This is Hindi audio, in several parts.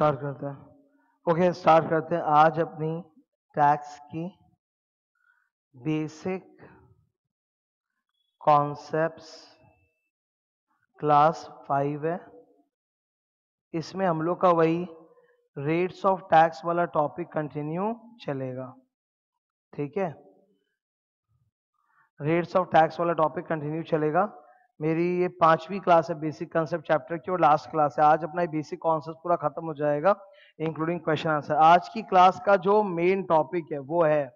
स्टार्ट करते हैं। ओके okay, स्टार्ट करते हैं। आज अपनी टैक्स की बेसिक कॉन्सेप्ट्स क्लास फाइव है। इसमें हम लोग का वही रेट्स ऑफ़ टैक्स वाला टॉपिक कंटिन्यू चलेगा। ठीक है? रेट्स ऑफ़ टैक्स वाला टॉपिक कंटिन्यू चलेगा। मेरी ये पांचवी क्लास है बेसिक कंसेप्ट चैप्टर की और लास्ट क्लास है। आज अपना ये बेसिक कॉन्सेप्ट पूरा खत्म हो जाएगा इंक्लूडिंग क्वेश्चन आंसर आज की क्लास का जो मेन टॉपिक है, वो है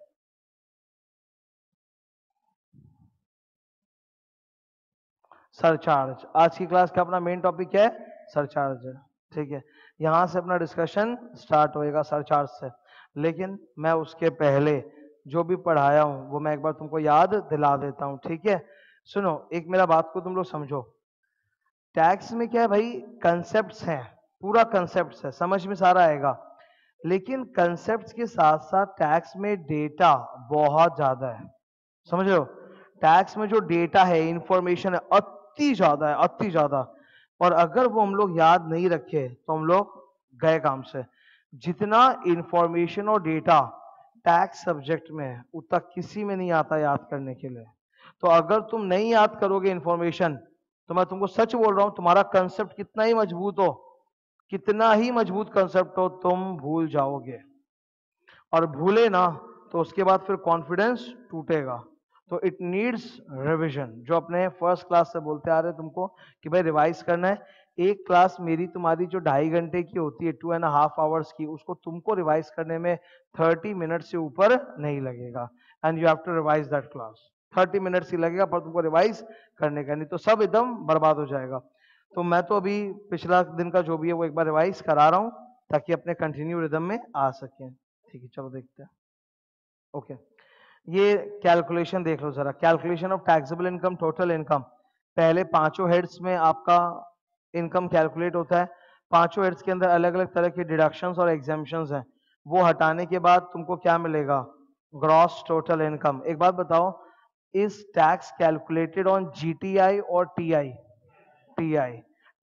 सरचार्ज आज की क्लास का अपना मेन टॉपिक है? सरचार्ज ठीक है? यहाँ से अपना डिस्कशन स्टार्ट होएगा सरचार्ज से। लेकिन मैं उसके पहले जो भी पढ़ाया हूँ, वो मैं एक बार तुमको याद दिला देता हूँ। ठीक है? सुनो, एक मेरा बात को तुम लोग समझो। टैक्स में क्या है भाई? कंसेप्ट हैं, पूरा कंसेप्ट है, समझ में सारा आएगा। लेकिन कंसेप्ट के साथ साथ टैक्स में डेटा बहुत ज़्यादा है। समझ लो टैक्स में जो डेटा है इंफॉर्मेशन है, अति ज़्यादा है, अति ज़्यादा। और अगर वो हम लोग याद नहीं रखे तो हम लोग गए काम से। जितना इंफॉर्मेशन और डेटा टैक्स सब्जेक्ट में है, उतना किसी में नहीं आता याद करने के लिए। तो अगर तुम नहीं याद करोगे इंफॉर्मेशन तो मैं तुमको सच बोल रहा हूँ, तुम्हारा कंसेप्ट कितना ही मज़बूत हो, कितना ही मज़बूत कंसेप्ट हो, तुम भूल जाओगे। और भूले ना तो उसके बाद फिर कॉन्फिडेंस टूटेगा। तो इट नीड्स रिविजन जो अपने फ़र्स्ट क्लास से बोलते आ रहे तुमको कि भाई रिवाइज करना है। एक क्लास मेरी तुम्हारी जो ढाई घंटे की होती है टू एंड हाफ़ आवर्स की, उसको तुमको रिवाइज करने में थर्टी मिनट से ऊपर नहीं लगेगा। And you have to revise that class thirty minutes ही लगेगा, पर तुमको रिवाइज करने का नहीं तो सब एकदम बर्बाद हो जाएगा। तो मैं तो अभी पिछला दिन का जो भी है, वो एक बार रिवाइज करा रहा हूँ, ताकि अपने कंटिन्यू रिदम में आ सके। ठीक है, चलो देखते हैं। ओके। ये कैलकुलेशन देख लो जरा। Calculation of taxable income total income पहले पाँचों हेड्स में आपका इनकम कैलकुलेट होता है। पाँचों हेड्स के अंदर अलग अलग तरह के डिडक्शंस और एग्जामेशन हैं। वो हटाने के बाद तुमको क्या मिलेगा? ग्रॉस टोटल इनकम एक बात बताओ is tax calculated on GTI or TI? TI.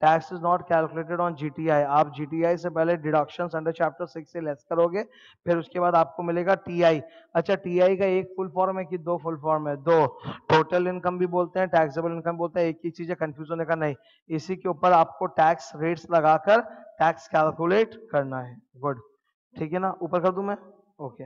Tax is not calculated on GTI आप जीटीआई से पहले डिडक्शन अंडर चैप्टर सिक्स से लेस करोगे, फिर उसके बाद आपको मिलेगा टीआई अच्छा टीआई का एक फुल फॉर्म है कि दो फुल फॉर्म है? दो. टोटल इनकम भी बोलते हैं टैक्सेबल इनकम बोलते हैं, एक ही चीज़ है कंफ्यूज होने का नहीं। इसी के ऊपर आपको टैक्स रेट्स लगाकर टैक्स कैलकुलेट करना है। गुड ठीक है ना? ऊपर कर दू मैं? ओके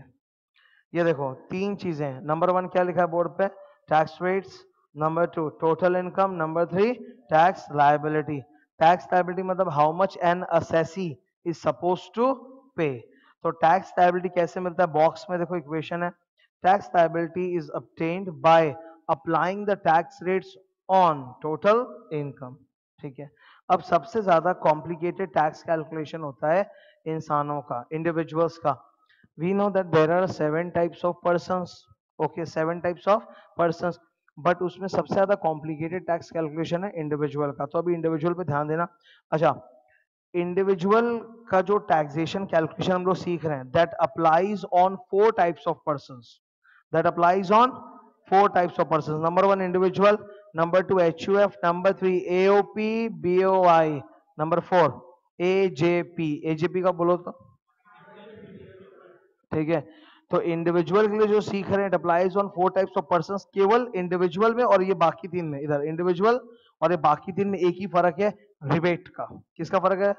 ये देखो, तीन चीज़ें नंबर वन क्या लिखा है बोर्ड पे? Tax rates number two total income number three tax liability tax liability मतलब how much an assessee is supposed to pay तो tax liability कैसे मिलता है बॉक्स में देखो इक्वेशन है tax liability is obtained by applying the tax rates on total income ठीक है अब सबसे ज़्यादा कॉम्प्लिकेटेड टैक्स कैलकुलेशन होता है इंसानों का इंडिविजुअल्स का we know that there are seven types of persons okay seven types of person but उसमें सबसे ज़्यादा कॉम्प्लिकेटेड टैक्स कैलकुलेशन है इंडिविजुअल का। तो अभी इंडिविजुअल पे ध्यान देना। अच्छा इंडिविजुअल का जो टैक्सेशन कैलकुलेशन हम लोग सीख रहे हैं that applies on four types of person that applies on four types of person number one individual number two H U F number three AOP BOI number four A J AJP AJP का बोलो तो। ठीक है। तो इंडिविजुअल के लिए जो सीख रहे हैं applies on four types of person केवल इंडिविजुअल में और ये बाकी तीन में। इधर इंडिविजुअल और ये बाकी तीन में एक ही फ़र्क है रिबेट का। किसका फ़र्क है?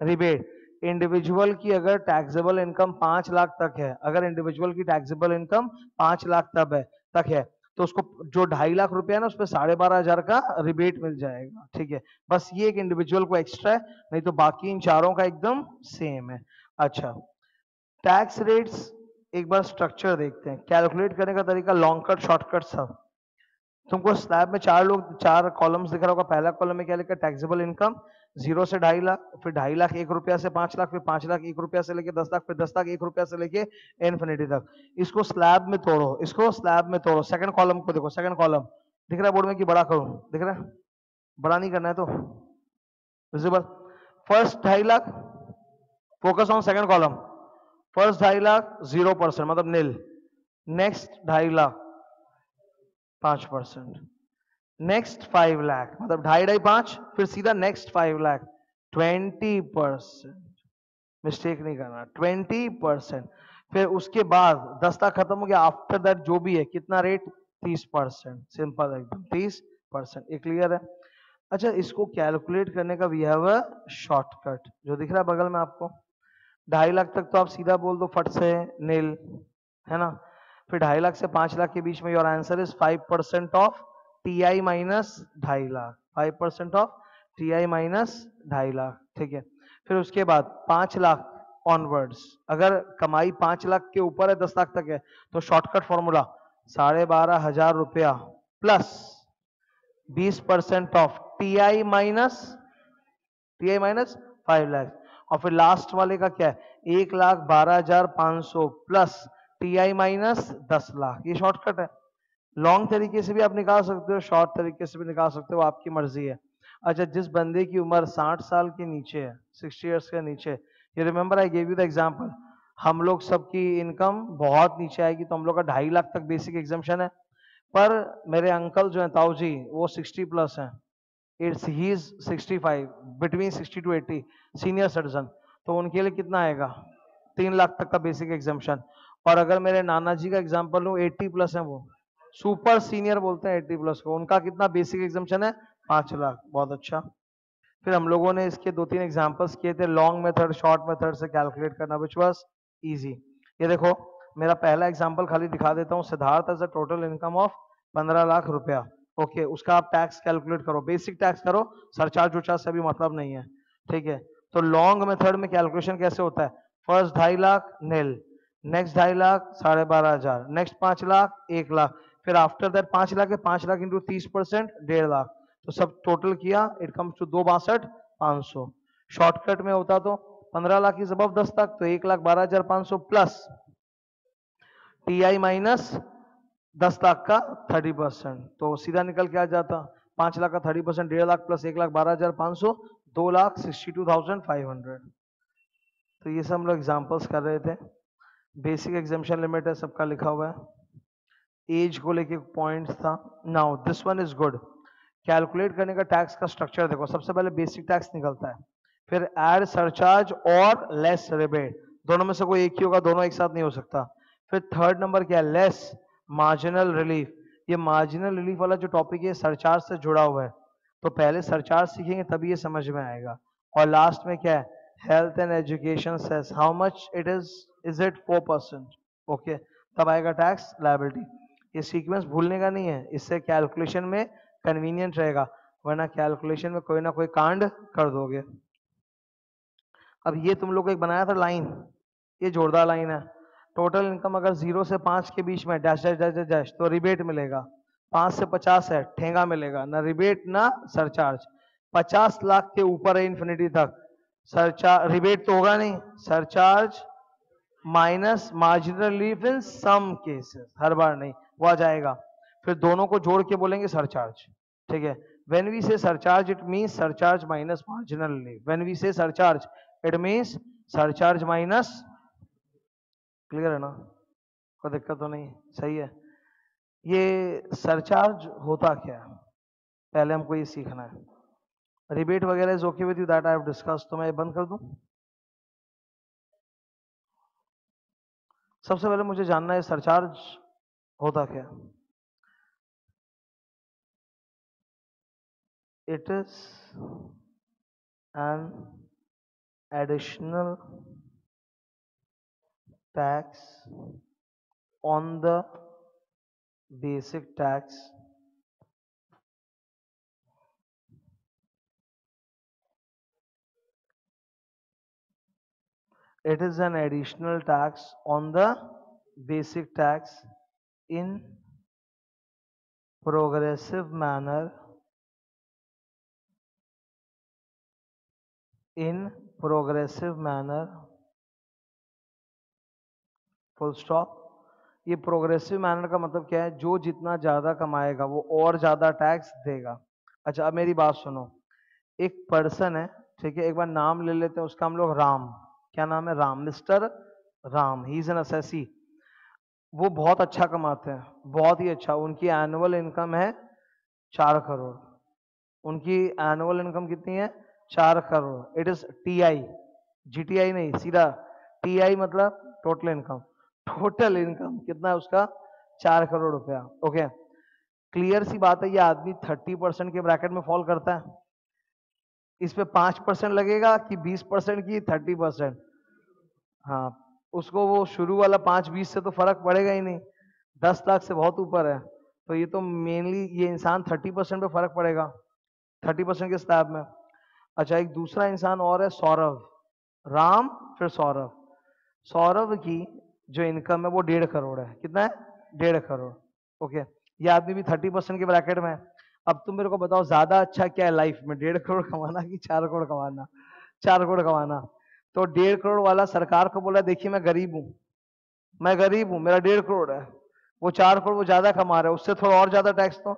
रिबेट इंडिविजुअल की अगर टैक्सेबल इनकम पाँच लाख तक है, अगर इंडिविजुअल की टैक्सेबल इनकम पाँच लाख तक है तक है तो उसको जो ढाई लाख रुपया ना, उस पर साढ़े बारह हज़ार का रिबेट मिल जाएगा, ठीक है? बस ये एक इंडिविजुअल को एक्स्ट्रा है, नहीं तो बाकी इन चारों का एकदम सेम है। अच्छा। टैक्स रेट्स एक बार स्ट्रक्चर देखते हैं। कैलकुलेट करने का तरीका लॉन्ग कट शॉर्टकट सब। तुमको स्लैब में चार लोग, चार कॉलम्स दिख रहा होगा। पहला कॉलम में क्या लिखा? टैक्सेबल इनकम ज़ीरो से ढाई लाख, फिर ढाई लाख, एक रुपया से पाँच लाख, फिर पाँच लाख, एक रुपया से लेके दस लाख, फिर दस लाख, एक रुपया से लेके इन्फिनिटी तक। इसको स्लैब में तोड़ो, इसको स्लैब में तोड़ो। सेकंड कॉलम को देखो सेकंड कॉलम दिख रहा है बोर्ड में कि बड़ा करूँ? दिख रहा है? बड़ा नहीं करना है तो। विजिबल फ़र्स्ट ढाई lakh focus on second column first ढाई लाख ज़ीरो परसेंट मतलब नील नेक्स्ट ढाई लाख पाँच परसेंट। नेक्स्ट फाइव लाख मतलब ढाई ढाई पाँच, फिर सीधा next five lakh. Twenty percent mistake नहीं करना। ट्वेंटी परसेंट फिर उसके बाद दस लाख खत्म हो गया। आफ्टर दैट जो भी है, कितना रेट तीस परसेंट सिंपल एकदम। तीस परसेंट ये क्लियर है? अच्छा इसको कैलकुलेट करने का वी हैव अ शॉर्टकट जो दिख रहा है बगल में आपको। ढाई लाख तक तो आप सीधा बोल दो फट से नील है ना? फिर ढाई लाख से पाँच लाख के बीच में your answer is five percent of T I minus ढाई lakh. Five percent of T I minus ढाई लाख, ठीक है? फिर उसके बाद पाँच लाख ऑनवर्ड्स अगर कमाई पाँच लाख के ऊपर है, दस लाख तक है तो शॉर्टकट फॉर्मूला साढ़े बारह हज़ार रुपया प्लस बीस percent of T I minus T I minus five lakh और फिर लास्ट वाले का क्या है? एक लाख बारह हज़ार पाँच सौ प्लस टी आई माइनस दस लाख। ये शॉर्टकट है। लॉन्ग तरीके से भी आप निकाल सकते हो शॉर्ट तरीके से भी निकाल सकते हो आपकी मर्ज़ी है। अच्छा जिस बंदे की उम्र साठ साल के नीचे है सिक्सटी ईयर्स के नीचे ये remember I gave you the example हम लोग सबकी इनकम बहुत नीचे आएगी तो हम लोग का ढाई लाख तक बेसिक एग्जामेशन है। पर मेरे अंकल जो है ताऊ जी, वो सिक्सटी प्लस हैं। It's he is sixty five between sixty to eighty senior citizen तो उनके लिए कितना आएगा? तीन लाख तक का बेसिक एग्जामेशन और अगर मेरे नाना जी का एग्ज़ाम्पल लू एट्टी प्लस है वो. सुपर सीनियर बोलते हैं एट्टी प्लस को. उनका कितना बेसिक एग्जामेशन है? पाँच लाख. बहुत अच्छा. फिर हम लोगों ने इसके दो तीन एग्जाम्पल्स किए थे. लॉन्ग मेथड शॉर्ट मेथड से कैलकुलेट करना विच वॉज़ ईजी ये देखो, मेरा पहला एग्ज़ाम्पल खाली दिखा देता हूँ. Siddharth has a total income of पंद्रह लाख रुपया. ओके, उसका आप टैक्स कैलकुलेट करो। बेसिक टैक्स करो सरचार्ज उचार्ज से भी मतलब नहीं है, ठीक है? तो लॉन्ग मेथड में कैलकुलेशन कैसे होता है? फ़र्स्ट ढाई लाख नील नेक्स्ट ढाई लाख, साढ़े बारह हज़ार. नेक्स्ट पाँच लाख, एक लाख. फिर आफ्टर दैट पाँच लाख है, पाँच लाख इंटू तीस परसेंट, डेढ़ लाख. तो सब टोटल किया इट कम्स टू दो बासठ, पाँच सौ. शॉर्टकट में होता तो पंद्रह लाख की जब दस तक तो एक लाख बारह हज़ार पाँच सौ प्लस टी आई माइनस दस लाख का थर्टी परसेंट। तो सीधा निकल के आ जाता। पाँच लाख का थर्टी परसेंट, डेढ़ लाख प्लस एक लाख बारह हज़ार पाँच सौ, दो lakh sixty two thousand five hundred तो ये सब हम लोग एग्जाम्पल्स कर रहे थे। बेसिक एग्जामेशन लिमिट है, सबका लिखा हुआ है। एज को लेके पॉइंट था। Now this one is good calculate करने का टैक्स का स्ट्रक्चर देखो। सबसे पहले बेसिक टैक्स निकलता है। फिर एड सरचार्ज और लेस रिबेट दोनों में से कोई एक ही होगा, दोनों एक साथ नहीं हो सकता। फिर थर्ड नंबर क्या है? लेस मार्जिनल रिलीफ ये मार्जिनल रिलीफ वाला जो टॉपिक है सरचार्ज से जुड़ा हुआ है। तो पहले सरचार्ज सीखेंगे, तभी ये समझ में आएगा। और लास्ट में क्या है? Health and education cess how much it is is it four percent okay तब आएगा टैक्स लाइबिलिटी ये सीक्वेंस भूलने का नहीं है, इससे कैलकुलेशन में कन्वीनियंट रहेगा, वरना कैलकुलेशन में कोई ना कोई कांड कर दोगे। अब ये तुम लोग एक बनाया था लाइन ये जोरदार लाइन है। टोटल इनकम अगर ज़ीरो से पाँच के बीच में डैश डैश डैश डैश तो रिबेट मिलेगा। पाँच से पचास है, ठेंगा मिलेगा। ना रिबेट ना सरचार्ज पचास लाख के ऊपर है इन्फिनिटी तक। सरचार्ज रिबेट तो होगा नहीं। Surcharge minus marginal relief in some cases हर बार नहीं। वो आ जाएगा। फिर दोनों को जोड़ के बोलेंगे सरचार्ज ठीक है? When we say surcharge, it means surcharge minus marginal relief when we say surcharge, it means surcharge minus clear है ना? कोई दिक्कत तो नहीं, सही है। ये सरचार्ज होता क्या है? पहले हमको ये सीखना है। रिबेट वगैरह is okay with you that I have discuss तो मैं बंद कर दूँ? सबसे पहले मुझे जानना है सरचार्ज होता क्या it is an additional tax on the basic tax. It is an additional tax on the basic tax in progressive manner in progressive manner full stop. ये प्रोग्रेसिव मैनर का मतलब क्या है? जो जितना ज़्यादा कमाएगा, वो और ज़्यादा टैक्स देगा। अच्छा अब मेरी बात सुनो। एक पर्सन है, ठीक है? एक बार नाम ले लेते हैं, उसका हम लोग राम। क्या नाम है? Ram. Mister Ram. He is an assessee वो बहुत अच्छा कमाते हैं, बहुत ही अच्छा। उनकी एनुअल इनकम है चार करोड़। उनकी एनुअल इनकम कितनी है? चार crore. It is T I GTI नहीं, सीधा टीआई मतलब टोटल इनकम टोटल इनकम कितना है उसका? चार करोड़ रुपया। ओके क्लियर सी बात है, ये आदमी थर्टी परसेंट के ब्रैकेट में फॉल करता है। इस पे पाँच परसेंट लगेगा कि बीस परसेंट की थर्टी परसेंट हाँ उसको वो शुरू वाला पाँच बीस से तो फ़र्क पड़ेगा ही नहीं। दस लाख से बहुत ऊपर है। तो ये तो मेनली ये इंसान थर्टी परसेंट पे फ़र्क पड़ेगा। थर्टी परसेंट के स्लैब में? अच्छा एक दूसरा इंसान और है सौरभ। राम, फिर सौरभ। सौरभ की जो इनकम है वो डेढ़ करोड़ है। कितना है? डेढ़ करोड़। ओके ये आदमी भी थर्टी परसेंट के ब्रैकेट में है। अब तुम मेरे को बताओ, ज़्यादा अच्छा क्या है लाइफ में? डेढ़ करोड़ कमाना कि चार करोड़ कमाना? चार करोड़ कमाना। तो डेढ़ करोड़ वाला सरकार को बोला, देखिए, मैं गरीब हूँ। मैं गरीब हूँ, मेरा डेढ़ करोड़ है। वो चार करोड़ वो ज़्यादा कमा रहा है, उससे थोड़ा और ज़्यादा टैक्स दो।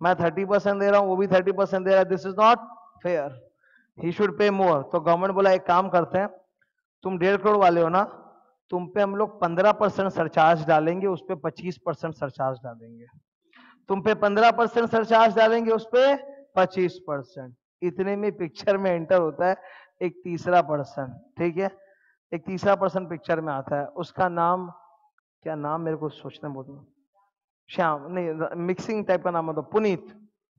मैं थर्टी परसेंट दे रहा हूँ, वो भी थर्टी परसेंट दे रहा है। This is not fair he should pay more तो गवर्नमेंट बोला, एक काम करते हैं, तुम डेढ़ करोड़ वाले हो ना तुम पे हम लोग पंद्रह परसेंट सरचार्ज डालेंगे, उस पर पच्चीस परसेंट सरचार्ज डालेंगे। तुम पे पंद्रह परसेंट सरचार्ज डालेंगे, उस पर पच्चीस परसेंट। इतने में पिक्चर में एंटर होता है, एक तीसरा पर्सन ठीक है? एक तीसरा पर्सन पिक्चर में आता है। उसका नाम, क्या नाम मेरे को सोचना बहुत श्याम, नहीं मिक्सिंग टाइप का नाम मतलब पुनीत,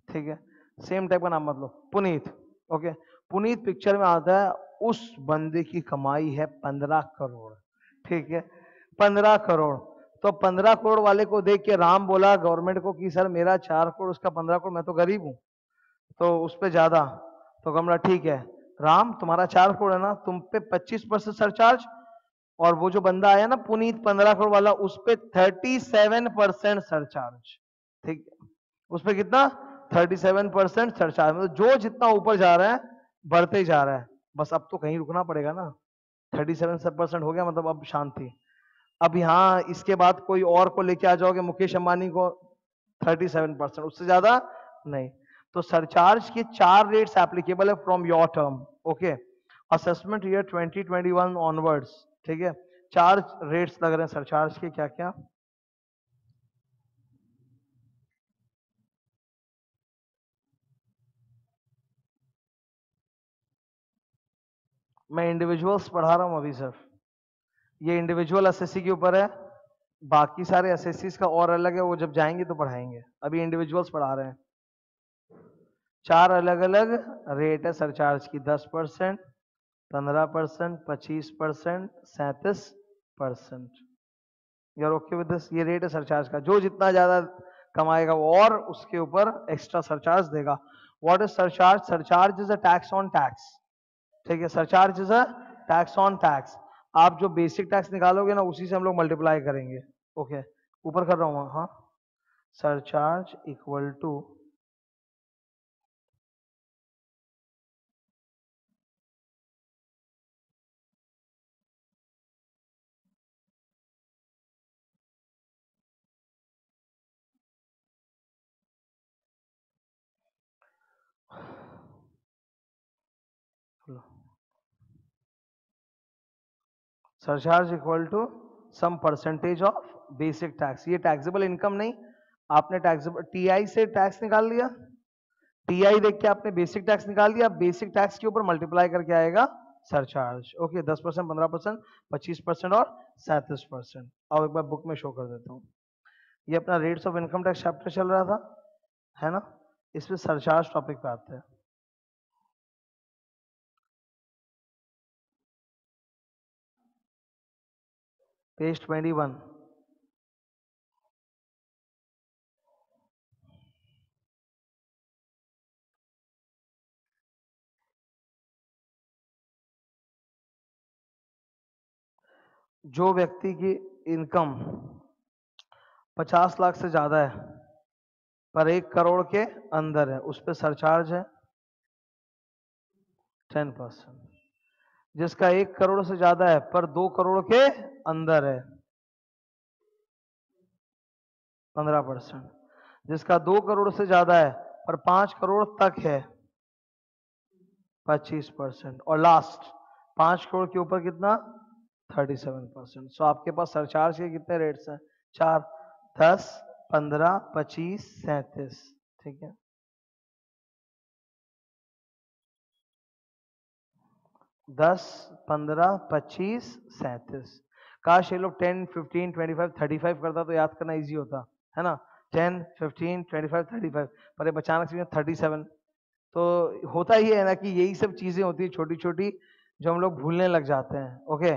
ठीक है? सेम टाइप का नाम मतलब पुनीत ओके पुनीत पिक्चर में आता है, उस बंदे की कमाई है पंद्रह करोड़। ठीक है? पंद्रह करोड़। तो पंद्रह करोड़ वाले को देख के राम बोला, गवर्नमेंट को कि सर मेरा चार करोड़, उसका पंद्रह करोड़, मैं तो गरीब हूँ। तो उस पर ज़्यादा। तो गमला ठीक है। राम, तुम्हारा चार करोड़ है ना, तुम पे पच्चीस परसेंट सरचार्ज और वो जो बंदा आया ना पुनीत, पंद्रह करोड़ वाला, उस पर थर्टी सेवन परसेंट सरचार्ज। ठीक है? उस पर कितना? Thirty seven percent surcharge. मतलब जो जितना ऊपर जा रहा है, बढ़ते जा रहा है। बस अब तो कहीं रुकना पड़ेगा ना। थर्टी सेवन परसेंट हो गया मतलब अब शांति। अब यहाँ इसके बाद कोई और को लेके आ जाओगे, मुकेश अंबानी को थर्टी सेवन परसेंट उससे ज़्यादा नहीं। तो सरचार्ज के चार रेट्स एप्लीकेबल है from your term okay assessment year 2021 onwards ठीक है? चार रेट्स लग रहे हैं सरचार्ज के क्या क्या मैं इंडिविजुअल्स पढ़ा रहा हूँ अभी सर ये इंडिविजुअल एसएससी के ऊपर है। बाकी सारे एसएससी का और अलग है, वो जब जाएँगे तो पढ़ाएँगे। अभी इंडिविजुअल्स पढ़ा रहे हैं। चार अलग अलग रेट है सरचार्ज की दस परसेंट, पंद्रह परसेंट, पच्चीस परसेंट, सैतीस परसेंट। यार ओके विद दिस ये रेट है सरचार्ज का। जो जितना ज़्यादा कमाएगा वो और उसके ऊपर एक्स्ट्रा सरचार्ज देगा। What is surcharge surcharge is a tax on tax ठीक है surcharge is a tax on tax आप जो बेसिक टैक्स निकालोगे ना, उसी से हम लोग मल्टीप्लाई करेंगे ओके ऊपर कर रहा हूँ हाँ। Surcharge equal to surcharge equal to some percentage of basic tax ये टैक्सेबल इनकम नहीं, आपने टैक्सेबल टीआई से टैक्स निकाल लिया। टीआई देख के आपने बेसिक टैक्स निकाल दिया बेसिक टैक्स के ऊपर मल्टीप्लाई करके आएगा सरचार्ज ओके दस परसेंट, पंद्रह परसेंट, पच्चीस परसेंट और सैंतीस परसेंट। अब एक बार बुक में शो कर देता हूँ। ये अपना rates of income tax chapter चल रहा था, है ना? इसमें सरचार्ज टॉपिक पे आते हैं। पेज ट्वेंटी वन जो व्यक्ति की इनकम 50 लाख से ज़्यादा है, पर एक करोड़ के अंदर है, उस पर सरचार्ज है। Ten percent. जिसका एक करोड़ से ज़्यादा है, पर दो करोड़ के अंदर है। पंद्रह परसेंट। जिसका दो करोड़ से ज़्यादा है, पर पाँच करोड़ तक है, पच्चीस परसेंट। और लास्ट पाँच करोड़ के ऊपर कितना? Thirty seven percent. सो आपके पास सरचार्ज के कितने रेट्स हैं? चार, दस, पंद्रह, पच्चीस, सैतीस। ठीक है? दस, पंद्रह, पच्चीस, सैंतीस। काश ये लोग ten, fifteen, twenty five, thirty five करता तो याद करना इजी होता, है ना? Ten, fifteen, twenty five, thirty five, पर ये अचानक से थर्टी सेवन। तो होता ही है ना कि यही सब चीज़ें होती है छोटी छोटी जो हम लोग भूलने लग जाते हैं ओके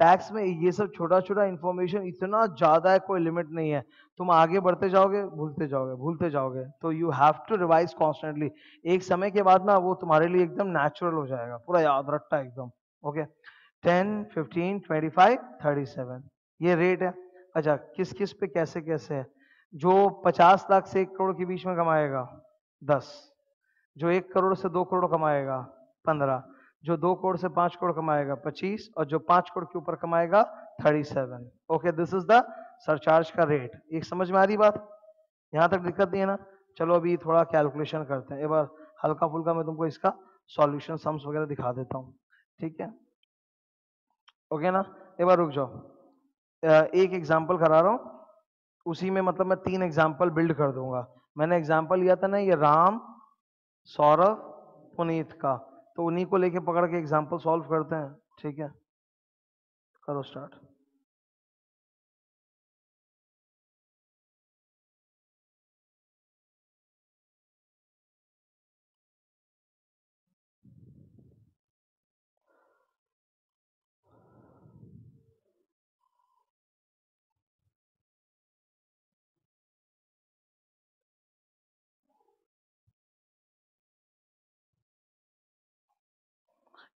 टैक्स में ये सब छोटा छोटा इन्फॉर्मेशन इतना ज़्यादा है, कोई लिमिट नहीं है। तुम आगे बढ़ते जाओगे, भूलते जाओगे भूलते जाओगे। तो you have to revise constantly एक समय के बाद ना वो तुम्हारे लिए एकदम नेचुरल हो जाएगा। पूरा याद है एकदम। Okay ten fifteen twenty five thirty seven ये रेट है। अच्छा किस किस पे कैसे कैसे है? जो पचास लाख से एक करोड़ के बीच में कमाएगा, दस। जो एक करोड़ से दो करोड़ कमाएगा, पंद्रह। जो दो करोड़ से पाँच करोड़ कमाएगा पच्चीस और जो पाँच करोड़ के ऊपर कमाएगा thirty seven. Okay this is the surcharge का रेट एक समझ में आ रही बात? यहाँ तक दिक्कत नहीं है ना? चलो अभी थोड़ा कैलकुलेशन करते हैं। एक बार हल्का फुल्का मैं तुमको इसका सॉल्यूशन सम्स वगैरह दिखा देता हूँ। ठीक है? ओके ना? एक बार रुक जाओ। एक एग्ज़ाम्पल करा रहा हूँ। उसी में मतलब मैं तीन एग्ज़ाम्पल बिल्ड कर दूँगा। मैंने एग्ज़ाम्पल लिया था ना ये राम, सौरभ, पुनीत का। तो उन्हीं को लेके पकड़ के एग्ज़ाम्पल सॉल्व करते हैं। ठीक है? करो स्टार्ट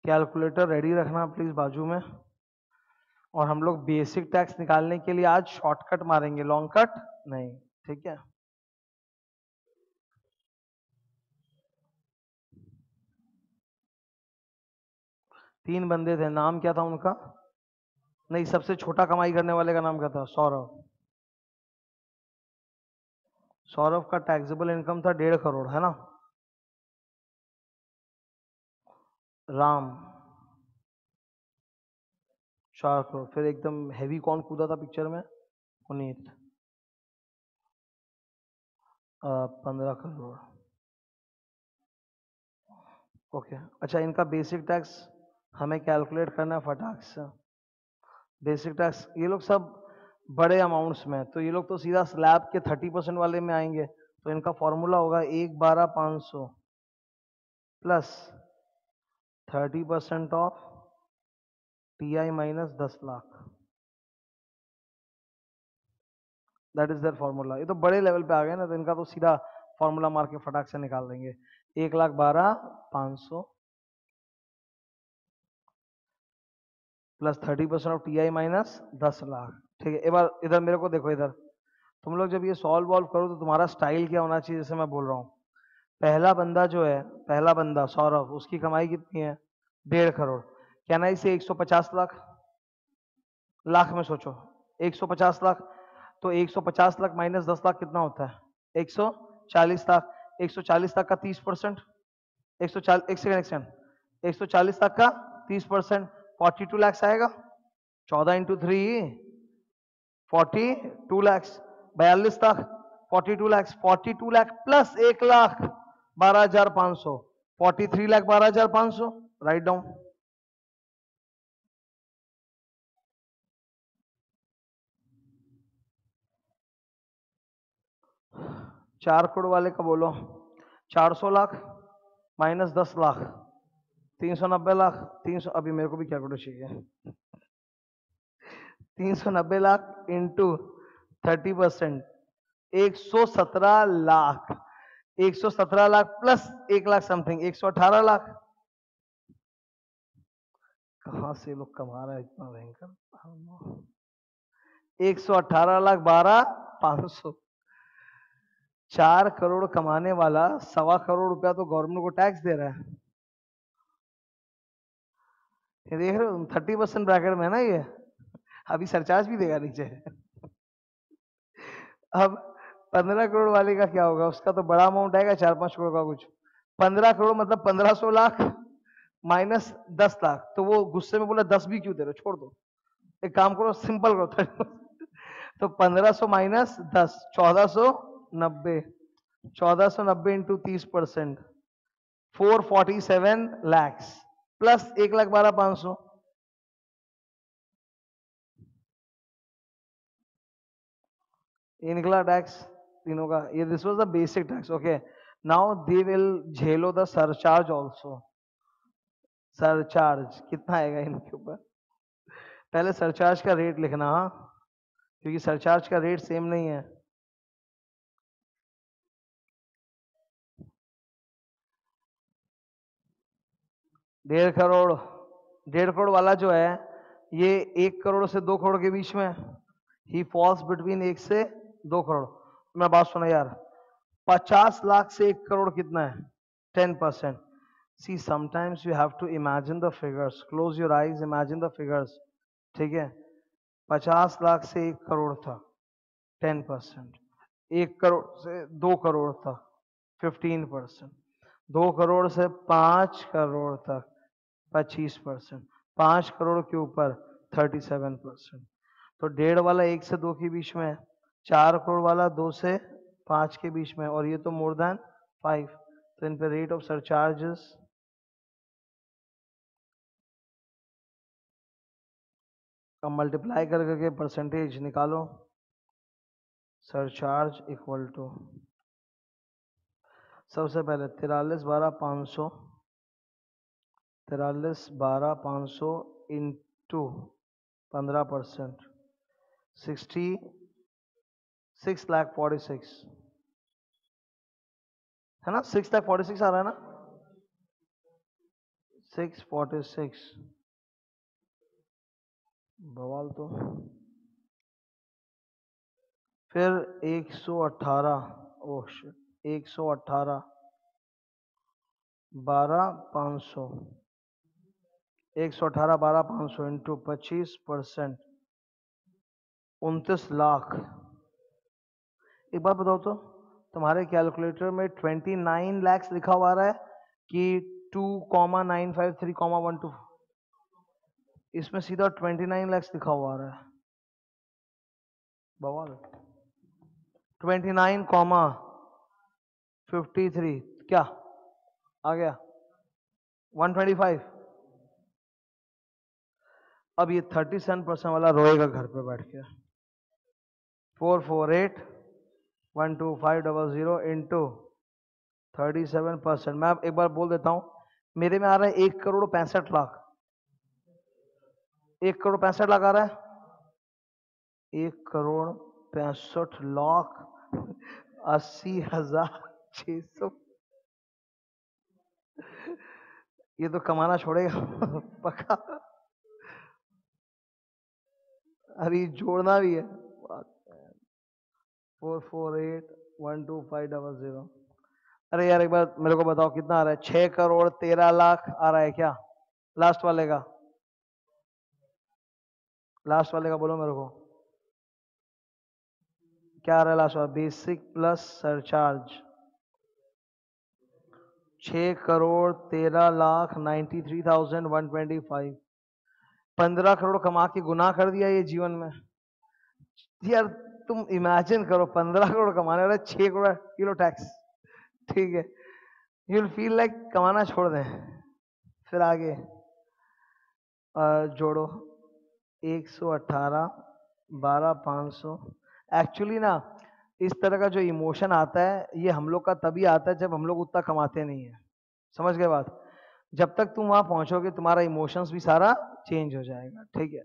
कैलकुलेटर रेडी रखना प्लीज़ बाजू में। और हम लोग बेसिक टैक्स निकालने के लिए आज शॉर्टकट मारेंगे लॉन्ग कट नहीं, ठीक है। तीन बंदे थे, नाम क्या था उनका? नहीं, सबसे छोटा कमाई करने वाले का नाम क्या था? सौरभ। सौरभ का टैक्सेबल इनकम था डेढ़ करोड़, है ना? राम। चार करोड़ फिर एकदम हैवी कौन कूदा था पिक्चर में? पुनीत। पंद्रह करोड़। ओके। अच्छा इनका बेसिक टैक्स हमें कैलकुलेट करना है फटाक से। बेसिक टैक्स ये लोग सब बड़े अमाउंट्स में तो ये लोग तो सीधा स्लैब के थर्टी परसेंट वाले में आएँगे तो इनका फॉर्मूला होगा एक बारह पाँच सौ। Plus thirty percent of T I minus दस lakh. That is the formula ये तो बड़े लेवल पे आ गए ना तो इनका तो सीधा फॉर्मूला मार के फटाक से निकाल देंगे। एक लाख बारह, पाँच सौ। Plus thirty percent of T I minus दस लाख। ठीक है एक इधर मेरे को देखो इधर। तुम लोग जब ये सॉल्व वॉल्व करो तो तुम्हारा स्टाइल क्या होना चाहिए, जैसे मैं बोल रहा हूँ। पहला बंदा जो है, पहला बंदा सौरभ, उसकी कमाई कितनी है? डेढ़ करोड़। कहना इसे 150 लाख? लाख में सोचो। 150 लाख तो 150 लाख माइनस 10 लाख कितना होता है? 140 लाख। 140 लाख का 30 परसेंट? एक सौ एक सेकेंड, एक सेकंड। एक सौ चालीस लाख का 30 परसेंट। फोर्टी टू लैक्स आएगा? चौदह into three forty two lakhs बयालीस lakh, forty two lakhs forty two lakh plus एक लाख। बारह हज़ार पाँच सौ। फोर्टी थ्री लाख बारह हज़ार पाँच सौ। राइट डाउन चार करोड़ वाले का बोलो। चार सौ लाख माइनस दस लाख। तीन सौ नब्बे लाख। तीन सौ, अभी मेरे को भी क्या करो चाहिए। तीन सौ नब्बे लाख इंटू थर्टी परसेंट एक सौ सत्रह लाख। एक सौ सत्रह लाख प्लस एक लाख समथिंग एक सौ अठारह लाख। कहा से लोग कमा रहे इतना भयंकर? एक सौ अठारह लाख बारह, पाँच सौ। चार करोड़ कमाने वाला, सवा करोड़ रुपया तो गवर्नमेंट को टैक्स दे रहा है। ये देख रहे हो थर्टी परसेंट ब्रैकेट में ना ये? अभी सरचार्ज भी देगा नीचे। अब पंद्रह करोड़ वाले का क्या होगा? उसका तो बड़ा अमाउंट आएगा, चार पाँच करोड़ का कुछ। पंद्रह करोड़ मतलब पंद्रह सौ लाख माइनस दस लाख। तो वो गुस्से में बोला, दस भी क्यों दे रहे छोड़ दो। एक काम करो सिंपल करो तो पंद्रह सौ माइनस दस, चौदह सौ नब्बे। चौदह सौ नब्बे इंटू तीस percent four forty seven lakhs plus एक लाख बारह पाँच सौ। ये निकला टैक्स तीनों का ये this was the basic tax okay now they will झेलो द सरचार्ज आल्सो सरचार्ज कितना आएगा इनके ऊपर? पहले सरचार्ज का रेट लिखना हाँ? क्योंकि सरचार्ज का रेट सेम नहीं है। डेढ़ करोड़। डेढ़ करोड़ वाला जो है, ये एक करोड़ से दो करोड़ के बीच में ही फॉल्स बिटवीन एक से दो करोड़। मैं बात सुना यार, पचास लाख से एक करोड़ कितना है? Ten percent see sometimes you have to imagine the figures close your eyes imagine the figures ठीक है? पचास लाख से एक करोड़ था टेन परसेंट एक करोड़ से दो करोड़ था फिफ्टीन परसेंट दो करोड़ से पाँच करोड़ तक, पच्चीस परसेंट पाँच करोड़ के ऊपर थर्टी सेवन परसेंट तो डेढ़ वाला एक से दो के बीच में चार करोड़ वाला दो से पाँच के बीच में, और ये तो मोर देन फाइव तो इन पे रेट ऑफ़ सरचार्जेस अब मल्टीप्लाई कर करके परसेंटेज निकालो। सरचार्ज इक्वल टू सबसे पहले तिरालीस बारह पाँच सौ, तिरालीस बारह पाँच सौ इंटू पंद्रह percent sixty six lakh forty six. है ना? सिक्स लाख फोर्टी सिक्स आ रहा है ना? Six forty six. बवाल तो। फिर 118 ओह शिट 118 बारह पाँच सौ। एक सौ अठारह, बारह पाँच सौ इंटू पच्चीस परसेंट। उनतीस लाख। एक बात बताओ तो तुम्हारे कैलकुलेटर में ट्वेंटी नाइन लैक्स लिखा हुआ रहा है कि two comma nine five three comma one two इसमें सीधा ट्वेंटी नाइन लैक्स लिखा हुआ रहा है। बवाल twenty nine comma fifty three क्या? आ गया। वन ट्वेंटी फाइव अब ये थर्टी सेवन परसेंट वाला रोएगा घर पे बैठ के। Four four eight one two five double zero into thirty seven percent. मैं एक बार बोल देता हूँ, मेरे में आ रहा है एक करोड़ पैंसठ लाख। एक करोड़ पैंसठ लाख आ रहा है? एक करोड़ पैंसठ लाख अस्सी हज़ार छ सौ। ये तो कमाना छोड़ेगा, पक्का? अरे जोड़ना भी है। Four four eight one two five double zero. अरे यार, एक बार मेरे को बताओ, कितना आ रहा है? छह करोड़ तेरह लाख आ रहा है क्या? लास्ट वाले का। लास्ट वाले का बोलो मेरे को। क्या आ रहा है लास्ट वाला? बेसिक प्लस सरचार्ज छ करोड़ तेरह lakh ninety three thousand one twenty five पंद्रह करोड़ कमा के गुनाह कर दिया ये जीवन में। यार तुम इमेजिन करो, पंद्रह करोड़ कमाने वाले, छह करोड़ किलो टैक्स ठीक है? यू विल फील लाइक कमाना छोड़ दें। फिर आगे। जोड़ो। एक सौ अट्ठारह बारह पाँच सौ। एक्चुअली ना, इस तरह का जो इमोशन आता है, ये हम लोग का तभी आता है जब हम लोग उतना कमाते नहीं है। समझ गए बात? जब तक तुम वहाँ पहुंचोगे, तुम्हारा इमोशंस भी सारा चेंज हो जाएगा। ठीक है?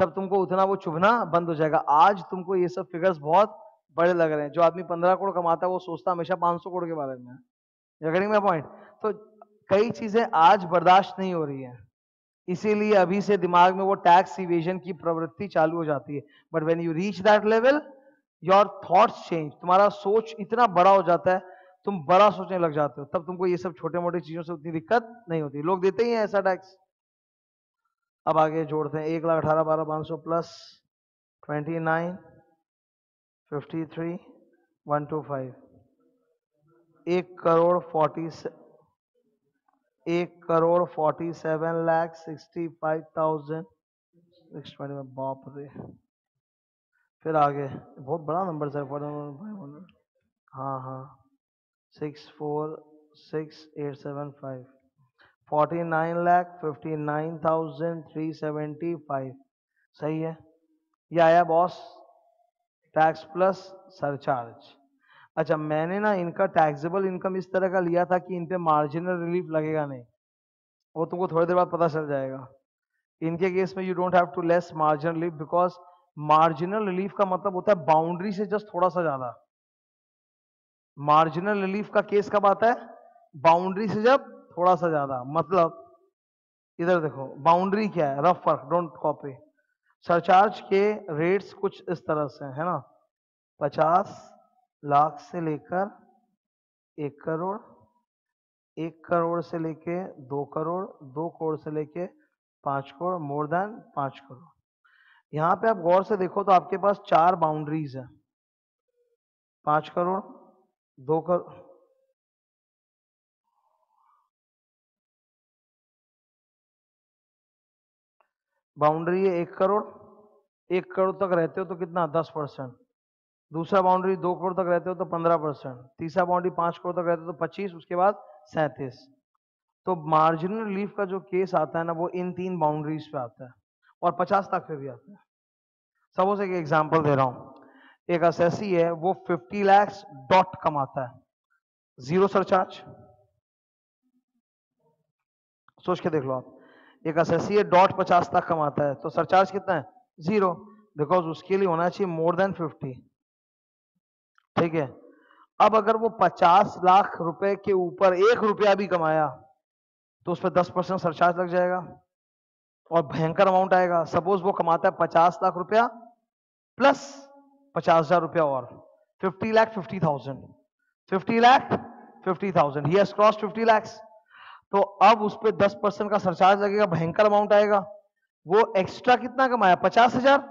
तब तुमको उतना वो चुभना बंद हो जाएगा। आज तुमको ये सब फिगर्स बहुत बड़े लग रहे हैं। जो आदमी पंद्रह करोड़ कमाता है, वो सोचता हमेशा पाँच सौ करोड़ के बारे में। गेटिंग माई पॉइंट तो कई चीज़ें आज बर्दाश्त नहीं हो रही है। इसीलिए अभी से दिमाग में वो टैक्स इवेजन की प्रवृत्ति चालू हो जाती है। But when you reach that level your thoughts change तुम्हारा सोच इतना बड़ा हो जाता है, तुम बड़ा सोचने लग जाते हो। तब तुमको ये सब छोटे मोटे चीज़ों से उतनी दिक्कत नहीं होती। लोग देते ही हैं ऐसा टैक्स अब आगे जोड़ते हैं, एक लाख अठारह, बारह, पाँच सौ plus twenty nine, fifty three, one two five. एक करोड़ फोर्टी एक crore forty seven lakh sixty five thousand. Six twenty में, बाप रे। फिर आगे, बहुत बड़ा नंबर है हाँ हाँ। Six four, six eight seven five. Forty nine lakh fifty nine thousand three seventy five. सही है? ये आया बॉस टैक्स प्लस सरचार्ज अच्छा मैंने ना इनका टैक्सेबल इनकम इस तरह का लिया था कि इन पे मार्जिनल रिलीफ लगेगा नहीं। वो तुमको थोड़ी देर बाद पता चल जाएगा। इनके केस में you don't have to less marginal relief because marginal relief का मतलब होता है बाउंड्री से जस्ट थोड़ा सा ज़्यादा। मार्जिनल रिलीफ का केस कब आता है? बाउंड्री से जब थोड़ा सा ज़्यादा मतलब इधर देखो बाउंड्री क्या है? रफ फ़र्क डोंट कॉपी सरचार्ज के रेट्स कुछ इस तरह से है ना? पचास लाख से लेकर एक करोड़ एक करोड़ से लेके दो करोड़ दो करोड़ से लेके पाँच करोड़ मोर देन पाँच करोड़. यहाँ पे आप गौर से देखो तो आपके पास चार बाउंड्रीज है. पाँच करोड़, दो करोड़ बाउंड्री है एक करोड़ एक करोड़ तक रहते हो तो कितना? दस परसेंट। दूसरा बाउंड्री दो करोड़ तक रहते हो तो पंद्रह परसेंट। तीसरा बाउंड्री पाँच करोड़ तक रहते हो तो पच्चीस, उसके बाद सैंतीस। तो मार्जिनल रिलीफ का जो केस आता है ना, वो इन तीन बाउंड्रीज पे आता है और पचास तक पे भी आता है। सपोज़ एक एग्ज़ाम्पल दे रहा हूँ। एक असेसी है, वो 50 लैक्स डॉट कमाता है। ज़ीरो सरचार्ज सोच के देख लो आप। एक है डॉट पचास तक कमाता है। तो सरचार्ज कितना है? ज़ीरो। बिकॉज़ उसके लिए होना चाहिए मोर देन फिफ्टी ठीक है? अब अगर वो पचास लाख रुपए के ऊपर एक रुपया भी कमाया तो उस पर दस परसेंट सरचार्ज लग जाएगा। और भयंकर अमाउंट आएगा। सपोज़ वो कमाता है पचास लाख रुपया प्लस पचास हज़ार रुपया और। Fifty lakh fifty thousand fifty lakh fifty thousand ही क्रॉस फिफ्टी लैक्स तो अब उस पर दस परसेंट का सरचार्ज लगेगा, भयंकर अमाउंट आएगा। वो एक्स्ट्रा कितना कमाया? पचास हज़ार?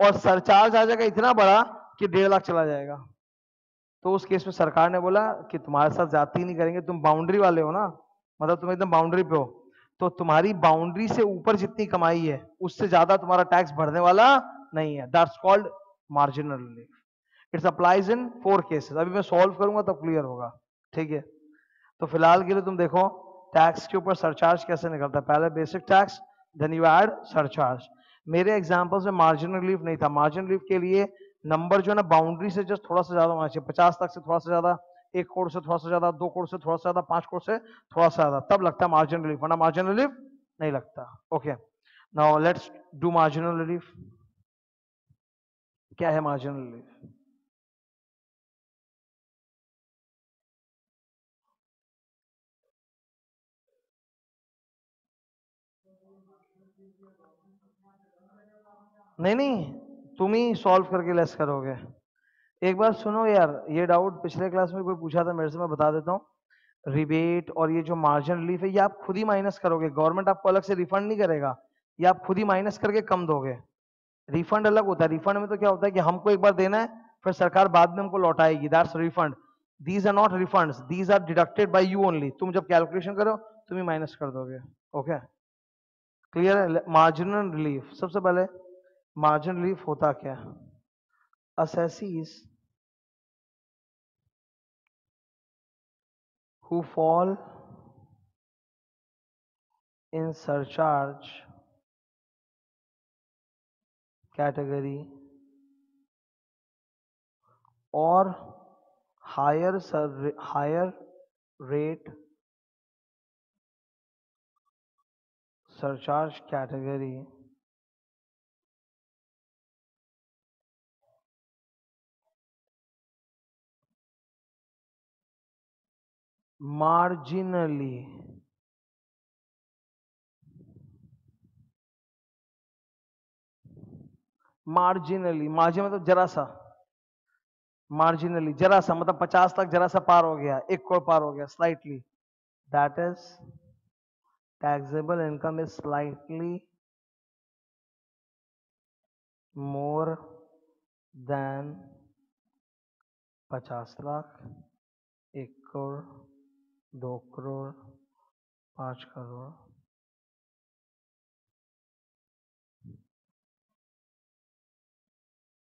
और सरचार्ज आ जाएगा इतना बड़ा कि डेढ़ लाख चला जाएगा। तो उस केस में सरकार ने बोला कि तुम्हारे साथ जाती नहीं करेंगे, तुम बाउंड्री वाले हो ना। मतलब तुम एकदम बाउंड्री पे हो। तो तुम्हारी बाउंड्री से ऊपर जितनी कमाई है, उससे ज़्यादा तुम्हारा टैक्स भरने वाला नहीं है। That's called marginal relief it's applies in four cases अभी मैं सॉल्व करूँगा तब क्लियर होगा। ठीक है? तो फ़िलहाल के लिए तुम देखो टैक्स के ऊपर सरचार्ज कैसे निकलता है? पहले बेसिक टैक्स देन सरचार्ज मेरे एग्जाम्पल्स में मार्जिनल रिलीफ नहीं था। मार्जिन रिलीफ के लिए नंबर जो है ना बाउंड्री से जस्ट थोड़ा सा ज़्यादा होना चाहिए। पचास तक से थोड़ा सा ज़्यादा, एक करोड़ से थोड़ा सा ज़्यादा, दो करोड़ से थोड़ा सा ज़्यादा, पाँच करोड़ से थोड़ा सा ज़्यादा। तब लगता है मार्जिन रिलीफ वरना मार्जिन रिलीफ नहीं लगता। Okay now let's do marginal relief क्या है मार्जिनल रिलीफ नहीं नहीं, तुम ही सॉल्व करके लेस करोगे। एक बार सुनो यार, ये डाउट पिछले क्लास में कोई पूछा था मेरे से, मैं बता देता हूँ। रिबेट और ये जो मार्जिन रिलीफ है, ये आप खुद ही माइनस करोगे। गवर्नमेंट आपको अलग से रिफंड नहीं करेगा, ये आप खुद ही माइनस करके कम दोगे। रिफंड अलग होता है। रिफंड में तो क्या होता है कि हमको एक बार देना है, फिर सरकार बाद में हमको लौटाएगी। That's refund these are not refund these are deducted by you only तुम जब कैलकुलेशन करो, तुम ही माइनस कर दोगे। ओके क्लियर है? मार्जिनल रिलीफ सबसे पहले मार्जिन रिलीफ होता क्या assessees who fall in surcharge category और higher sir higher rate surcharge category marginally marginally, margin मतलब जरा सा मार्जिनली जरा सा मतलब पचास तक जरा सा पार हो गया, एक करोड़ पार हो गया slightly that is taxable income is slightly more than पचास लाख, एक करोड़ दो करोड़ पाँच crore.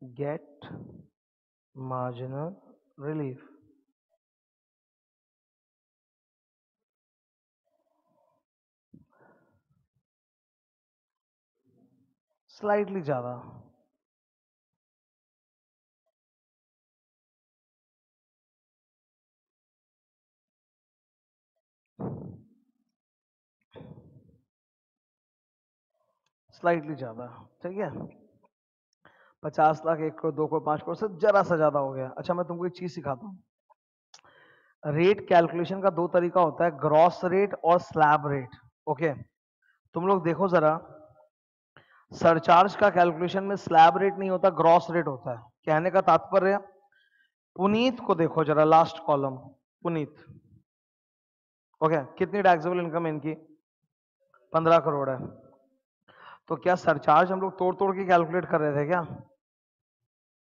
Get marginal relief slightly ज़्यादा। स्लाइटली ज़्यादा, ठीक है? पचास लाख, एक करोड़, दो करोड़, पाँच करोड़ से जरा सा ज़्यादा हो गया। अच्छा मैं तुमको एक चीज़ सिखाता हूँ। रेट कैलकुलेशन का दो तरीका होता है, ग्रॉस रेट और स्लैब रेट, ओके? तुम लोग देखो जरा, सरचार्ज का कैलकुलेशन में स्लैब रेट नहीं होता, ग्रॉस रेट होता है। कहने का तात्पर्य, पुनीत को देखो जरा लास्ट कॉलम पुनीत। ओके? कितनी टैक्सेबल इनकम इनकी? पंद्रह करोड़ है। तो क्या सरचार्ज हम लोग तोड़ तोड़ के कैलकुलेट कर रहे थे क्या?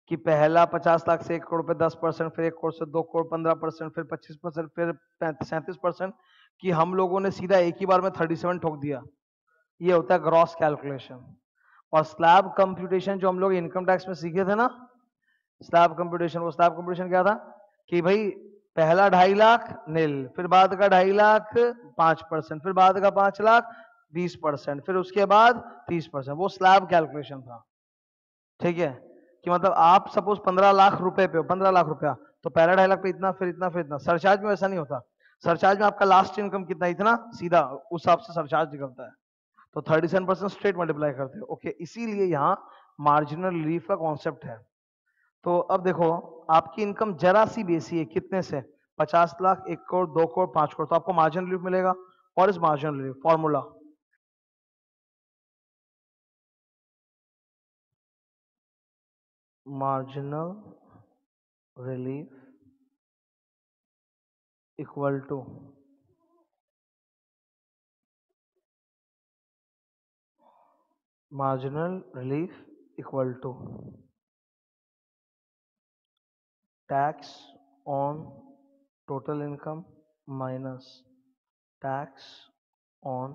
कि पहला पचास लाख से एक करोड़ पे दस परसेंट, फिर एक करोड़ से दो करोड़, पंद्रह परसेंट, फिर पच्चीस परसेंट, फिर सैंतीस परसेंट, कि हम लोगों ने सीधा एक ही बार में थर्टी सेवन ठोक दिया। ये होता है ग्रॉस कैलकुलेशन और स्लैब कंप्यूटेशन जो हम लोग इनकम टैक्स में सीखे थे ना स्लैब कंप्यूटेशन वो स्लैब कंप्यूटेशन क्या था? कि भाई पहला ढाई लाख नील फिर बाद का ढाई लाख, पाँच परसेंट, फिर बाद का पाँच लाख बीस परसेंट, फिर उसके बाद तीस परसेंट। वो स्लैब कैलकुलेशन था। ठीक है? कि मतलब आप सपोज़ पंद्रह लाख रुपए पे हो, पंद्रह लाख रुपया तो पहला ढाई लाख पे इतना, फिर इतना फिर इतना। सरचार्ज में वैसा नहीं होता। सरचार्ज में आपका लास्ट इनकम कितना, इतना सीधा उस हिसाब से सरचार्ज निकलता है। तो thirty seven percent straight multiply करते हैं। ओके इसीलिए यहाँ मार्जिनल रिलीफ का कॉन्सेप्ट है। तो अब देखो, आपकी इनकम जरा सी बेसी है, कितने से? पचास लाख, एक करोड़, दो करोड़, पाँच करोड़ तो आपको मार्जिनल रिलीफ मिलेगा। और इस marginal relief formula marginal relief equal to marginal relief equal to tax on total income minus tax on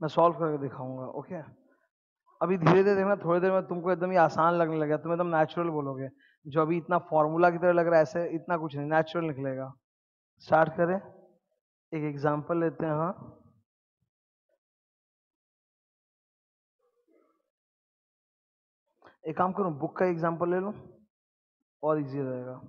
मैं सॉल्व करके दिखाऊँगा ओके अभी धीरे धीरे देखना, थोड़ी देर में तुमको एकदम ही आसान लगने लगेगा, तुम एकदम नेचुरल बोलोगे। जो अभी इतना फॉर्मूला की तरह लग रहा है, ऐसे इतना कुछ नहीं नेचुरल निकलेगा। स्टार्ट करें। एक एग्जांपल लेते हैं हाँ। एक काम करूँ बुक का एग्जांपल ले लूँ, और इजी रहेगा।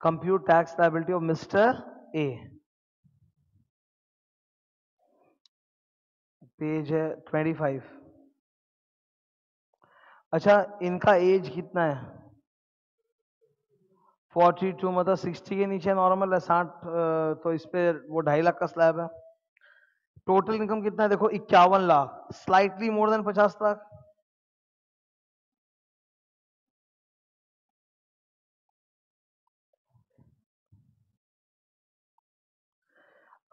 Compute tax liability of Mr. A. Page है 25 अच्छा इनका एज कितना है 42 मतलब 60 के नीचे नॉर्मल है 60 तो इस पे वो ढाई लाख का स्लैब है टोटल इनकम कितना है देखो, इक्यावन lakh slightly more than 50 lakh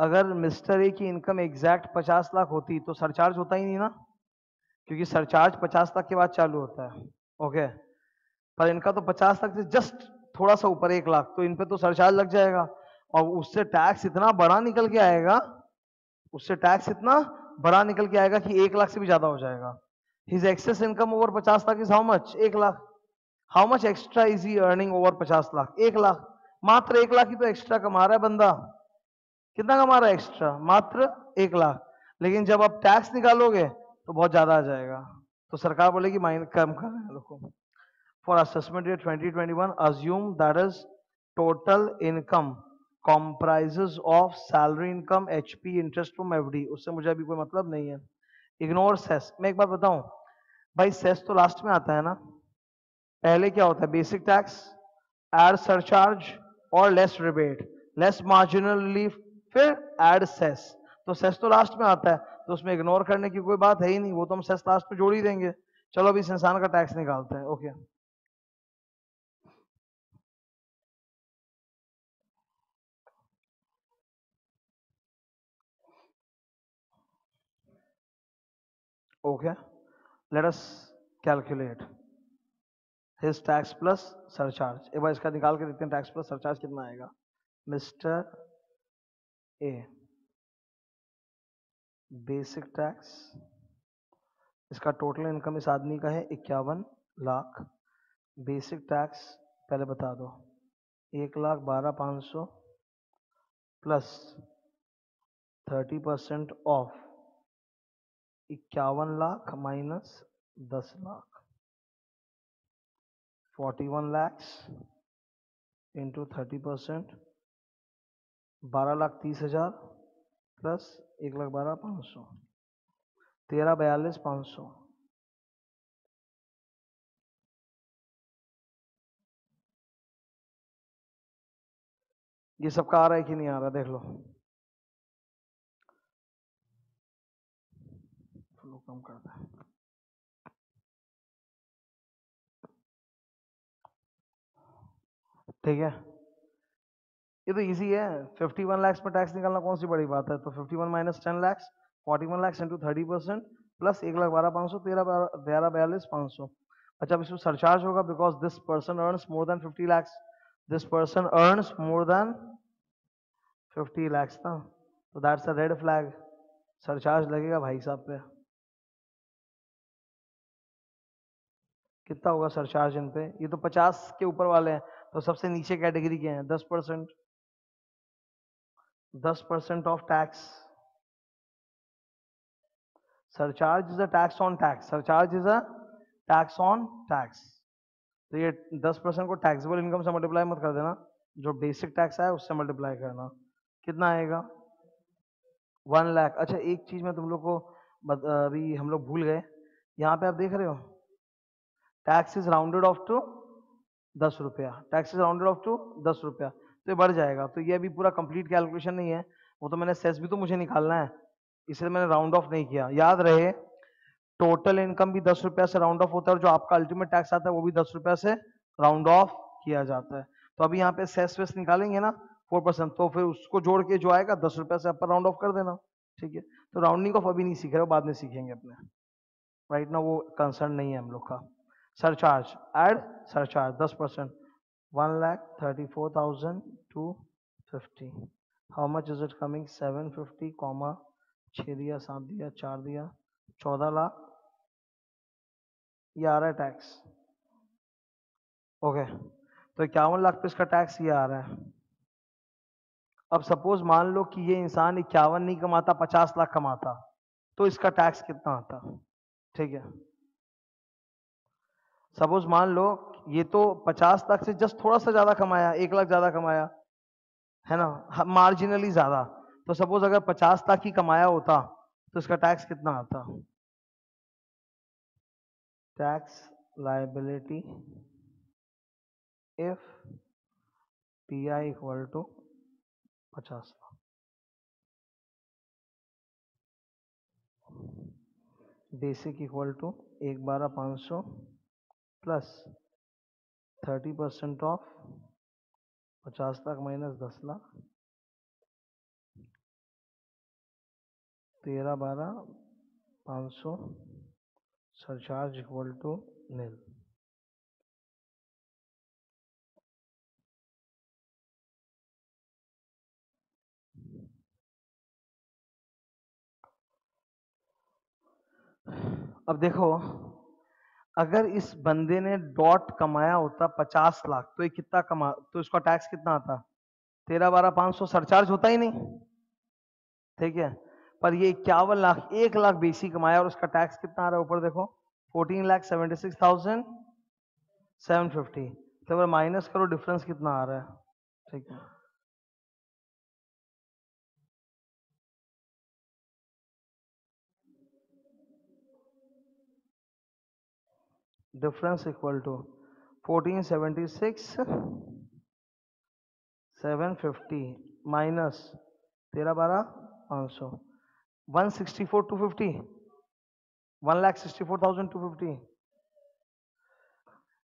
अगर मिस्टर ए की इनकम एग्जैक्ट पचास लाख होती तो सरचार्ज होता ही नहीं ना? क्योंकि सरचार्ज पचास लाख के बाद चालू होता है। ओके पर इनका तो पचास लाख से जस्ट थोड़ा सा ऊपर एक लाख तो इन पे तो सरचार्ज लग जाएगा। और उससे टैक्स इतना बड़ा निकल के आएगा, उससे टैक्स इतना बड़ा निकल के आएगा कि एक लाख से भी ज़्यादा हो जाएगा। हिज एक्सेस इनकम ओवर पचास लाख इज़ हाउ मच एक lakh. How much extra is he earning over पचास लाख? एक लाख। मात्र एक लाख ही तो एक्स्ट्रा कमा रहा है बंदा। कितना कमा रहा है एक्स्ट्रा मात्र एक लाख। लेकिन जब आप टैक्स निकालोगे तो बहुत ज़्यादा आ जाएगा। तो सरकार बोलेगी माइन कम कर रहे हैं लोग for assessment year 2021 assume that is total income comprises of salary income HP interest from FD उससे मुझे अभी कोई मतलब नहीं है। इग्नोर सेस मैं एक बार बताऊँ, भाई सेस तो लास्ट में आता है ना? पहले क्या होता है? बेसिक टैक्स एड सरचार्ज और less rebate less marginal relief फिर एड सेस तो सेस तो लास्ट में आता है तो उसमें इग्नोर करने की कोई बात है ही नहीं, वो तो हम सेस लास्ट में जोड़ ही देंगे। चलो अभी इस इंसान का टैक्स निकालते हैं okay okay. Let us calculate. His tax plus surcharge. एक बार इसका निकाल के देखते हैं टैक्स प्लस सरचार्ज कितना आएगा। मिस्टर ए बेसिक टैक्स इसका टोटल इनकम इस आदमी का है इक्यावन लाख। बेसिक टैक्स पहले बता दो, एक लाख बारह पाँच सौ प्लस थर्टी परसेंट ऑफ़ इक्यावन लाख माइनस दस lakh. Forty one lakhs into thirty percent बारह लाख तीस हज़ार प्लस एक लाख बारह, पाँच सौ। तेरह बयालीस, पाँच सौ। ये सबका आ रहा है कि नहीं आ रहा? देख लो। फ्लो कम करता है ठीक है? ये तो इजी है। 51 लाख पर टैक्स निकालना कौन सी बड़ी बात है? तो 51 one minus ten lakhs 41 lakh into thirty percent plus एक लाख बारह पाँच सौ, तेरह तेरह बयालीस पाँच सौ। अच्छा इसमें सरचार्ज होगा because this person earns more than 50 lakhs this person earns more than 50 lakhs ना। तो that's a red flag surcharge लगेगा भाई साहब पे। कितना होगा सरचार्ज इन पे? ये तो 50 के ऊपर वाले हैं। तो सबसे नीचे कैटेगरी के हैं 10 परसेंट दस percent of tax. Surcharge is a tax on tax. Surcharge is a tax on tax. तो ये दस परसेंट को टैक्सेबल इनकम से मल्टीप्लाई मत कर देना। जो बेसिक टैक्स है उससे मल्टीप्लाई करना। कितना आएगा? वन लाख अच्छा एक चीज़ में तुम लोग को अभी हम लोग भूल गए। यहाँ पे आप देख रहे हो? Tax is rounded off to दस रुपया। Tax is rounded off to दस रुपया। तो ये बढ़ जाएगा। तो ये अभी पूरा कंप्लीट कैलकुलेशन नहीं है। वो तो मैंने सेस भी तो मुझे निकालना है। इसलिए मैंने राउंड ऑफ़ नहीं किया। याद रहे टोटल इनकम भी दस रुपया से राउंड ऑफ़ होता है और जो आपका अल्टीमेट टैक्स आता है वो भी दस रुपया से राउंड ऑफ़ किया जाता है। तो अभी यहाँ पे सेस वेस निकालेंगे ना फोर परसेंट तो फिर उसको जोड़ के जो आएगा दस रुपया से अपर राउंड ऑफ़ कर देना। ठीक है? तो राउंडिंग ऑफ़ अभी नहीं सीख रहे बाद में सीखेंगे अपने। राइट ना वो कंसर्न नहीं है हम लोग का। सरचार्ज एड सरचार्ज दस percent one lakh thirty four thousand two fifty. How much is it coming? seven fifty, comma छः दिया, सात दिया, चार दिया, चौदह लाख. ये आ रहा है टैक्स ओके तो इक्यावन लाख पे इसका टैक्स ये आ रहा है. अब सपोज़ मान लो कि ये इंसान इक्यावन नहीं कमाता, पचास लाख कमाता तो इसका टैक्स कितना आता? ठीक है. सपोज़ मान लो ये तो 50 लाख से जस्ट थोड़ा सा ज़्यादा कमाया, एक लाख ज़्यादा कमाया, है ना? मार्जिनली ज़्यादा। तो सपोज़ अगर 50 लाख ही कमाया होता तो इसका टैक्स कितना आता? Tax liability if P I equal to पचास बेसिक इक्वल टू एक बारह पाँच सौ प्लस थर्टी परसेंट ऑफ़ पचास लाख माइनस दस लाख, तेरह बारह पाँच सौ सरचार्ज इक्वल टू नील अब देखो अगर इस बंदे ने डॉट कमाया होता पचास लाख तो ये कितना कमा तो इसका टैक्स कितना आता? तेरह बारह पाँच सौ सरचार्ज होता ही नहीं। ठीक है? पर ये इक्यावन लाख, एक लाख बेसी कमाया और उसका टैक्स कितना आ रहा है ऊपर देखो? Fourteen lakh seventy six thousand seven fifty तो माइनस करो डिफरेंस कितना आ रहा है? ठीक है? Difference equal to fourteen seventy six seven fifty minus तेरह बारह पाँच सौ one sixty four two fifty one lakh sixty four thousand two fifty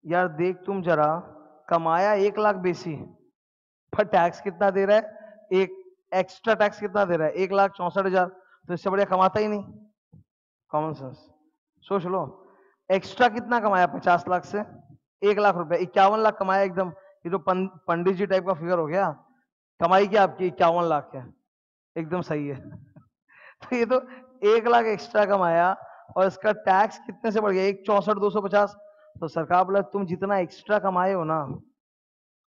यार देख तुम जरा, कमाया एक लाख बेसी, पर टैक्स कितना दे रहा है? एक एक्स्ट्रा टैक्स कितना दे रहा है? एक लाख चौसठ हज़ार। तो इससे बढ़िया कमाता ही नहीं। कॉमन सेंस सोच लो। एक्स्ट्रा कितना कमाया? पचास लाख से? एक लाख रुपया। इक्यावन लाख कमाया एकदम। ये तो पंडित जी टाइप का फिगर हो गया। कमाई क्या आपकी? इक्यावन लाख है। एकदम सही है। तो ये तो एक लाख एक्स्ट्रा कमाया और इसका टैक्स कितने से बढ़ गया? एक चौसठ, दो सौ पचास। तो सरकार बोला, तुम जितना एक्स्ट्रा कमाए हो ना,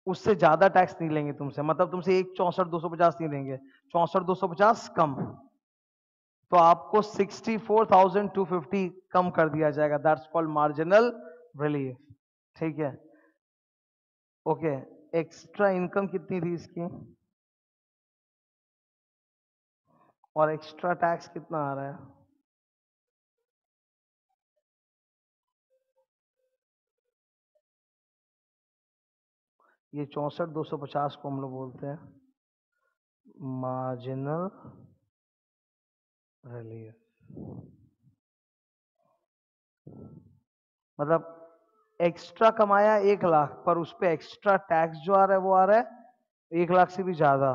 उससे ज़्यादा टैक्स नहीं लेंगे तुमसे। मतलब तुमसे एक चौसठ, दो सौ पचास नहीं लेंगे। चौसठ, दो सौ पचास कम। तो आपको sixty four thousand two fifty कम कर दिया जाएगा। दैट्स कॉल्ड मार्जिनल रिलीफ ठीक है? ओके एक्स्ट्रा इनकम कितनी थी इसकी? और एक्स्ट्रा टैक्स कितना आ रहा है? ये चौसठ दो सौ पचास को हम लोग बोलते हैं। मार्जिनल मतलब एक्स्ट्रा कमाया एक लाख, पर उस पर एक्स्ट्रा टैक्स जो आ रहा है वो आ रहा है एक लाख से भी ज़्यादा।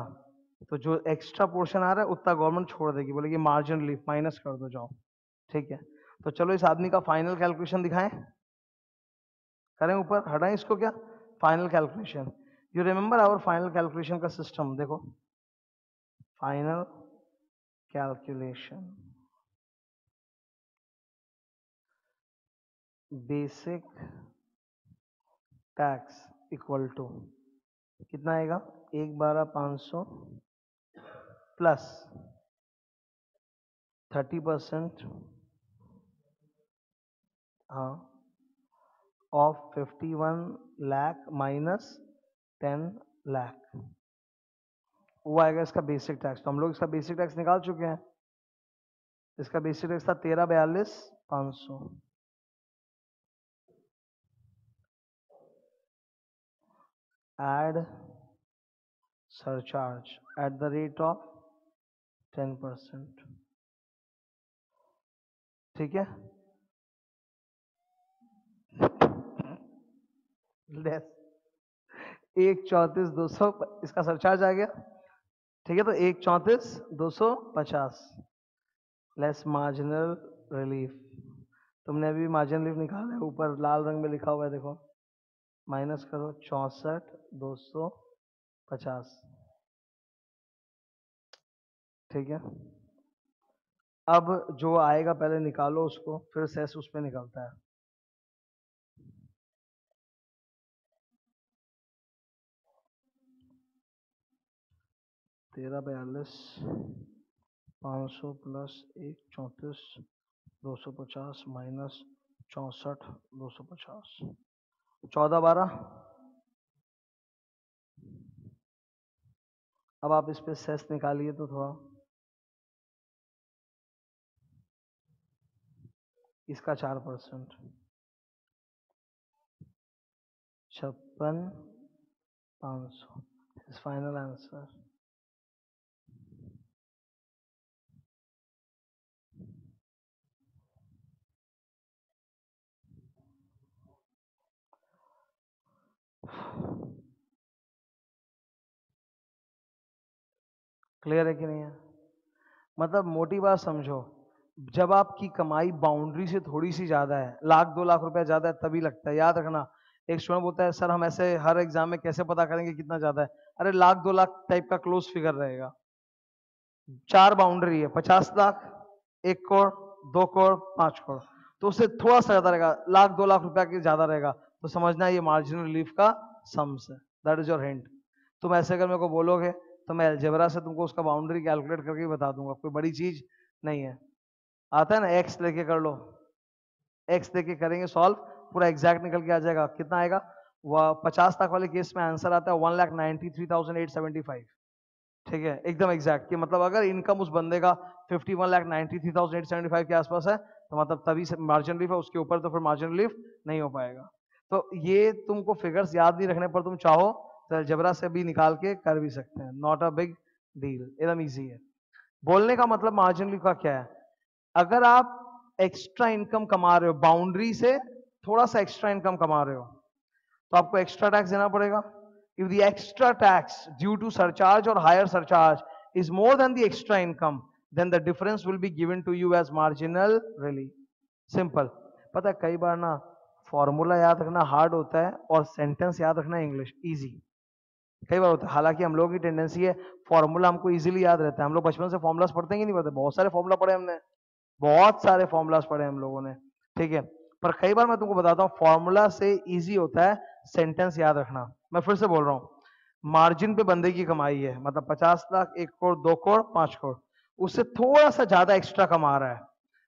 तो जो एक्स्ट्रा पोर्शन आ रहा है उतना गवर्नमेंट छोड़ देगी, बोलेगी मार्जिन रिलीफ माइनस कर दो जाओ। ठीक है? तो चलो इस आदमी का फाइनल कैलकुलेशन दिखाएँ। करें ऊपर, हटाएँ इसको क्या? Final calculation you remember our final calculation का सिस्टम देखो। Final calculation basic tax equal to कितना आएगा? एक बारह पाँच सौ प्लस थर्टी परसेंट हाँ of fifty one lakh minus ten lakh वो आएगा इसका बेसिक टैक्स तो हम लोग इसका बेसिक टैक्स निकाल चुके हैं। इसका बेसिक टैक्स था तेरह बयालीस पाँच सौ। Add surcharge at the rate of ten percent ठीक है? लेस एक चौंतीस दो सौ। इसका सरचार्ज आ गया। ठीक है तो एक चौंतीस, दो सौ पचास। लेस मार्जिनल रिलीफ तुमने अभी मार्जिनल रिलीफ निकाला है, ऊपर लाल रंग में लिखा हुआ है, देखो। माइनस करो, चौसठ, दो सौ पचास। ठीक है? अब जो आएगा, पहले निकालो उसको, फिर सेस उस पर निकलता है। तेरह, बयालीस, पाँच सौ प्लस एक, चौंतीस, दो सौ पचास, माइनस चौंसठ, दो सौ पचास। चौदह, बारह। अब आप इस पे सेस निकालिए तो थोड़ा। इसका चार परसेंट। छप्पन, पाँच सौ। फाइनल आंसर क्लियर है कि नहीं है? मतलब मोटी बात समझो, जब आपकी कमाई बाउंड्री से थोड़ी सी ज़्यादा है, लाख, दो लाख रुपया ज़्यादा है, तभी लगता है। याद रखना, एक स्टूडेंट बोलता है, सर, हम ऐसे हर एग्ज़ाम में कैसे पता करेंगे कितना ज़्यादा है? अरे, लाख, दो लाख टाइप का क्लोज फिगर रहेगा। चार बाउंड्री है, पचास लाख, एक करोड़ दो करोड़ पाँच करोड़ तो उससे थोड़ा सा ज़्यादा रहेगा, लाख, दो लाख रुपया ज़्यादा रहेगा। तो समझना ये मार्जिनल रिलीफ का सम्स है। दैट इज़ योर हिंट तुम ऐसे अगर मेरे को बोलोगे तो मैं एल्जेबरा से तुमको उसका बाउंड्री कैलकुलेट करके बता दूँगा। कोई बड़ी चीज़ नहीं है। आता है ना एक्स लेके कर लो। एक्स लेके करेंगे सॉल्व पूरा एग्जैक्ट निकल के आ जाएगा। कितना आएगा? वह पचास लाख वाले केस में आंसर आता है one lakh ninety three thousand eight seventy five ठीक है? एकदम एग्जैक्ट कि मतलब अगर इनकम उस बंदे का fifty one lakh ninety three thousand eight seventy five के आसपास है तो मतलब तभी से मार्जिन रिलीफ है, उसके ऊपर तो फिर मार्जिन रिलीफ नहीं हो पाएगा। तो ये तुमको फिगर्स याद नहीं रखने पर तुम चाहो तो जबरा से भी निकाल के कर भी सकते हैं। नॉट अ बिग डील एकदम इजी है। बोलने का मतलब मार्जिन का क्या है? अगर आप एक्स्ट्रा इनकम कमा रहे हो बाउंड्री से थोड़ा सा एक्स्ट्रा इनकम कमा रहे हो तो आपको एक्स्ट्रा टैक्स देना पड़ेगा। If the extra tax due to surcharge और higher surcharge is more than the extra income, then the difference will be given to you as marginal relief. Simple. पता कई बार ना फॉर्मूला याद रखना हार्ड होता है और सेंटेंस याद रखना इंग्लिश इजी कई बार होता है, हालाँकि हम लोगों की टेंडेंसी है फॉर्मूला हमको इजीली याद रहता है। हम लोग बचपन से फॉर्मूलास पढ़ते हैं नहीं पढ़ते? बहुत सारे फॉर्मूला पढ़े हमने। बहुत सारे फॉर्मूलास पढ़े हम लोगों ने। ठीक है? पर कई बार मैं तुमको बताता हूँ फॉर्मूला से ईजी होता है सेंटेंस याद रखना। मैं फिर से बोल रहा हूँ मार्जिन पे बंदे की कमाई है मतलब पचास लाख, एक करोड़, दो करोड़, पाँच करोड़। उससे थोड़ा सा ज़्यादा एक्स्ट्रा कमा रहा है।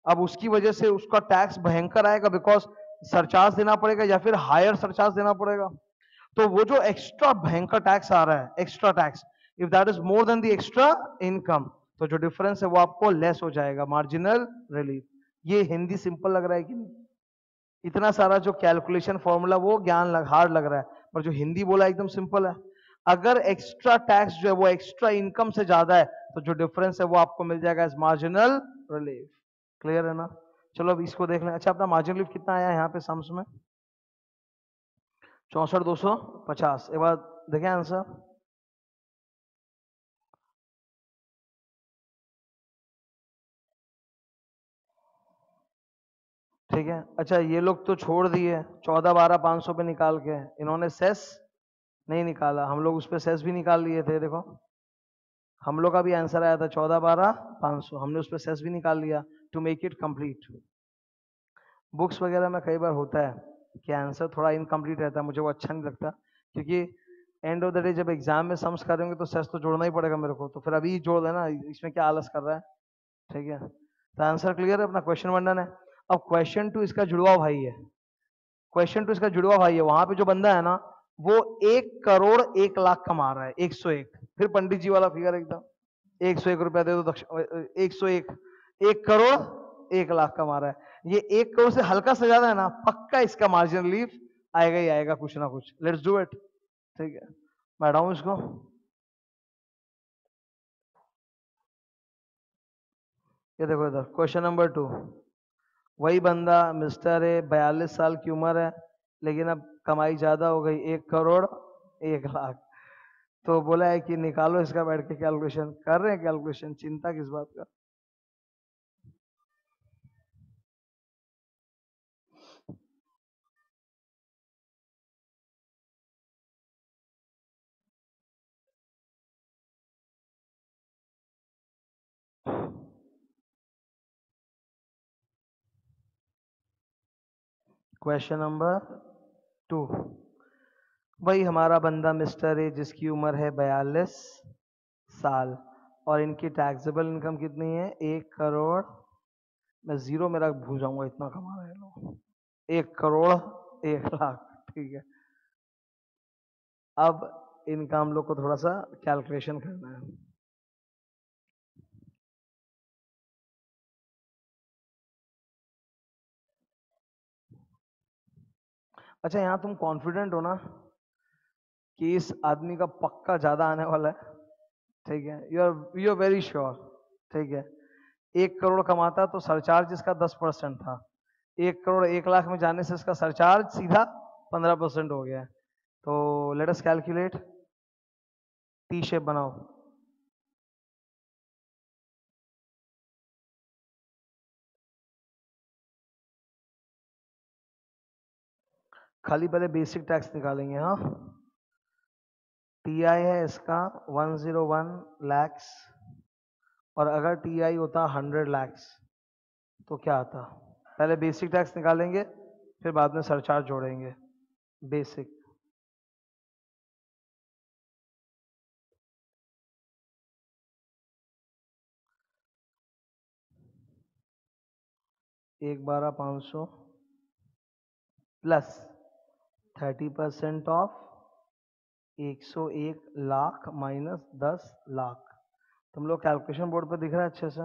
अब उसकी वजह से उसका टैक्स भयंकर आएगा बिकॉज़ सरचार्ज देना पड़ेगा या फिर हायर सरचार्ज देना पड़ेगा। तो वो जो एक्स्ट्रा भयंकर टैक्स आ रहा है extra tax if that is more than the extra income तो जो डिफरेंस है वो आपको लेस हो जाएगा मार्जिनल रिलीफ ये हिंदी सिंपल लग रहा है कि नहीं? इतना सारा जो कैलकुलेशन फॉर्मूला वो ज्ञान लग, हार्ड लग रहा है पर जो हिंदी बोला एकदम सिंपल है। अगर एक्स्ट्रा टैक्स जो है वो एक्स्ट्रा इनकम से ज़्यादा है तो जो डिफरेंस है वो आपको मिल जाएगा एज मार्जिनल रिलीफ क्लियर है ना? चलो अब इसको देख लें अच्छा अपना मार्जिन लिफ्ट कितना आया यहाँ पे सम्स में? चौसठ, दो सौ पचास। एक बार देखें आंसर ठीक है। अच्छा ये लोग तो छोड़ दिए। चौदह, बारह, पाँच सौ पे निकाल के। इन्होंने सेस नहीं निकाला। हम लोग उस पर सेस भी निकाल लिए थे, देखो। हम लोग का भी आंसर आया था चौदह, बारह, पाँच सौ। हमने उस पर सेस भी निकाल लिया। To make it complete books वगैरह में कई बार होता है कि आंसर थोड़ा इनकम्प्लीट रहता है, मुझे वो अच्छा नहीं लगता। क्योंकि एंड ऑफ़ द डे जब एग्ज़ाम में सम्स करेंगे तो सेस तो जोड़ना ही पड़ेगा मेरे को तो फिर अभी जोड़ देना, इसमें क्या आलस कर रहा है? ठीक है? तो आंसर क्लियर है अपना? क्वेश्चन वर्णन है। अब क्वेश्चन टू इसका जुड़वा भाई है क्वेश्चन टू इसका जुड़वा भाई है वहाँ पे जो बंदा है ना, वो एक करोड़ एक लाख कमा रहा है, एक सौ एक। फिर पंडित जी वाला फिगर एकदम। एक सौ एक रुपया दे दो एक सौ एक। एक करोड़, एक लाख कमा रहा है। ये एक करोड़ से हल्का सा ज़्यादा है ना, पक्का इसका मार्जिन लीफ आएगा ही आएगा, कुछ ना कुछ। लेट्स डू इट ठीक है। मैं हटाऊ इसको। ये देखो इधर क्वेश्चन नंबर टू वही बंदा मिस्टर है बयालीस साल की उम्र है, लेकिन अब कमाई ज़्यादा हो गई, एक करोड़, एक लाख। तो बोला है कि निकालो इसका बैठ के कैलकुलेशन कर रहे हैं कैलकुलेशन चिंता किस बात का? क्वेश्चन नंबर टू वही हमारा बंदा मिस्टर है जिसकी उम्र है बयालीस साल, और इनकी टैक्सेबल इनकम कितनी है? एक करोड़, मैं ज़ीरो मेरा भूल जाऊँगा, इतना कमा रहे लोग। एक करोड़, एक लाख, ठीक है। अब इनका हम लोग को थोड़ा सा कैलकुलेशन करना है। अच्छा यहाँ तुम कॉन्फिडेंट हो ना कि इस आदमी का पक्का ज़्यादा आने वाला है, ठीक है? You are you are very sure ठीक है? एक करोड़ कमाता तो सरचार्ज इसका दस परसेंट था। एक करोड़ एक लाख में जाने से इसका सरचार्ज सीधा पंद्रह परसेंट हो गया तो let us calculate T shape बनाओ। खाली पहले बेसिक टैक्स निकालेंगे हाँ। टी आई है इसका वन ज़ीरो वन लैक्स और अगर टी आई होता हंड्रेड लैक्स तो क्या आता? पहले बेसिक टैक्स निकालेंगे, फिर बाद में सरचार्ज जोड़ेंगे। बेसिक एक बारह पाँच सौ। प्लस थर्टी परसेंट ऑफ़ एक सौ एक लाख माइनस दस लाख। तुम लोग कैलकुलेशन बोर्ड पर दिख रहा है अच्छे से?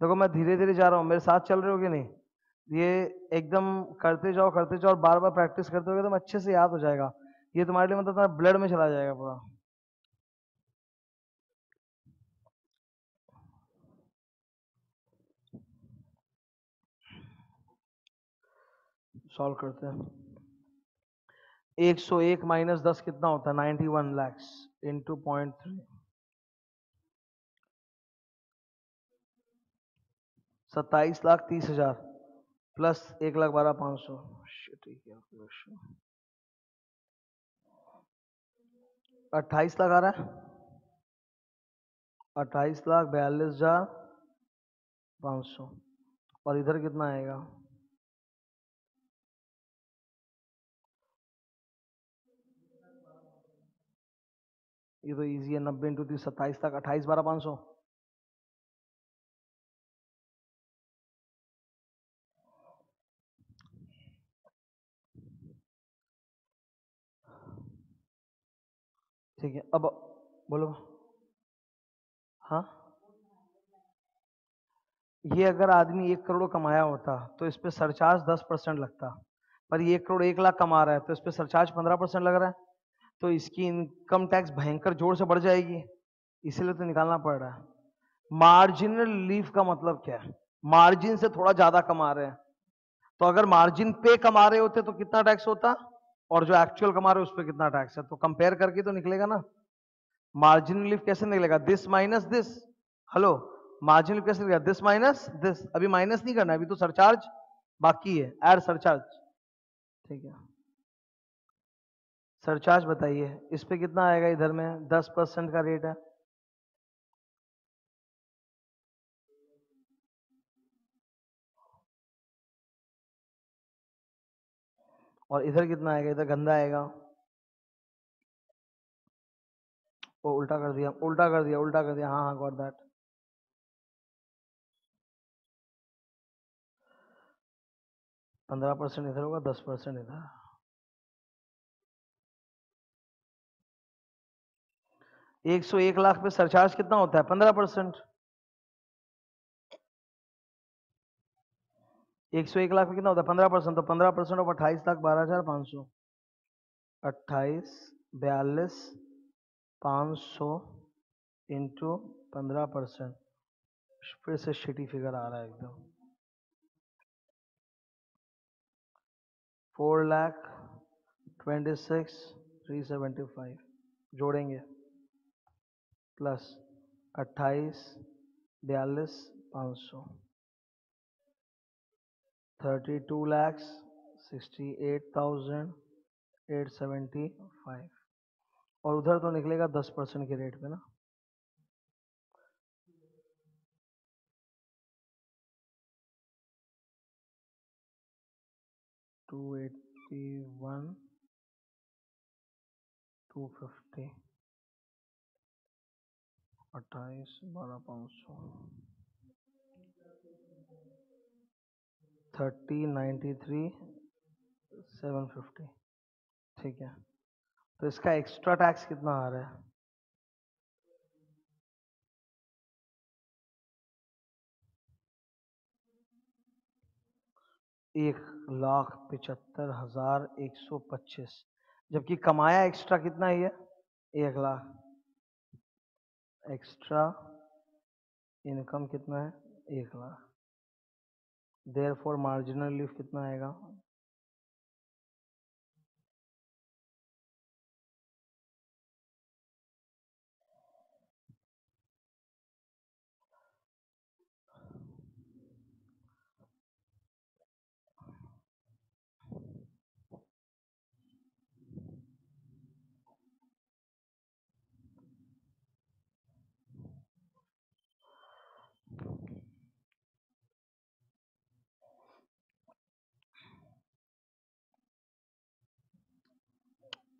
देखो, मैं धीरे धीरे जा रहा हूँ। मेरे साथ चल रहे हो कि नहीं? ये एकदम करते जाओ करते जाओ और बार बार प्रैक्टिस करते हो तो अच्छे से याद हो जाएगा। ये तुम्हारे लिए मतलब तुम्हारे ब्लड में चला जाएगा पूरा। सॉल्व करते हैं। 101 माइनस दस कितना होता है? 91 लैक्स इंटू पॉइंट थ्री सत्ताईस लाख तीस हज़ार प्लस एक लाख बारह पाँच सौ। अट्ठाईस लाख आ रहा है? अट्ठाईस लाख बयालीस हज़ार पाँच सौ। और इधर कितना आएगा? ये तो इजी है, नब्बे इंटू तीस, सत्ताईस तक, अट्ठाईस, बारह, पाँच सौ। ठीक है, अब बोलो। हाँ? ये अगर आदमी एक करोड़ कमाया होता तो इस पे सरचार्ज दस परसेंट लगता, पर ये एक करोड़ एक लाख कमा रहा है तो इस पर सरचार्ज पंद्रह परसेंट लग रहा है। तो इसकी इनकम टैक्स भयंकर ज़ोर से बढ़ जाएगी, इसीलिए तो निकालना पड़ रहा है। मार्जिनल लीव का मतलब क्या है? मार्जिन से थोड़ा ज़्यादा कमा रहे हैं। तो अगर मार्जिन पे कमा रहे होते तो कितना टैक्स होता? और जो एक्चुअल कमा रहे उस पर कितना टैक्स है? तो कंपेयर करके तो निकलेगा ना। मार्जिन लीव कैसे निकलेगा? This minus this hello margin relief कैसे निकलेगा? दिस माइनस दिस अभी माइनस नहीं करना अभी तो सरचार्ज बाकी है। एड सरचार्ज ठीक है। सरचार्ज बताइए, इस पे कितना आएगा इधर में? दस परसेंट का रेट है। और इधर कितना आएगा? इधर गंदा आएगा। वो उल्टा कर दिया, उल्टा कर दिया, उल्टा कर दिया। हाँ हाँ गॉट दैट पंद्रह परसेंट इधर होगा, दस परसेंट इधर। एक सौ एक लाख पे सरचार्ज कितना होता है? पंद्रह परसेंट। एक सौ एक लाख पे कितना होता है? पंद्रह परसेंट। तो पंद्रह परसेंट ऑफ़ अट्ठाईस लाख बारह हज़ार पाँच सौ। अट्ठाईस, बयालीस, पाँच सौ इंटू पंद्रह परसेंट। फिर से शिटी फिगर आ रहा है एकदम। Four lakh twenty six, three seventy five. जोड़ेंगे। प्लस अट्ठाईस, बयालीस, पाँच सौ। Thirty two lakhs, sixty eight thousand, eight seventy five. और उधर तो निकलेगा दस परसेंट के रेट पे ना। Two eighty one, two fifty. अट्ठाईस, बारह पाँच सौ। Thirty, ninety three, seven fifty. ठीक है। तो इसका एक्स्ट्रा टैक्स कितना आ रहा है? एक लाख पिचहत्तर हज़ार एक सौ पच्चीस। जबकि कमाया एक्स्ट्रा कितना ही है? एक लाख। एक्स्ट्रा इनकम कितना है? एक lakh. There for marginal relief कितना आएगा?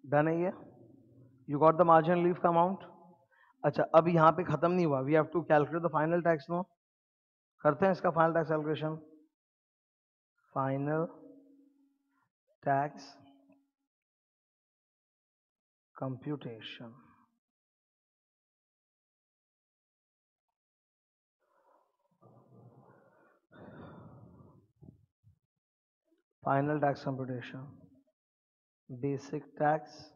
डन है ये? You got the marginal relief का अमाउंट अच्छा अब यहाँ पे खत्म नहीं हुआ। We have to calculate the final tax no करते हैं इसका final tax calculation final tax computation final tax computation basic tax.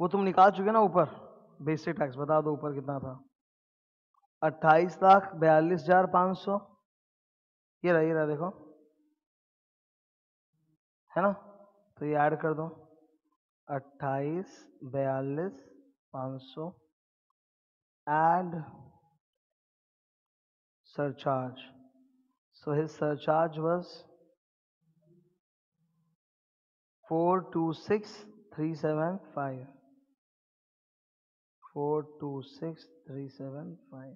वो तुम निकाल चुके ना ऊपर। बेसिक टैक्स, बता दो ऊपर कितना था। अट्ठाईस लाख बयालीस हज़ार पाँच सौ। ये रहा ये रहा, देखो। है ना? तो ये ऐड कर दो। अट्ठाईस बयालीस पाँच सौ। Add surcharge. So his surcharge was 426375. 426375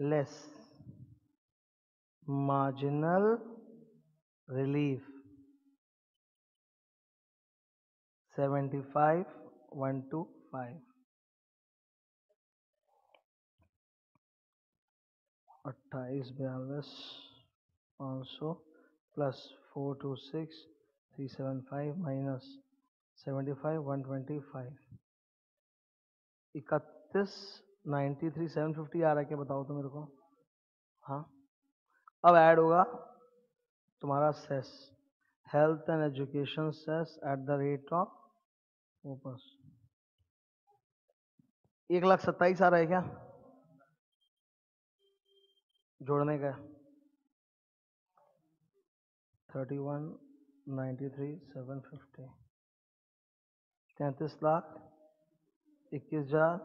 less marginal relief 75 125 अट्ठाईस बयालीस पाँच सौ plus four two six three seven five minus seventy five one twenty five इकतीस नाइन्टी थ्री सेवन फिफ्टी आ रहा है क्या बताओ तो मेरे को? हाँ। अब ऐड होगा तुम्हारा cess health and education cess at the rate of वापस एक लाख सत्ताईस आ रहा है क्या? जोड़ने का thirty one ninety three seven fifty तैंतीस लाख इक्कीस हज़ार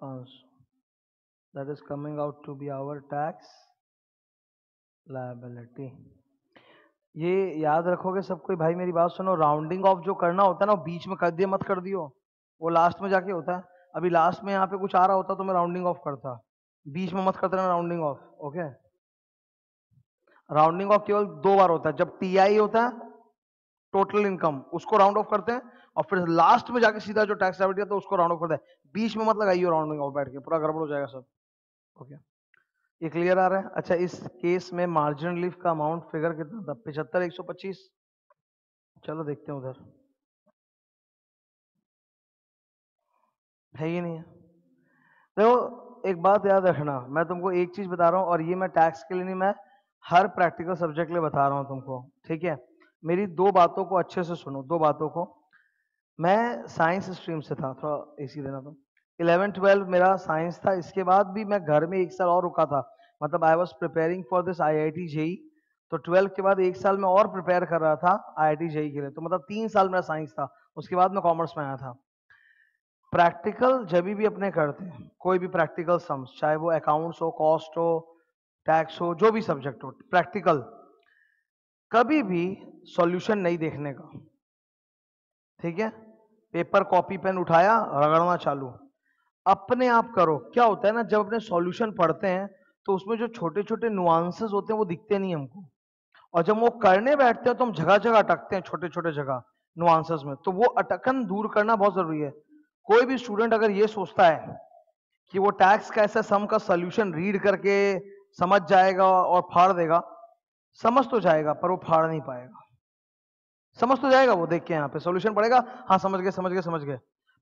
पाँच सौ that is coming out to be our tax liability ये याद रखोगे सब कोई? भाई मेरी बात सुनो राउंडिंग ऑफ़ जो करना होता है ना बीच में कर दिए मत कर दियो। वो लास्ट में जाके होता है। अभी लास्ट में यहाँ पे कुछ आ रहा होता तो मैं राउंडिंग ऑफ़ करता। बीच में मत करते ना rounding off okay rounding off केवल दो बार होता है। जब टीआई होता है टोटल इनकम उसको राउंड ऑफ़ करते हैं और फिर लास्ट में जाके सीधा जो टैक्स है, उसको राउंड ऑफ़ करते हैं। बीच में मत लगाइए राउंडिंग ऑफ़ बैठ के, पूरा गड़बड़ हो जाएगा सब। ओके ये क्लियर आ रहा है? अच्छा इस केस में मार्जिन रिलीफ का अमाउंट फिगर कितना था? पिछहत्तर, एक सौ पच्चीस। चलो देखते हैं उधर। है ही नहीं है। देखो, एक बात याद रखना, मैं तुमको एक चीज़ बता रहा हूँ और ये मैं टैक्स के लिए नहीं, मैं हर प्रैक्टिकल सब्जेक्ट लिए बता रहा हूँ तुमको, ठीक है? मेरी दो बातों को अच्छे से सुनो, दो बातों को। मैं साइंस स्ट्रीम से था, थोड़ा एसी देना तुम। इलेवन ट्वेल्व मेरा साइंस था, इसके बाद भी मैं घर में एक साल और रुका था। मतलब I was preparing for this I I T JEE तो ट्वेल्थ के बाद एक साल में और प्रिपेयर कर रहा था आई आई टी जेई के लिए। तो मतलब तीन साल मेरा साइंस था, उसके बाद मैं कॉमर्स में आया था। प्रैक्टिकल जब भी अपने करते हैं, कोई भी प्रैक्टिकल सम्स चाहे वो अकाउंट्स हो कॉस्ट हो टैक्स हो, जो भी सब्जेक्ट हो प्रैक्टिकल कभी भी सॉल्यूशन नहीं देखने का। ठीक है? पेपर कॉपी पेन उठाया, रगड़ना चालू। अपने आप करो। क्या होता है ना, जब अपने सॉल्यूशन पढ़ते हैं तो उसमें जो छोटे छोटे नुआंसेस होते हैं, वो दिखते नहीं हमको। और जब वो करने बैठते हैं तो हम जगह जगह अटकते हैं छोटे छोटे जगह नुआंसेस में। तो वो अटकन दूर करना बहुत ज़रूरी है। कोई भी स्टूडेंट अगर ये सोचता है कि वो टैक्स का ऐसा सम का सोल्यूशन रीड करके समझ जाएगा और फाड़ देगा, समझ तो जाएगा, पर वो फाड़ नहीं पाएगा। समझ तो जाएगा वो देख के यहाँ पे सोल्यूशन पड़ेगा। हाँ समझ गए समझ गए समझ गए।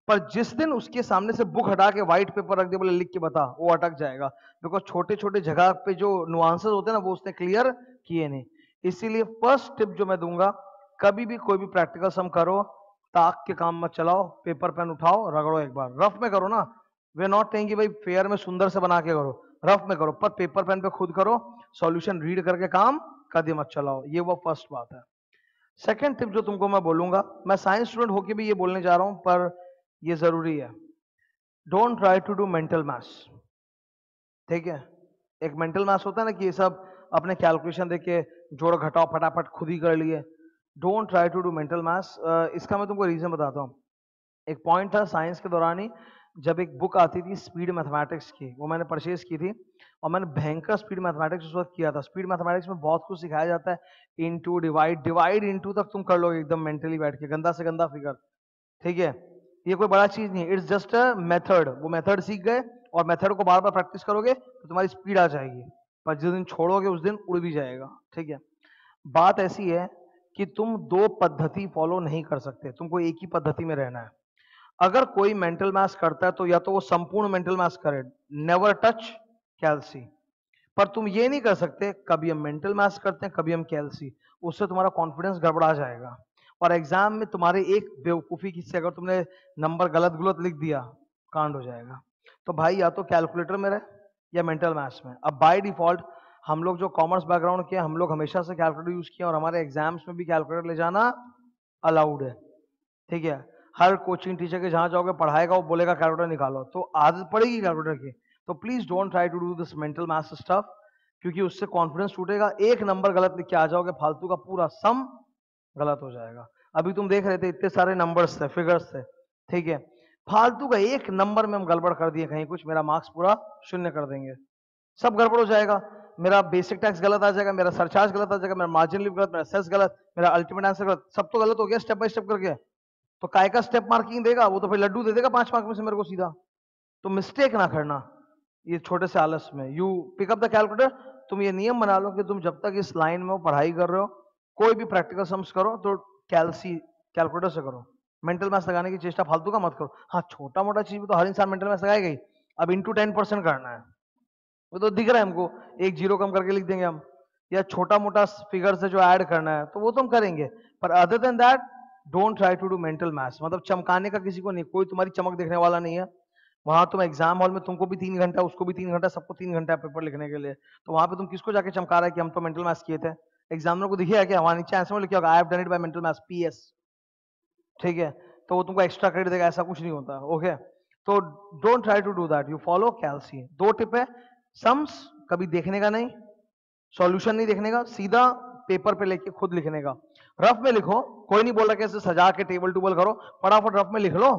पर जिस दिन उसके सामने से बुक हटा के व्हाइट पेपर रख दे, बोले लिख के बता, वो अटक जाएगा। बिकॉज़ छोटे छोटे जगह पे जो नुआंसेस होते हैं ना, वो उसने क्लियर किए नहीं। इसीलिए फ़र्स्ट टिप जो मैं दूँगा, कभी भी कोई भी प्रैक्टिकल सम करो, ताक के काम मत चलाओ पेपर पेन उठाओ, रगड़ो एक बार। रफ में करो ना। वे नॉट टेइंग कि भाई फेयर में सुंदर से बना के करो। रफ में करो, पर पेपर पेन पे खुद करो सॉल्यूशन रीड करके काम कभी मत चलाओ ये वो फ़र्स्ट बात है। सेकेंड टिप जो तुमको मैं बोलूँगा, मैं साइंस स्टूडेंट होके भी ये बोलने जा रहा हूँ, पर ये ज़रूरी है। Don't try to do mental maths ठीक है? एक मेंटल मैथ्स होता है ना कि ये सब अपने कैलकुलेशन देके जोड़ घटाओ, फटाफट खुद ही कर लिए। Don't try to do mental maths इसका मैं तुमको रीजन बताता हूँ। एक पॉइंट था साइंस के दौरान ही जब एक बुक आती थी स्पीड मैथमेटिक्स की, वो मैंने परचेज की थी और मैंने भयंकर स्पीड मैथमेटिक्स उस वक्त किया था। स्पीड मैथमेटिक्स में बहुत कुछ सिखाया जाता है। In into divide divide into तक तुम कर लो एकदम मेंटली बैठ के, गंदा से गंदा फिगर ठीक है? ये कोई बड़ा चीज़ नहीं है। इट्स जस्ट अ मेथड वो मेथड सीख गए और मेथड को बार बार प्रैक्टिस करोगे तो तुम्हारी स्पीड आ जाएगी। पर जिस दिन छोड़ोगे, उस दिन उड़ भी जाएगा। ठीक है? बात ऐसी है कि तुम दो पद्धति फॉलो नहीं कर सकते। तुमको एक ही पद्धति में रहना है। अगर कोई मेंटल मैथ्स करता है तो या तो वो संपूर्ण मेंटल मैथ्स करे नेवर टच कैल्सी पर तुम ये नहीं कर सकते, कभी हम मेंटल मैथ्स करते हैं, कभी हम कैलसी उससे तुम्हारा कॉन्फिडेंस गड़बड़ा जाएगा। और एग्ज़ाम में तुम्हारे एक बेवकूफ़ी की से अगर तुमने नंबर गलत गलत लिख दिया, कांड हो जाएगा। तो भाई, या तो कैलकुलेटर में रहे, या मेंटल मैथ्स में। अब बाय डिफ़ॉल्ट हम लोग जो कॉमर्स बैकग्राउंड के हम लोग हमेशा से कैलकुलेटर यूज़ किए और हमारे एग्ज़ाम्स में भी कैलकुलेटर ले जाना अलाउड है। ठीक है? हर कोचिंग टीचर के जहाँ जाओगे, पढ़ाएगा, वो बोलेगा कैलकुलेटर निकालो। तो आदत पड़ेगी कैलकुलेटर की। तो please don't try to do this mental maths stuff क्योंकि उससे कॉन्फिडेंस टूटेगा। एक नंबर गलत लिख के आ जाओगे, फालतू का पूरा सम गलत हो जाएगा। अभी तुम देख रहे थे, इतने सारे नंबर्स थे फिगर्स थे, ठीक है? फालतू का एक नंबर में हम गड़बड़ कर दिए कहीं कुछ, मेरा मार्क्स पूरा शून्य कर देंगे। सब गड़बड़ हो जाएगा। मेरा बेसिक टैक्स गलत आ जाएगा, मेरा सरचार्ज गलत आ जाएगा, मेरा मार्जिन लिव गलत, मेरा सेस गलत, मेरा अल्टीमेट आंसर गलत, सब तो गलत हो गया स्टेप बाय स्टेप करके। तो काय का स्टेप मार्किंग देगा? वो तो फिर लड्डू दे देगा पाँच मार्क में से मेरे को सीधा। तो मिस्टेक ना करना। ये छोटे से आलस में। यू पिकअप द कैलकुलेटर तुम ये नियम बना लो कि तुम जब तक इस लाइन में पढ़ाई कर रहे हो, कोई भी प्रैक्टिकल सम्स करो तो कैलसी कैलकुलेटर से करो। मेंटल मैथ्स लगाने की चेष्टा फालतू का मत करो। हाँ छोटा मोटा चीज़ भी तो हर इंसान मेंटल मैथ्स लगाएगा ही अब इंटू टेन परसेंट करना है। वो तो दिख रहा है हमको। एक ज़ीरो कम करके लिख देंगे हम। या छोटा मोटा फिगर से जो ऐड करना है तो वो तो हम करेंगे। पर other than that don't try to do mental maths मतलब चमकाने का किसी को नहीं, कोई तुम्हारी चमक देखने वाला नहीं है। वहाँ तुम एग्ज़ाम हॉल में तुमको भी तीन घंटा, उसको भी तीन घंटा, सबको तीन घंटा पेपर लिखने के लिए। तो वहाँ पे तुम किसको जाके चमका रहे कि हम तो मेंटल मैथ्स किए थे? एग्जामिनर को दिखे क्या? वहाँ नीचे आंसर में लिखा होगा I have done it by mental maths PS ठीक है? तो वो तुमको एक्स्ट्रा क्रेडिट देगा, ऐसा कुछ नहीं होता ओके तो don't try to do that you follow calci दो टिप है सम्स कभी देखने का नहीं सॉल्यूशन नहीं देखने का, सीधा पेपर पे लेके खुद लिखने का। रफ में लिखो, कोई नहीं बोल रहा कैसे सजा के टेबल टूबल करो, फटाफट रफ में लिख लो।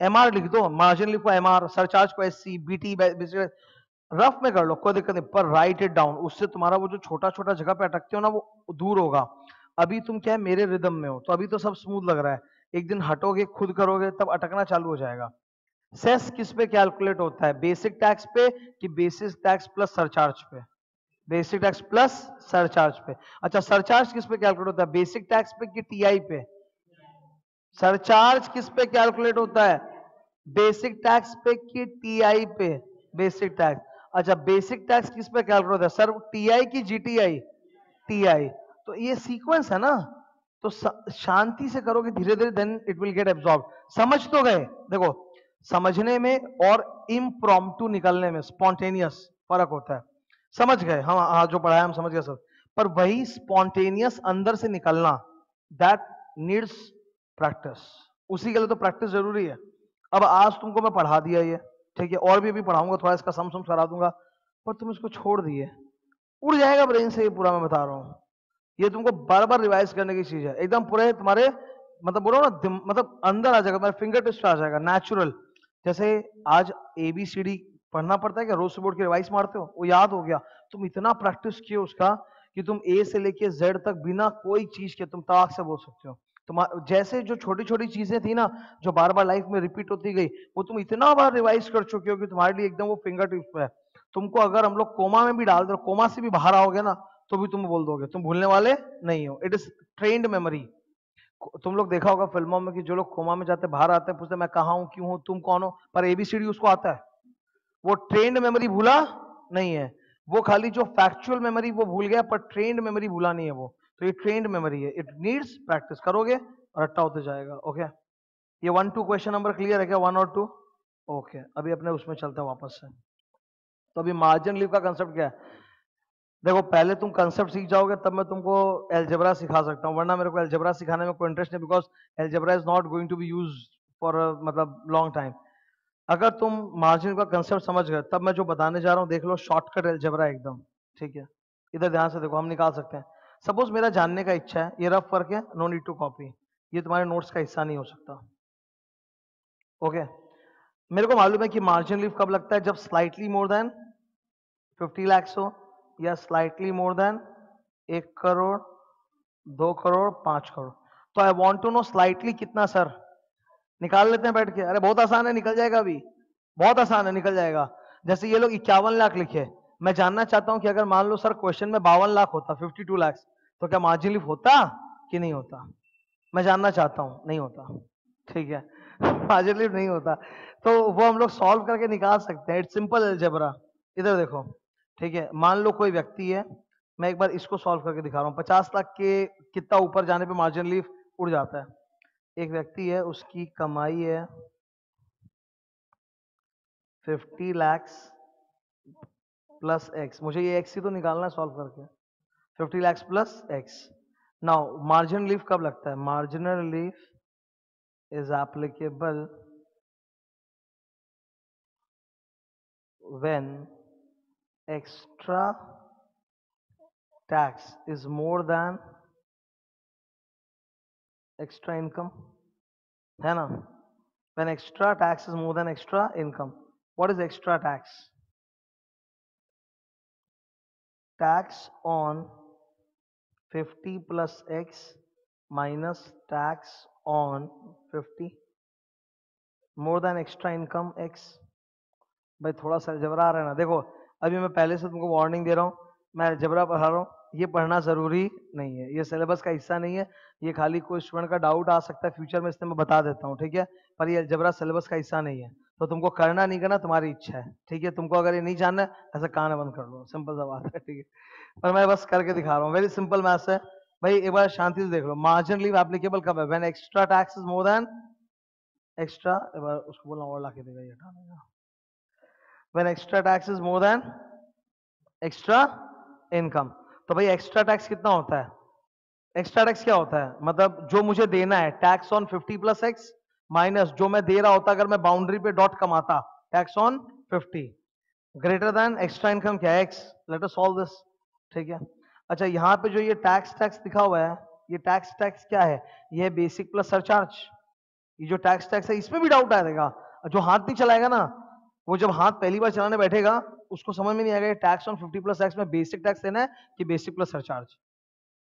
एमआर लिख दो मार्जिन लिखो एमआर सरचार्ज को एस सी बीटी रफ में कर लो, कोई दिक्कत नहीं, पर राइट इट डाउन उससे तुम्हारा वो जो छोटा छोटा जगह पे अटकते हो ना, वो दूर होगा। अभी तुम क्या है, मेरे रिदम में हो तो अभी तो सब स्मूथ लग रहा है। एक दिन हटोगे, खुद करोगे, तब अटकना चालू हो जाएगा। सेस किस पे कैलकुलेट होता है? बेसिक टैक्स पे कि बेसिक टैक्स प्लस सरचार्ज पे? बेसिक टैक्स प्लस सरचार्ज पे। अच्छा सरचार्ज किस पे कैलकुलेट होता है? बेसिक टैक्स पे कि टीआई पे? सरचार्ज किस पे कैलकुलेट होता है? बेसिक टैक्स पे कि टीआई पे, बेसिक टैक्स। अच्छा बेसिक टैक्स किस पे कैलकुलेट होता है? सर टीआई की जीटीआई टीआई तो ये सीक्वेंस है ना? तो शांति से करोगे धीरे धीरे then it will get absorb समझ तो गए? देखो, समझने में और इम्प्रॉम्प्टू निकलने में स्पॉन्टेनियस फ़र्क होता है। समझ गए हम हाँ जो पढ़ाया हम समझ गए सब। पर वही स्पॉन्टेनियस अंदर से निकलना दैट नीड्स प्रैक्टिस उसी के लिए तो प्रैक्टिस ज़रूरी है। अब आज तुमको मैं पढ़ा दिया ये, ठीक है, और भी अभी पढ़ाऊँगा, थोड़ा इसका सम सम करा दूँगा, पर तुम इसको छोड़ दिए। उड़ जाएगा ब्रेन से ये पूरा मैं बता रहा हूँ। ये तुमको बार बार रिवाइज करने की चीज़ है। एकदम पूरे तुम्हारे मतलब बोलो ना मतलब अंदर आ जाएगा, तुम्हारे फिंगर टिप्स आ जाएगा नेचुरल जैसे आज ए बी सी डी पढ़ना पड़ता है क्या रोज बोर्ड की रिवाइज मारते हो? वो याद हो गया। तुम इतना प्रैक्टिस किए उसका कि तुम ए से लेके जेड तक बिना कोई चीज़ के तुम तलाक से बोल सकते हो। जैसे जो छोटी छोटी चीज़ें थी ना, जो बार बार लाइफ में रिपीट होती गई, वो तुम इतना बार रिवाइज कर चुके हो कि तुम्हारे लिए एकदम वो फिंगर टिप्स है। तुमको अगर हम लोग कोमा में भी डाल दो कोमा से भी बाहर आओगे ना तो भी तुम बोल दोगे, तुम भूलने वाले नहीं हो। इट इज़ ट्रेंड मेमोरी तुम लोग देखा होगा फ़िल्मों में कि जो लोग कोमा में जाते, बाहर आते हैं, पूछते मैं कहा हूँ? क्यों हूँ? तुम कौन हो? पर एबीसीडी उसको आता है। वो ट्रेंड मेमोरी भूला नहीं है। वो खाली जो फैक्चुअल मेमोरी वो भूल गया, पर ट्रेंड मेमोरी भूला नहीं है वो। तो ये ट्रेंड मेमोरी है। इट नीड्स प्रैक्टिस करोगे और अट्टा होते जाएगा। ओके ये one two question number clear है क्या? वन और टू ओके अभी अपने उसमें चलते हैं वापस से। तो अभी मार्जिन लीव का कंसेप्ट क्या है? देखो, पहले तुम कंसेप्ट सीख जाओगे, तब मैं तुमको एल्जेब्रा सिखा सकता हूँ। वरना मेरे को एल्जेब्रा सिखाने में कोई इंटरेस्ट नहीं because algebra is not going to be use for मतलब लॉन्ग टाइम अगर तुम मार्जिन का कंसेप्ट समझ गए, तब मैं जो बताने जा रहा हूँ, देख लो शॉर्टकट एल्जेब्रा एकदम, ठीक है? इधर ध्यान से देखो, हम निकाल सकते हैं। सपोज़ मेरा जानने का इच्छा है, ये रफ वर्क है नो नीड टू कॉपी ये तुम्हारे नोट्स का हिस्सा नहीं हो सकता। ओके मेरे को मालूम है कि मार्जिन लीव कब लगता है? जब स्लाइटली मोर देन 50 लैक्स हो, या स्लाइटली मोर देन एक करोड़, दो करोड़, पाँच करोड़। तो I want to know slightly कितना सर निकाल लेते हैं बैठ के। अरे बहुत आसान है, निकल जाएगा अभी। बहुत आसान है, निकल जाएगा। जैसे ये लोग इक्यावन लाख लिखे। मैं जानना चाहता हूँ कि अगर मान लो सर क्वेश्चन में बावन लाख होता फिफ्टी टू लैक्स तो क्या मार्जिन होता कि नहीं होता? मैं जानना चाहता हूँ, नहीं होता। ठीक है। मार्जिन नहीं होता। तो वो हम लोग सॉल्व करके निकाल सकते हैं। इट्स सिंपल जबरा इधर देखो। ठीक है। मान लो कोई व्यक्ति है। मैं एक बार इसको सॉल्व करके दिखा रहा हूँ। पचास लाख के कितना ऊपर जाने पे मार्जिन लीफ उड़ जाता है। एक व्यक्ति है, उसकी कमाई है फिफ्टी लैक्स प्लस एक्स। मुझे ये एक्स ही तो निकालना है सॉल्व करके। Fifty lakhs plus x. Now, margin relief कब लगता है? Marginal relief is applicable when extra tax is more than extra income है ना? When extra tax is more than extra income what is extra tax tax on 50 plus x minus tax on 50 more than extra income x भाई थोड़ा सा जबरा आ रहा है ना। देखो, अभी मैं पहले से तुमको वार्निंग दे रहा हूँ, मैं जबरा पढ़ा रहा हूँ, ये पढ़ना ज़रूरी नहीं है, ये सिलेबस का हिस्सा नहीं है। ये खाली कोई स्टूडेंट का डाउट आ सकता है फ्यूचर में इसलिए मैं बता देता हूँ, ठीक है? पर ये जबरा सिलेबस का हिस्सा नहीं है। तो तुमको करना नहीं करना, तुम्हारी इच्छा है, ठीक है? तुमको अगर ये नहीं जानना है, ऐसा कान बंद कर लो सिंपल सा बात है, ठीक है? पर मैं बस करके दिखा रहा हूँ वेरी सिंपल मैथ्स है। भाई, एक बार शांति से देख लो मार्जिन लीव एप्लीकेबल कब है? When extra tax is more than extra एक बार उसको बोलना और ला के देगा, ये हटा देगा। When extra tax is more than extra income तो भाई एक्स्ट्रा टैक्स कितना होता है? एक्स्ट्रा टैक्स क्या होता है? मतलब जो मुझे देना है tax on 50 plus x minus जो मैं दे रहा होता, अगर मैं बाउंड्री पे डॉट कमाता tax on 50 greater than extra income क्या एक्स लेट सॉल्व दिस ठीक है? अच्छा यहाँ पे जो ये टैक्स टैक्स लिखा हुआ है, ये टैक्स टैक्स क्या है? ये बेसिक प्लस सरचार्ज ये जो टैक्स टैक्स है, इसमें भी डाउट आएगा। जो हाथ नहीं चलाएगा ना, वो जब हाथ पहली बार चलाने बैठेगा, उसको समझ में नहीं आएगा टैक्स ऑन 50 प्लस एक्स में बेसिक टैक्स देना है कि बेसिक प्लस सरचार्ज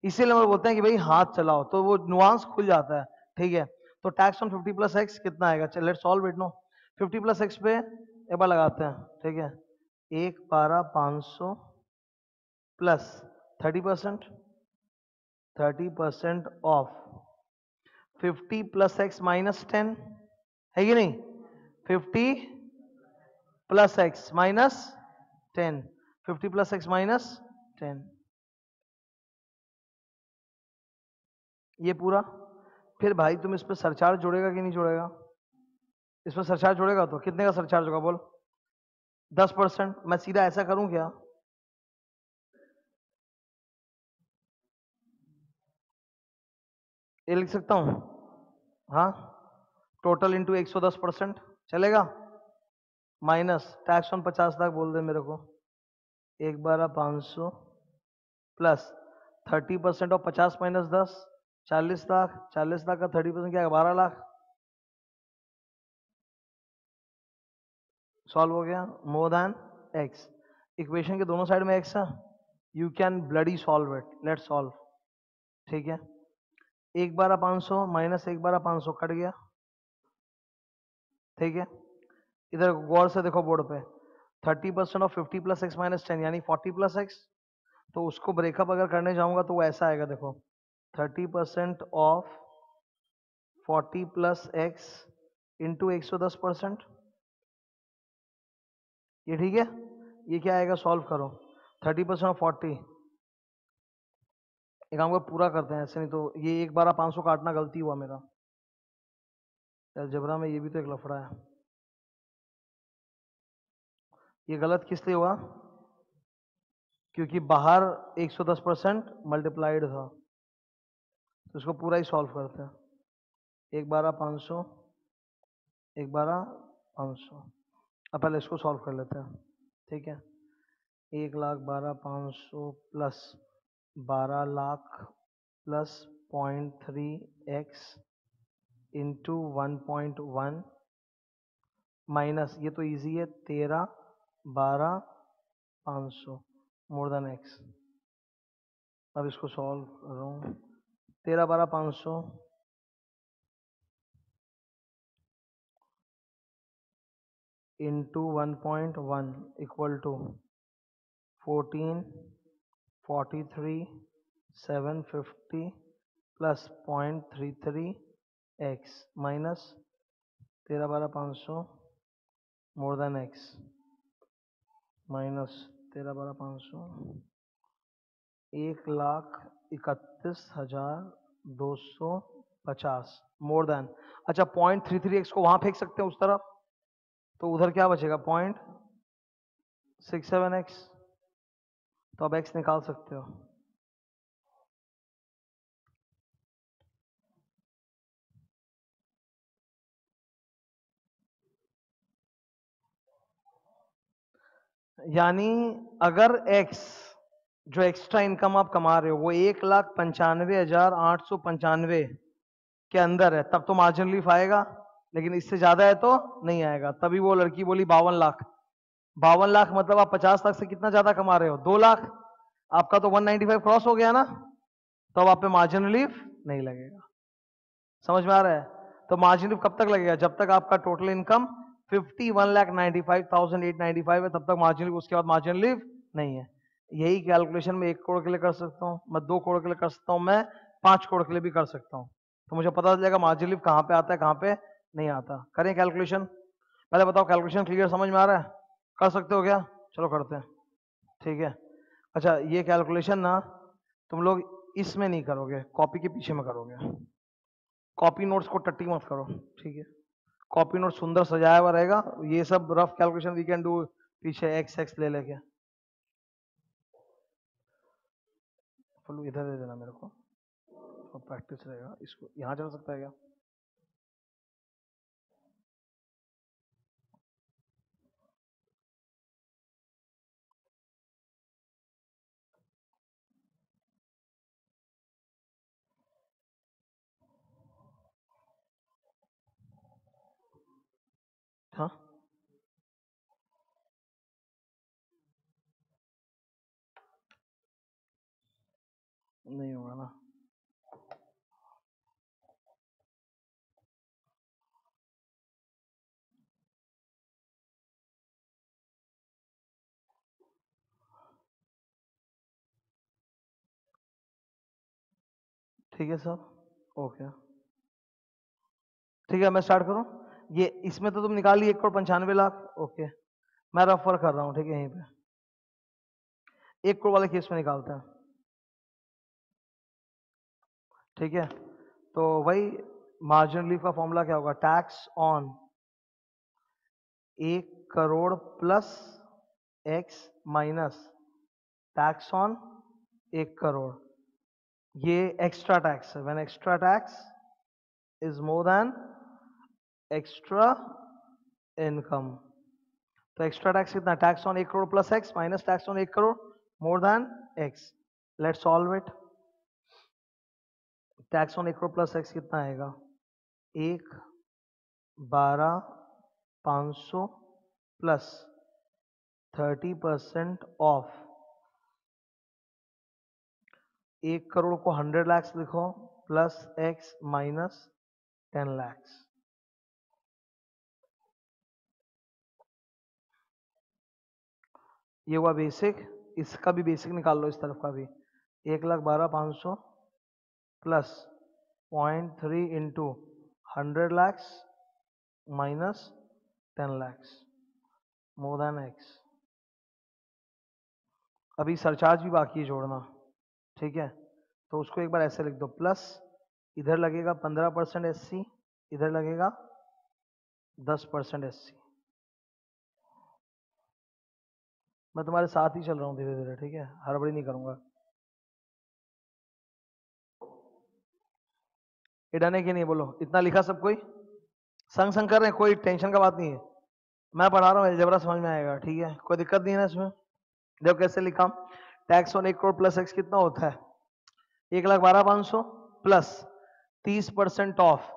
इसीलिए हम बोलते हैं कि भाई हाथ चलाओ तो वो नुआंस खुल जाता है, ठीक है? तो टैक्स ऑन 50 प्लस एक्स कितना आएगा? चल let solve it no 50 plus x पे एक बार लगाते हैं, ठीक है? एक बारह पाँच सौ plus thirty percent thirty percent of fifty plus x minus ten है कि नहीं? Fifty plus x minus ten fifty plus x minus ten ये पूरा? फिर भाई तुम इस पर सरचार्ज जोड़ेगा कि नहीं जोड़ेगा? इस पर सरचार्ज जोड़ेगा तो कितने का सरचार्ज होगा बोल? दस परसेंट। मैं सीधा ऐसा करूँ क्या? ये लिख सकता हूँ? हाँ। टोटल इंटू एक सौ दस परसेंट। चलेगा? माइनस टैक्स ऑन पचास लाख बोल दे मेरे को। एक बारह पाँच सौ। प्लस थर्टी परसेंट ऑफ़ पचास माइनस दस। चालीस लाख चालीस लाख का थर्टी परसेंट क्या बारह लाख। सॉल्व हो गया। मोर देन एक्स इक्वेशन के दोनों साइड में एक्स है। You can bloody solve it let solve ठीक है? एक बारह पाँच सौ माइनस एक बारह पाँच सौ कट गया। ठीक है? इधर गौर से देखो बोर्ड पे। Thirty percent of fifty plus x minus ten यानी फोर्टी प्लस एक्स तो उसको ब्रेकअप अगर करने जाऊँगा तो वो ऐसा आएगा, देखो। Thirty percent of forty plus x into एक सौ दस परसेंट ये ठीक है? ये क्या आएगा? सॉल्व करो। थर्टी परसेंट ऑफ़ फोर्टी एक काम को पूरा करते हैं, ऐसे नहीं तो ये एक बारह पाँच सौ काटना गलती हुआ मेरा। जबरा में ये भी तो एक लफड़ा है। ये गलत किस लिए हुआ? क्योंकि बाहर 110 परसेंट मल्टीप्लाइड था। तो इसको पूरा ही सॉल्व करते हैं। एक बारह पाँच सौ, एक बारह पाँच सौ। अब पहले इसको सॉल्व कर लेते हैं, ठीक है? एक लाख बारह पाँच सौ प्लस बारह lakh plus point three x into one point one minus ये तो इजी है, तेरह बारह पाँच सौ मोर देन एक्स अब इसको सॉल्व कर रहा हूँ। तेरह बारह पाँच सौ। Into one point one equal to fourteen forty three seven fifty plus point three three x minus तेरह बारह पाँच सौ मोर देन एक्स माइनस तेरह बारह पाँच सौ। एक लाख इकतीस हज़ार दो सौ पचास मोर देन अच्छा पॉइंट थ्री थ्री एक्स को वहाँ फेंक सकते हैं उस तरफ़। तो उधर क्या बचेगा? पॉइंट सिक्स सेवन एक्स तो अब एक्स निकाल सकते हो। यानी अगर x जो एक्स्ट्रा इनकम आप कमा रहे हो, वो एक लाख पंचानवे हज़ार आठ सौ पंचानवे के अंदर है। तब तो मार्जिन लीफ आएगा, लेकिन इससे ज़्यादा है तो नहीं आएगा। तभी वो लड़की बोली, बावन लाख। बावन लाख मतलब आप पचास लाख से कितना ज़्यादा कमा रहे हो? दो लाख। आपका तो 195 क्रॉस हो गया ना तो अब आप पे मार्जिन रिलीफ नहीं लगेगा। समझ में आ रहा है? तो मार्जिन रिलीफ कब तक लगेगा? जब तक आपका total income fifty one lakh ninety five thousand eight ninety five है, तब तक मार्जिन उसके बाद मार्जिन लीव नहीं है। यही कैलकुलेशन मैं एक करोड़ के लिए कर सकता हूँ, मैं दो करोड़ के लिए कर सकता हूँ, मैं पाँच करोड़ के लिए भी कर सकता हूँ। तो मुझे पता चल जाएगा मार्जिन कहाँ पे आता है, कहाँ पे नहीं आता। करें कैलकुलेशन पहले बताओ कैलकुलेशन क्लियर समझ में आ रहा है? कर सकते हो क्या? चलो करते हैं। ठीक है। अच्छा ये कैलकुलेशन ना तुम लोग इसमें नहीं करोगे कॉपी के पीछे में करोगे। कॉपी नोट्स को टट्टी मत करो, ठीक है? कॉपी नोट सुंदर सजाया हुआ रहेगा। ये सब rough calculation we can do पीछे एक्स एक्स ले लेके। इधर दे देना मेरे को। तो प्रैक्टिस रहेगा। इसको यहाँ चल सकता है क्या? हाँ? नहीं होगा ना ठीक है सर, ओके। ठीक है, मैं स्टार्ट करूँ? ये इसमें तो तुम निकाल एक करोड़ पंचानवे लाख, ओके। मैं रेफर कर रहा हूँ, ठीक है, यहीं पे। एक करोड़ वाले केस में निकालते हैं। ठीक है? तो वही मार्जिन रिलीफ का फॉर्मूला क्या होगा? टैक्स ऑन एक crore plus x minus tax on एक करोड़। ये एक्स्ट्रा टैक्स है। When extra tax is more than extra income तो एक्स्ट्रा टैक्स कितना? टैक्स ऑन एक crore plus x minus tax on एक crore more than x let solve it tax on एक करोड़ प्लस एक्स कितना आएगा? एक, बारह, पाँच सौ प्लस थर्टी परसेंट ऑफ़। एक करोड़ को हंड्रेड लैक्स लिखो, plus x minus ten lakhs. ये हुआ बेसिक, इसका भी बेसिक निकाल लो इस तरफ़ का भी। एक लाख बारह, पाँच सौ plus point three into hundred lakhs minus ten lakhs more than x अभी सरचार्ज भी बाकी है जोड़ना, ठीक है? तो उसको एक बार ऐसे लिख दो प्लस इधर लगेगा पंद्रह परसेंट एस इधर लगेगा दस परसेंट एस मैं तुम्हारे साथ ही चल रहा हूँ धीरे धीरे ठीक है? हड़बड़ी नहीं करूँगा। ये डन कि नहीं बोलो? इतना लिखा सब कोई? संग संग कर रहे हैं, कोई टेंशन का बात नहीं है। मैं पढ़ा रहा हूँ जबरा समझ में आएगा, ठीक है? कोई दिक्कत नहीं है ना इसमें? देखो कैसे लिखा। टैक्स ऑन एक करोड़ प्लस एक्स कितना होता है? एक लाख बारह, पाँच सौ प्लस तीस परसेंट ऑफ़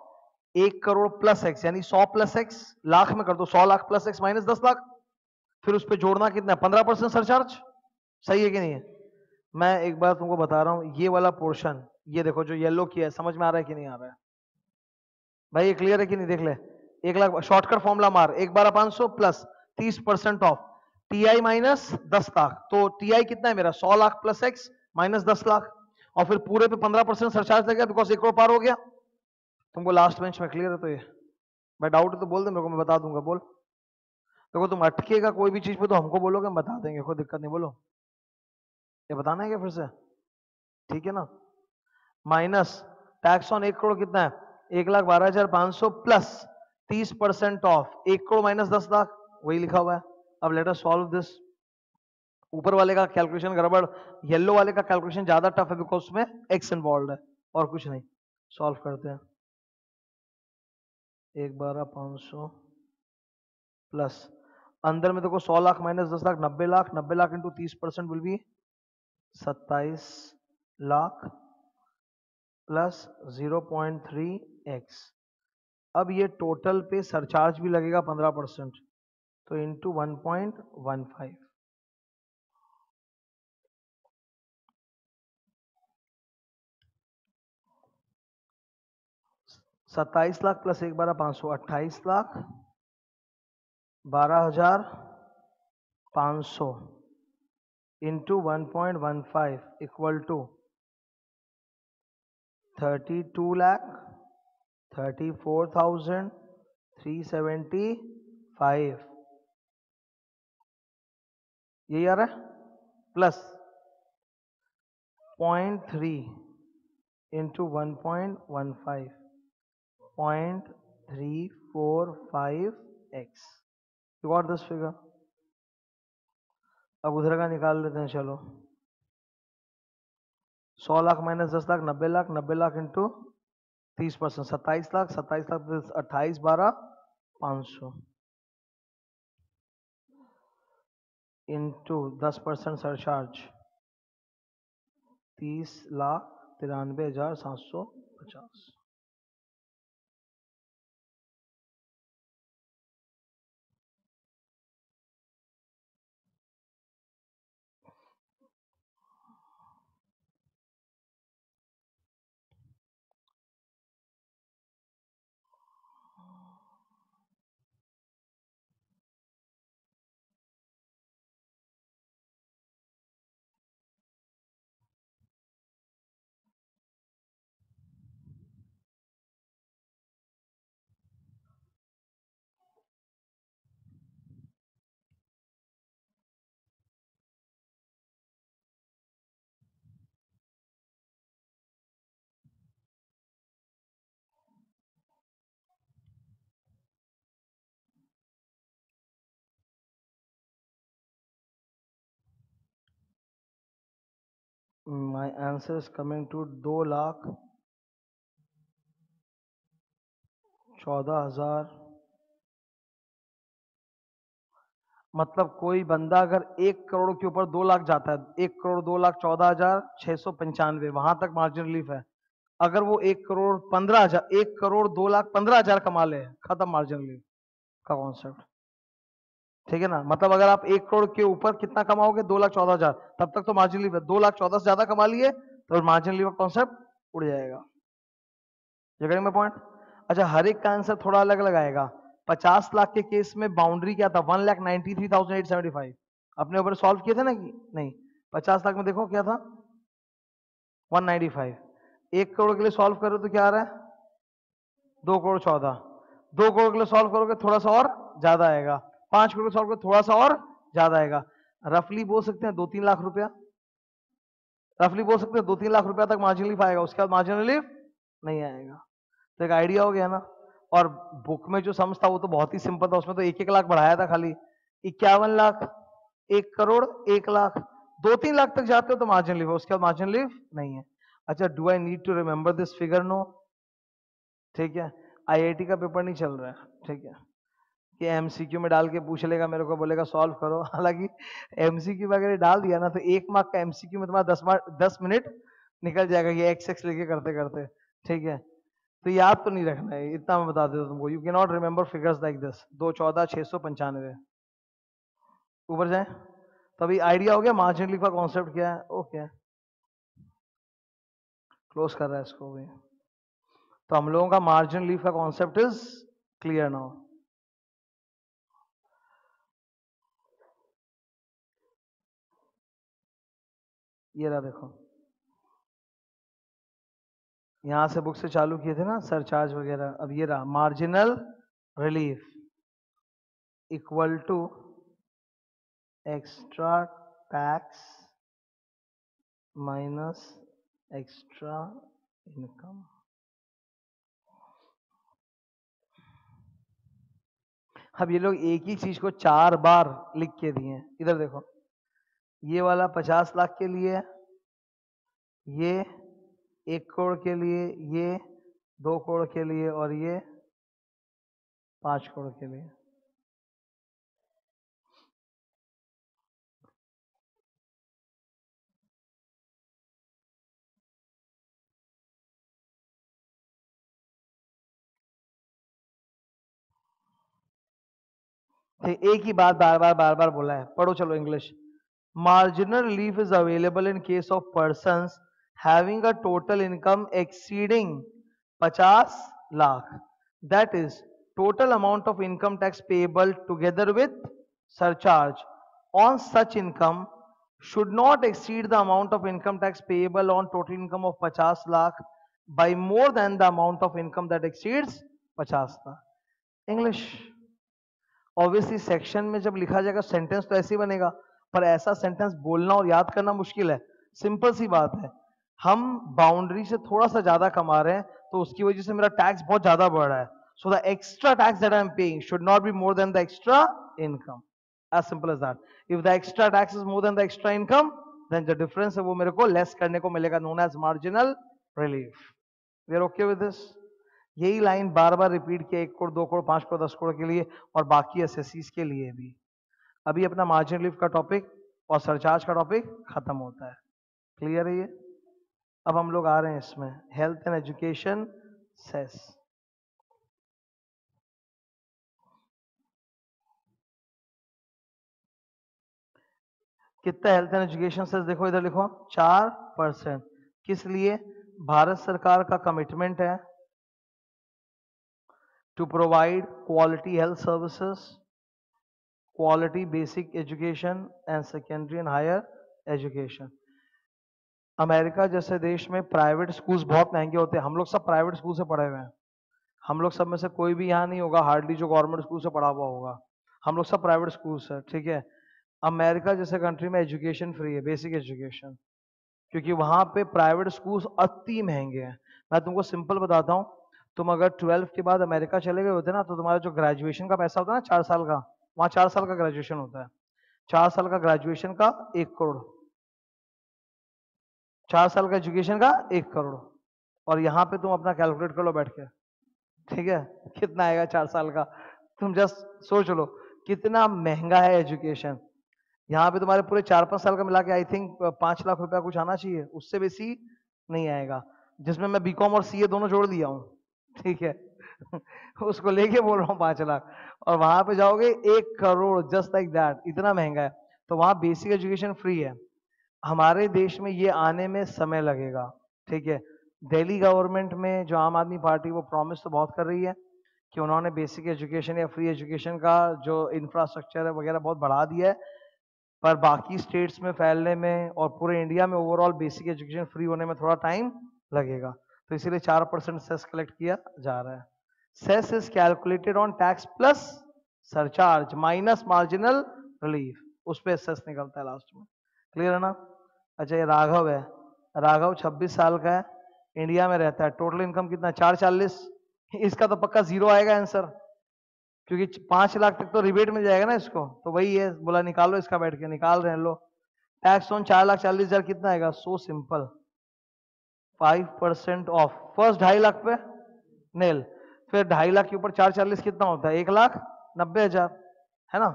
एक करोड़ प्लस एक्स, यानी सौ प्लस एक्स, लाख में कर दो, सौ लाख प्लस एक्स माइनस दस लाख। फिर उस पर जोड़ना कितना पंद्रह परसेंट सरचार्ज? सही है कि नहीं है? मैं एक बार तुमको बता रहा हूँ, ये वाला पोर्शन ये देखो जो येलो किया है, समझ में आ रहा है कि नहीं आ रहा है? भाई, ये क्लियर है कि नहीं? देख ले। एक लाख शॉर्टकट फॉर्मूला मार। एक बारह पाँच सौ प्लस तीस percent of T I minus दस लाख। तो टी आई कितना है मेरा? सौ लाख प्लस एक्स माइनस दस लाख। और फिर पूरे पे पंद्रह परसेंट सरचार्ज लगेगा बिकॉज़ एक करोड़ पार हो गया। तुमको लास्ट बेंच में क्लियर है तो ये। भाई डाउट है तो बोल दे, मेरे को मैं बता दूँगा, बोल। देखो, तुम अटकेगा कोई भी चीज़ पे तो हमको बोलोगे, हम बता देंगे, कोई दिक्कत नहीं, बोलो। ये बताना है क्या फिर से? ठीक है ना? माइनस टैक्स ऑन एक करोड़ कितना है? एक लाख बारह हज़ार पाँच सौ प्लस तीस परसेंट ऑफ़ एक करोड़ माइनस दस लाख, वही लिखा हुआ है। अब लेट अस सॉल्व दिस ऊपर वाले का कैलकुलेशन गड़बड़ येलो वाले का कैलकुलेशन ज़्यादा टफ है बिकॉज़ उसमें एक्स इन्वॉल्व है, और कुछ नहीं। सॉल्व करते हैं। एक बारह पाँच सौ प्लस अंदर में देखो सौ लाख माइनस दस लाख, नब्बे लाख नब्बे लाख इंटू तीस परसेंट विल बी सत्ताईस lakh. Plus zero point three x. अब ये टोटल पे सरचार्ज भी लगेगा पंद्रह परसेंट तो into one point one five. सत्ताईस लाख प्लस एक बारह, पाँच सौ अट्ठाईस लाख। बारह हज़ार पाँच सौ। Into one point one five equal to thirty two lakh, thirty four thousand, three seventy five. यही आ रहा है? Plus point three into one point one five. Point three four five x. You got this figure अब उधर का निकाल लेते हैं, चलो। सौ लाख माइनस दस लाख, नब्बे लाख नब्बे लाख इंटू तीस परसेंट, सत्ताईस लाख सत्ताईस लाख अट्ठाईस, बारह, पाँच सौ। इंटू दस परसेंट सर चार्ज तीस लाख तिरानवे हज़ार सात सौ पचास। My answer is coming to दो लाख चौदह हज़ार। मतलब कोई बंदा अगर एक करोड़ के ऊपर दो लाख जाता है, एक करोड़ दो लाख चौदह हज़ार छह सौ पंचानवे, वहाँ तक मार्जिन रिलीफ है। अगर वो एक करोड़ पंद्रह हज़ार, एक करोड़ दो लाख पंद्रह हज़ार कमा ले, खत्म मार्जिन रिलीफ का कॉन्सेप्ट ठीक है ना? मतलब अगर आप एक करोड़ के ऊपर कितना कमाओगे? दो लाख चौदह हज़ार। तब तक तो मार्जिन लीवर दो लाख चौदह से ज़्यादा कमा लिए तो मार्जिन लीवर कॉन्सेप्ट उड़ जाएगा। जगह में पॉइंट अच्छा हर एक का आंसर थोड़ा अलग अलग आएगा पचास लाख के केस में बाउंड्री क्या था? One lakh ninety three thousand eight seventy five अपने ऊपर सॉल्व किए थे ना कि नहीं? पचास लाख में देखो क्या था? वन नाइनटी फाइव एक करोड़ के लिए सॉल्व करो तो क्या आ रहा है? दो करोड़ चौदह। दो करोड़ के लिए सॉल्व करोगे, थोड़ा सा और ज़्यादा आएगा। पाँच करोड़ सॉल्व करो थोड़ा सा और ज़्यादा आएगा। रफली बोल सकते हैं दो तीन लाख रुपया। रफली बोल सकते हैं दो तीन लाख रुपया तक मार्जिन रिलीफ आएगा। उसके बाद मार्जिन रिलीफ नहीं आएगा। तो एक आइडिया हो गया ना। और बुक में जो सम्स था वो तो बहुत ही सिंपल था। उसमें तो एक एक लाख बढ़ाया था खाली। इक्यावन लाख, एक करोड़, एक लाख दो तीन लाख तक जाते हो तो मार्जिन रिलीफ उसके बाद मार्जिन रिलीफ नहीं है। अच्छा do I need to remember this figure no ठीक है। आईआईटी का पेपर नहीं चल रहा है। ठीक है। कि एमसीक्यू में डाल के पूछ लेगा, मेरे को बोलेगा, सॉल्व करो। हालाँकि एमसीक्यू वगैरह डाल दिया ना तो एक मार्क का एमसीक्यू में तुम्हारा दस मार्क दस मिनट निकल जाएगा ये एक्स एक्स लेके करते करते। ठीक है? तो याद तो नहीं रखना है, इतना मैं बता देता तुमको। You can not remember figures like this दो चौदह, छह सौ पंचानवे। ऊपर जाए तो अभी आइडिया हो गया मार्जिन लिखा कॉन्सेप्ट क्या। है ओके क्लोज कर रहा है इसको भी। तो हम लोगों का मार्जिन लीफ का कॉन्सेप्ट इज़ क्लियर नाउ ये रहा देखो। यहाँ से बुक से चालू किए थे ना, सरचार्ज वगैरह, अब ये रहा marginal relief equal to extra tax minus extra income अब ये लोग एक ही चीज़ को चार बार लिख के दिए इधर देखो। ये वाला पचास लाख के लिए, ये एक करोड़ के लिए, ये दो करोड़ के लिए और ये पाँच करोड़ के लिए। एक ही बात बार बार बार बार बोला है। पढ़ो, चलो English marginal relief is available in case of person having a total income exceeding 50 lakh that is total amount of income tax payable together with surcharge on such income should not exceed the amount of income tax payable on total income of 50 lakh by more than the amount of income that exceeds 50 lakh english obviously section में जब लिखा जाएगा सेंटेंस तो ऐसे ही बनेगा पर ऐसा सेंटेंस बोलना और याद करना मुश्किल है। सिंपल सी बात है। हम बाउंड्री से थोड़ा सा ज़्यादा कमा रहे हैं तो उसकी वजह से मेरा टैक्स बहुत ज़्यादा बढ़ रहा है। So the extra tax that I am paying should not be more than the extra income as simple as that if the extra tax is more than the extra income then the difference है वो मेरे को लेस करने को मिलेगा known as marginal relief we are okay with this यही लाइन बार बार रिपीट किया, एक करोड़, दो करोड़, पाँच करोड़, दस करोड़ के लिए और बाकी एस के लिए भी। अभी अपना मार्जिन लिफ्ट का टॉपिक और सरचार्ज का टॉपिक खत्म होता है। क्लियर है ये? अब हम लोग आ रहे हैं इसमें। हेल्थ एंड एजुकेशन सेस कितना हेल्थ एंड एजुकेशन सेस देखो इधर लिखो। चार परसेंट किस लिए? भारत सरकार का कमिटमेंट है। To provide quality health services, quality basic education and secondary and higher education. America जैसे देश में प्राइवेट स्कूल्स बहुत महँगे होते हैं। हम लोग सब प्राइवेट स्कूल से पढ़े हुए हैं। हम लोग सब में से कोई भी यहाँ नहीं होगा हार्डली जो गवर्नमेंट स्कूल से पढ़ा हुआ होगा। हम लोग सब प्राइवेट स्कूल से ठीक है? अमेरिका जैसे कंट्री में एजुकेशन फ्री है बेसिक एजुकेशन क्योंकि वहाँ पे प्राइवेट स्कूल्स अति महँगे हैं। मैं तुमको सिंपल बताता हूँ। तुम अगर ट्वेल्थ के बाद अमेरिका चले गए होते ना तो तुम्हारा जो ग्रेजुएशन का पैसा होता है ना, चार साल का वहाँ चार साल का ग्रेजुएशन होता है। चार साल का ग्रेजुएशन का एक करोड़। चार साल का एजुकेशन का एक करोड़। और यहाँ पे तुम अपना कैलकुलेट कर लो बैठ के। ठीक है? कितना आएगा चार साल का? तुम जस्ट सोच लो, कितना महँगा है एजुकेशन यहाँ पे तुम्हारे पूरे चार पाँच साल का मिला के आई थिंक पाँच लाख रुपया कुछ आना चाहिए। उससे बेसी नहीं आएगा। जिसमें मैं बीकॉम और सीए दोनों जोड़ दिया हूँ। ठीक है? उसको लेके बोल रहा हूँ, पाँच लाख। और वहाँ पे जाओगे, एक करोड़ जस्ट लाइक दैट इतना महँगा है। तो वहाँ बेसिक एजुकेशन फ्री है। हमारे देश में ये आने में समय लगेगा, ठीक है? दिल्ली गवर्नमेंट में जो आम आदमी पार्टी वो प्रॉमिस तो बहुत कर रही है कि उन्होंने बेसिक एजुकेशन या फ्री एजुकेशन का जो इंफ्रास्ट्रक्चर है वगैरह बहुत बढ़ा दिया है। पर बाकी स्टेट्स में फैलने में और पूरे इंडिया में ओवरऑल बेसिक एजुकेशन फ्री होने में थोड़ा टाइम लगेगा। तो इसीलिए चार परसेंट सेस कलेक्ट किया जा रहा है। Cess is calculated on tax plus surcharge minus marginal relief उस पर सेस निकलता है लास्ट में। क्लियर है ना? अच्छा ये राघव है। राघव 26 साल का है। इंडिया में रहता है। टोटल इनकम कितना? चार चालीस। इसका तो पक्का ज़ीरो आएगा आंसर क्योंकि पाँच लाख तक तो रिबेट मिल जाएगा ना इसको। तो वही है, बोला निकालो इसका बैठ के। निकाल रहे हैं लो। टैक्स ऑन चार लाख चालीस हज़ार कितना आएगा? So simple five percent of first ढाई लाख पे? नेल फिर ढाई लाख के ऊपर चार चालीस कितना होता है? एक लाख नब्बे हज़ार, है ना?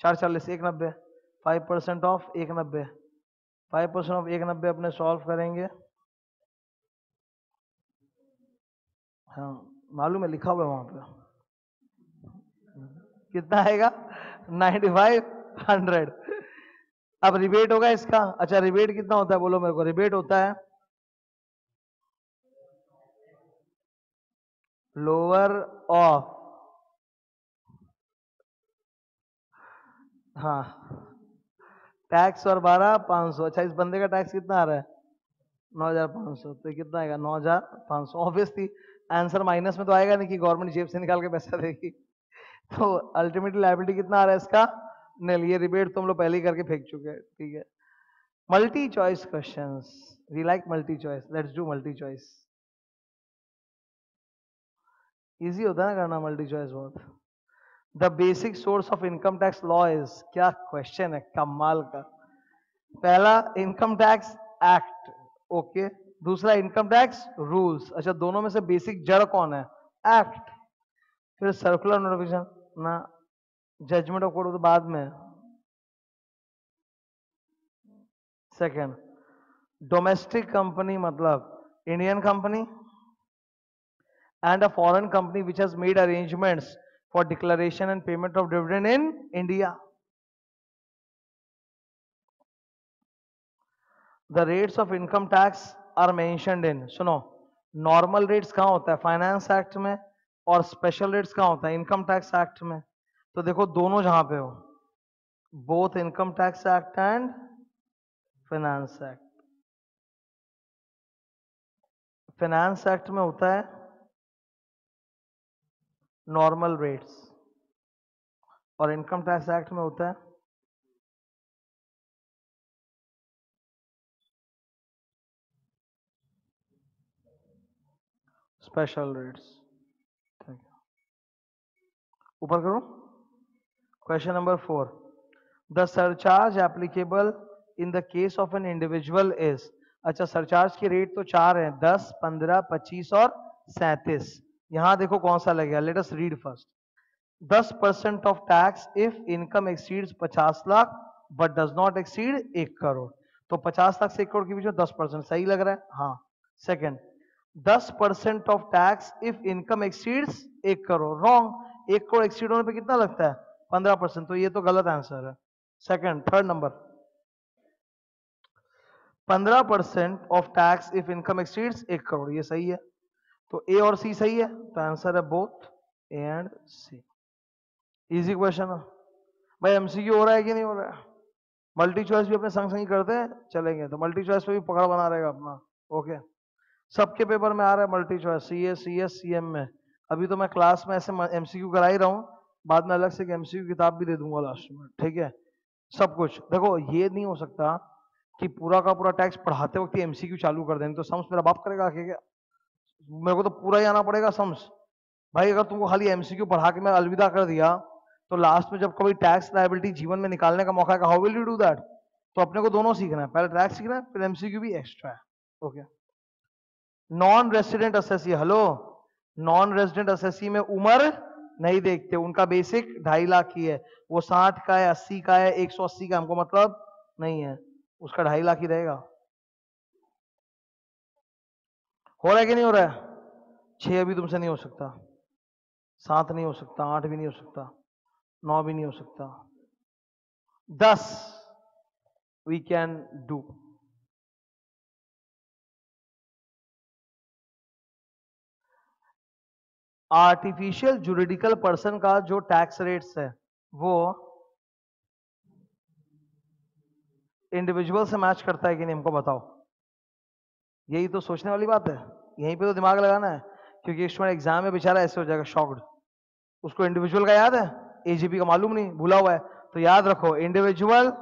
चार चालीस, एक नब्बे। फाइव परसेंट ऑफ़ एक नब्बे। फाइव परसेंट ऑफ़ एक नब्बे अपने सॉल्व करेंगे। हाँ मालूम है, लिखा हुआ है वहाँ पे। कितना आएगा? नाइन्टी फाइव हंड्रेड अब रिबेट होगा इसका। अच्छा रिबेट कितना होता है? बोलो मेरे को रिबेट होता है लोअर ऑफ़ हाँ। टैक्स और बारह, पाँच सौ। अच्छा इस बंदे का टैक्स कितना आ रहा है? नौ हज़ार पाँच सौ। तो कितना आएगा? नौ हज़ार पाँच सौ। ऑब्वियसली आंसर माइनस में तो आएगा नहीं कि गवर्नमेंट जेब से निकाल के पैसा देगी। तो अल्टीमेटली लाइबिलिटी कितना आ रहा है इसका? नील ये रिबेट तुम लोग पहले ही करके फेंक चुके हैं, ठीक है। Multi choice question we like multi choice let's do multi choice easy होता है ना करना मल्टी चॉइस बहुत। The basic source of income tax law is क्या क्वेश्चन है, कमाल का। पहला इनकम टैक्स एक्ट ओके दूसरा इनकम टैक्स रूल्स अच्छा दोनों में से बेसिक जड़ कौन है? एक्ट फिर सर्कुलर नोटिफिकेशन ना जजमेंट ऑफ़ कोर्ट तो बाद में। सेकंड डोमेस्टिक कंपनी मतलब Indian company and a foreign company which has made arrangements for declaration and payment of dividend in India the rates of income tax are mentioned in सुनो नॉर्मल रेट्स कहाँ होता है? फाइनेंस एक्ट में और स्पेशल रेट्स कहाँ होता है? इनकम टैक्स एक्ट में। तो देखो, दोनों जहाँ पे हो both income tax act and finance act finance act में होता है नॉर्मल रेट्स। और इनकम टैक्स एक्ट में होता है। Special rates. ऊपर करो। Question number four. The surcharge applicable in the case of an individual is. अच्छा सरचार्ज की रेट तो चार है। दस, पंद्रह, पच्चीस और सैतीस। यहाँ देखो कौन सा लगेगा? लेट अस रीड फ़र्स्ट दस percent of tax if income exceeds पचास lakh but does not exceed एक करोड़. तो पचास लाख से एक करोड़ के बीच में दस परसेंट सही लग रहा है? हाँ. सेकेंड दस percent of tax if income exceeds एक करोड़. रॉन्ग एक करोड़ एक्सीड होने पे कितना लगता है? पंद्रह परसेंट. तो ये तो गलत आंसर है. सेकेंड थर्ड नंबर पंद्रह percent of tax if income exceeds एक करोड़. ये सही है. तो ए और सी सही है? तो आंसर है both A and C easy question है। भाई एमसीक्यू हो रहा है कि नहीं हो रहा है? मल्टी चॉइस भी अपने संग संग करते हैं, चलेंगे। तो मल्टी चॉइस पे भी पकड़ बना रहेगा अपना। ओके सबके पेपर में आ रहा है multi choice C S C S C M में। अभी तो मैं क्लास में ऐसे एमसीक्यू करा ही रहा हूँ। बाद में अलग से एमसीक्यू किताब भी दे दूँगा लास्ट में। ठीक है? सब कुछ। देखो, ये नहीं हो सकता कि पूरा का पूरा टैक्स पढ़ाते वक्त एमसीक्यू चालू कर देंगे। तो सम्स मेरा बाप करेगा क्या मेरे को तो पूरा ही आना पड़ेगा सम्स। भाई, अगर तुमको खाली एमसीक्यू पढ़ा के मैं अलविदा कर दिया तो लास्ट में जब कभी टैक्स लाइबिलिटी जीवन में निकालने का मौका है how will you do that तो अपने को दोनों सीखना है। पहले टैक्स सीखना है, फिर एमसीक्यू भी एक्स्ट्रा है। Okay non resident assessee hello non resident assessee में उम्र नहीं देखते, उनका बेसिक ढाई लाख की है। वो साठ का है, अस्सी का है, एक सौ अस्सी का हमको मतलब नहीं है। उसका ढाई लाख ही रहेगा। हो रहा है कि नहीं हो रहा है? छह अभी तुमसे नहीं हो सकता। सात नहीं हो सकता, आठ भी नहीं हो सकता, नौ भी नहीं हो सकता। This we can do artificial juridical person का जो टैक्स रेट्स है, वो इंडिविजुअल से मैच करता है कि नहीं, हमको बताओ। यही तो सोचने वाली बात है। यहीं पे तो दिमाग लगाना है, क्योंकि स्टूडेंट एग्ज़ाम में बेचारा ऐसे हो जाएगा शॉक्ड उसको इंडिविजुअल का याद है? एजीपी का मालूम नहीं, भूला हुआ है। तो याद रखो individual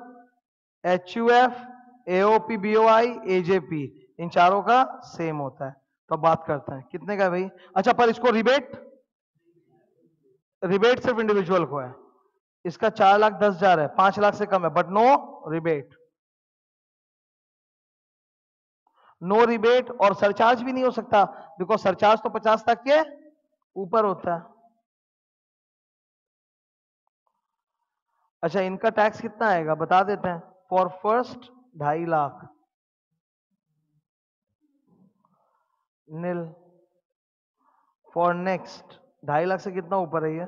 H U F AOP BOI AJP इन चारों का सेम होता है। तो बात करते हैं, कितने का है भाई? अच्छा पर इसको रिबेट रिबेट सिर्फ़ इंडिविजुअल को है। इसका चार लाख दस हज़ार है, पाँच लाख से कम है but no rebate no rebate और सरचार्ज भी नहीं हो सकता बिकॉज़ सरचार्ज तो पचास तक के ऊपर होता है। अच्छा इनका टैक्स कितना आएगा? बता देते हैं। फॉर फ़र्स्ट ढाई लाख। नील फॉर नेक्स्ट ढाई लाख से कितना ऊपर है ये?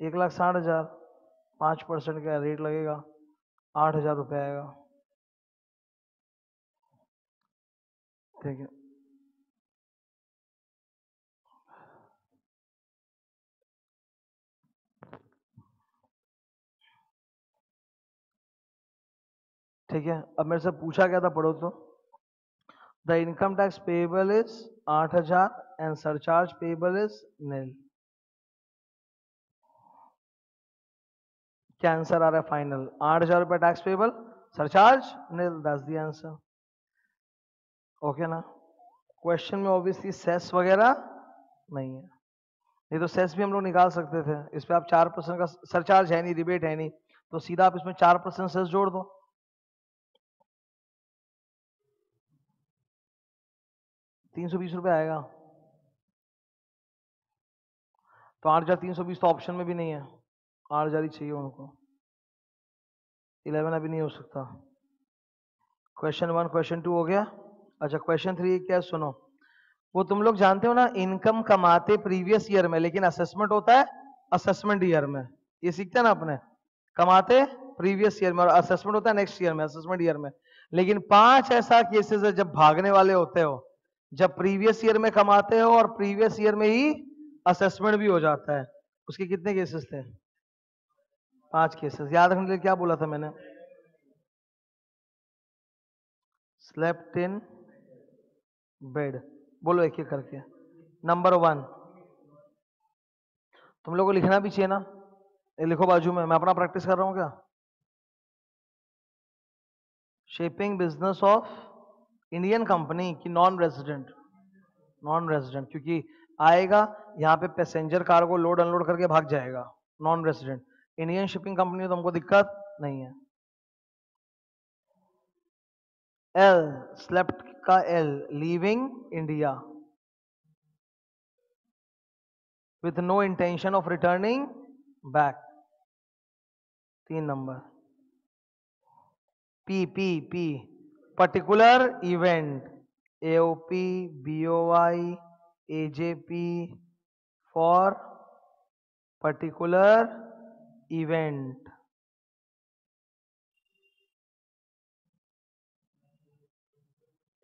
एक लाख साठ हज़ार। पाँच परसेंट का रेट लगेगा। आठ हज़ार रुपये आएगा। ठीक है। ठीक है, अब मेरे से पूछा गया था पढ़ो तो the income tax payable is आठ हज़ार and surcharge payable is nil क्या आंसर आ रहा है फाइनल आठ हज़ार रुपए टैक्स पेबल सरचार्ज नील दस दिया आंसर ओके ना? क्वेश्चन में ऑब्वियसली सेस वगैरह नहीं है। नहीं तो सेस भी हम लोग निकाल सकते थे। इस पर आप चार परसेंट का सरचार्ज है नहीं रिबेट है नहीं तो सीधा आप इसमें चार परसेंट सेस जोड़ दो। तीन सौ बीस रुपये आएगा। तो आठ हज़ार तीन सौ बीस तो ऑप्शन में भी नहीं है। आठ हज़ार ही चाहिए उनको। इलेवन अभी नहीं हो सकता। क्वेश्चन वन क्वेश्चन टू हो गया। अच्छा क्वेश्चन थ्री क्या सुनो। वो तुम लोग जानते हो ना इनकम कमाते प्रीवियस ईयर में, लेकिन असेसमेंट होता है असेसमेंट ईयर में। ये सीखते हैं ना अपने? कमाते प्रीवियस ईयर में और असेसमेंट होता है नेक्स्ट ईयर में असेसमेंट ईयर में। लेकिन पाँच ऐसा केसेस है, जब भागने वाले होते हो, जब प्रीवियस ईयर में कमाते हो और प्रीवियस ईयर में ही असेसमेंट भी हो जाता है। उसके कितने केसेस थे? पाँच केसेस याद रखने के लिए क्या बोला था मैंने? Slept in bed. बोलो एक एक करके। नंबर वन तुम लोग को लिखना भी चाहिए ना? ये लिखो बाजू में। मैं अपना प्रैक्टिस कर रहा हूँ क्या? Shipping business of Indian company की नॉन रेजिडेंट नॉन रेजिडेंट क्योंकि आएगा, यहाँ पे पैसेंजर कार को लोड अनलोड करके भाग जाएगा। Non resident Indian shipping company में तो हमको दिक्कत नहीं है। एल स्लेप्ट का L leaving India with no intention of returning back तीन number. P P P particular event AOP BOI AJP for particular event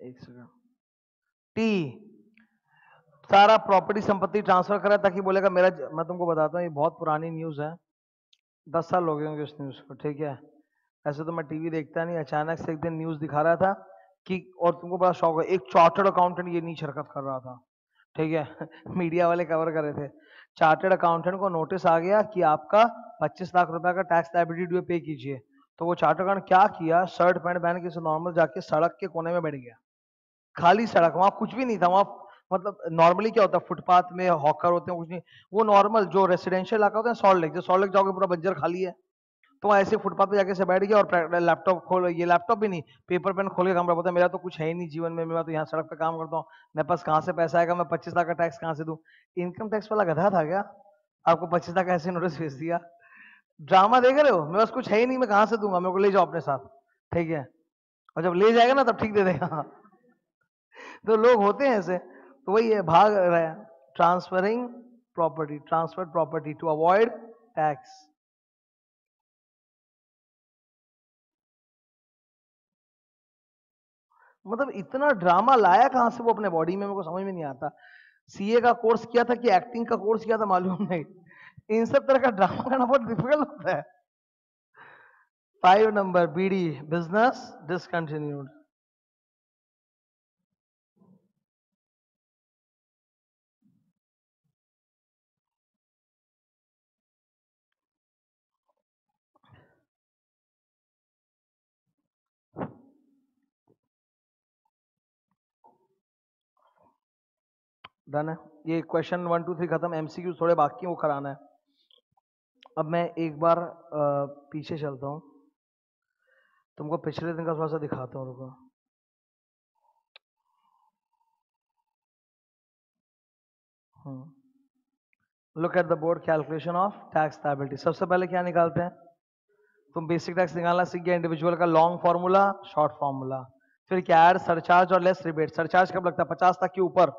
एक सेकंड टी सारा प्रॉपर्टी संपत्ति ट्रांसफ़र करा ताकि बोलेगा, मेरा मैं तुमको बताता हूँ, ये बहुत पुरानी न्यूज़ है। दस साल हो गए होंगे उस न्यूज़ को, ठीक है? ऐसे तो मैं टीवी देखता नहीं, अचानक से एक दिन न्यूज़ दिखा रहा था कि, और तुमको बड़ा शौक है, एक चार्टर्ड अकाउंटेंट ये नीच हरकत कर रहा था, ठीक है? मीडिया वाले कवर कर रहे थे। चार्टर्ड अकाउंटेंट को नोटिस आ गया कि आपका 25 लाख रुपए का टैक्स लाइबिलिटी ड्यू पे कीजिए। तो वो चार्टर्ड अकाउंट क्या किया? शर्ट पैंट पहन के नॉर्मल जाके सड़क के कोने में बैठ गया। खाली सड़क, वहाँ कुछ भी नहीं था, वहाँ मतलब नॉर्मली क्या होता है, फुटपाथ में हॉकर होते हैं, कुछ नहीं। वो नॉर्मल जो रेसिडेंशियल इलाका होता है सॉल्ट लेक जो सॉल्ट लेक जाओगे पूरा बंजर खाली है। तो वहाँ ऐसे फुटपाथ पे जाके से बैठ गया और लैपटॉप खोल, ये लैपटॉप भी नहीं पेपर पेन खोल के काम बोलता मेरा तो कुछ है ही नहीं जीवन में, मैं तो यहाँ सड़क पे काम करता हूँ, मेरे पास कहाँ से पैसा आएगा, मैं पच्चीस लाख का टैक्स कहाँ से दूँ? इनकम टैक्स वाला गधा था क्या? आपको पच्चीस लाख ऐसे नोटिस भेज दिया। ड्रामा देख रहे हो? मेरे पास कुछ है ही नहीं, मैं कहाँ से दूँगा? मेरे को ले जाओ अपने साथ, ठीक है? और जब ले जाएगा ना, तब ठीक दे देगा। तो लोग होते हैं ऐसे। तो वही है, भाग रहे है। Transferring property transfer property to avoid tax मतलब इतना ड्रामा लाया कहाँ से वो अपने बॉडी में, मेरे को समझ में नहीं आता। सीए का कोर्स किया था कि एक्टिंग का कोर्स किया था, मालूम नहीं। इन सब तरह का ड्रामा करना बहुत डिफ़िकल्ट होता है। Five number BD business discontinued done है। ये क्वेश्चन वन टू थ्री खत्म। एमसीक्यू थोड़े बाकी वो कराना है। अब मैं एक बार पीछे चलता हूँ। तुमको पिछले दिन का थोड़ा सा दिखाता हूँ, रुको। Look at the board calculation of tax liability सबसे पहले क्या निकालते हैं? तुम बेसिक टैक्स निकालना सीख गया इंडिविजुअल का लॉन्ग फॉर्मूला शॉर्ट फॉर्मूला फिर क्या एड सरचार्ज और लेस रिबेट सरचार्ज कब लगता है? पचास तक के ऊपर।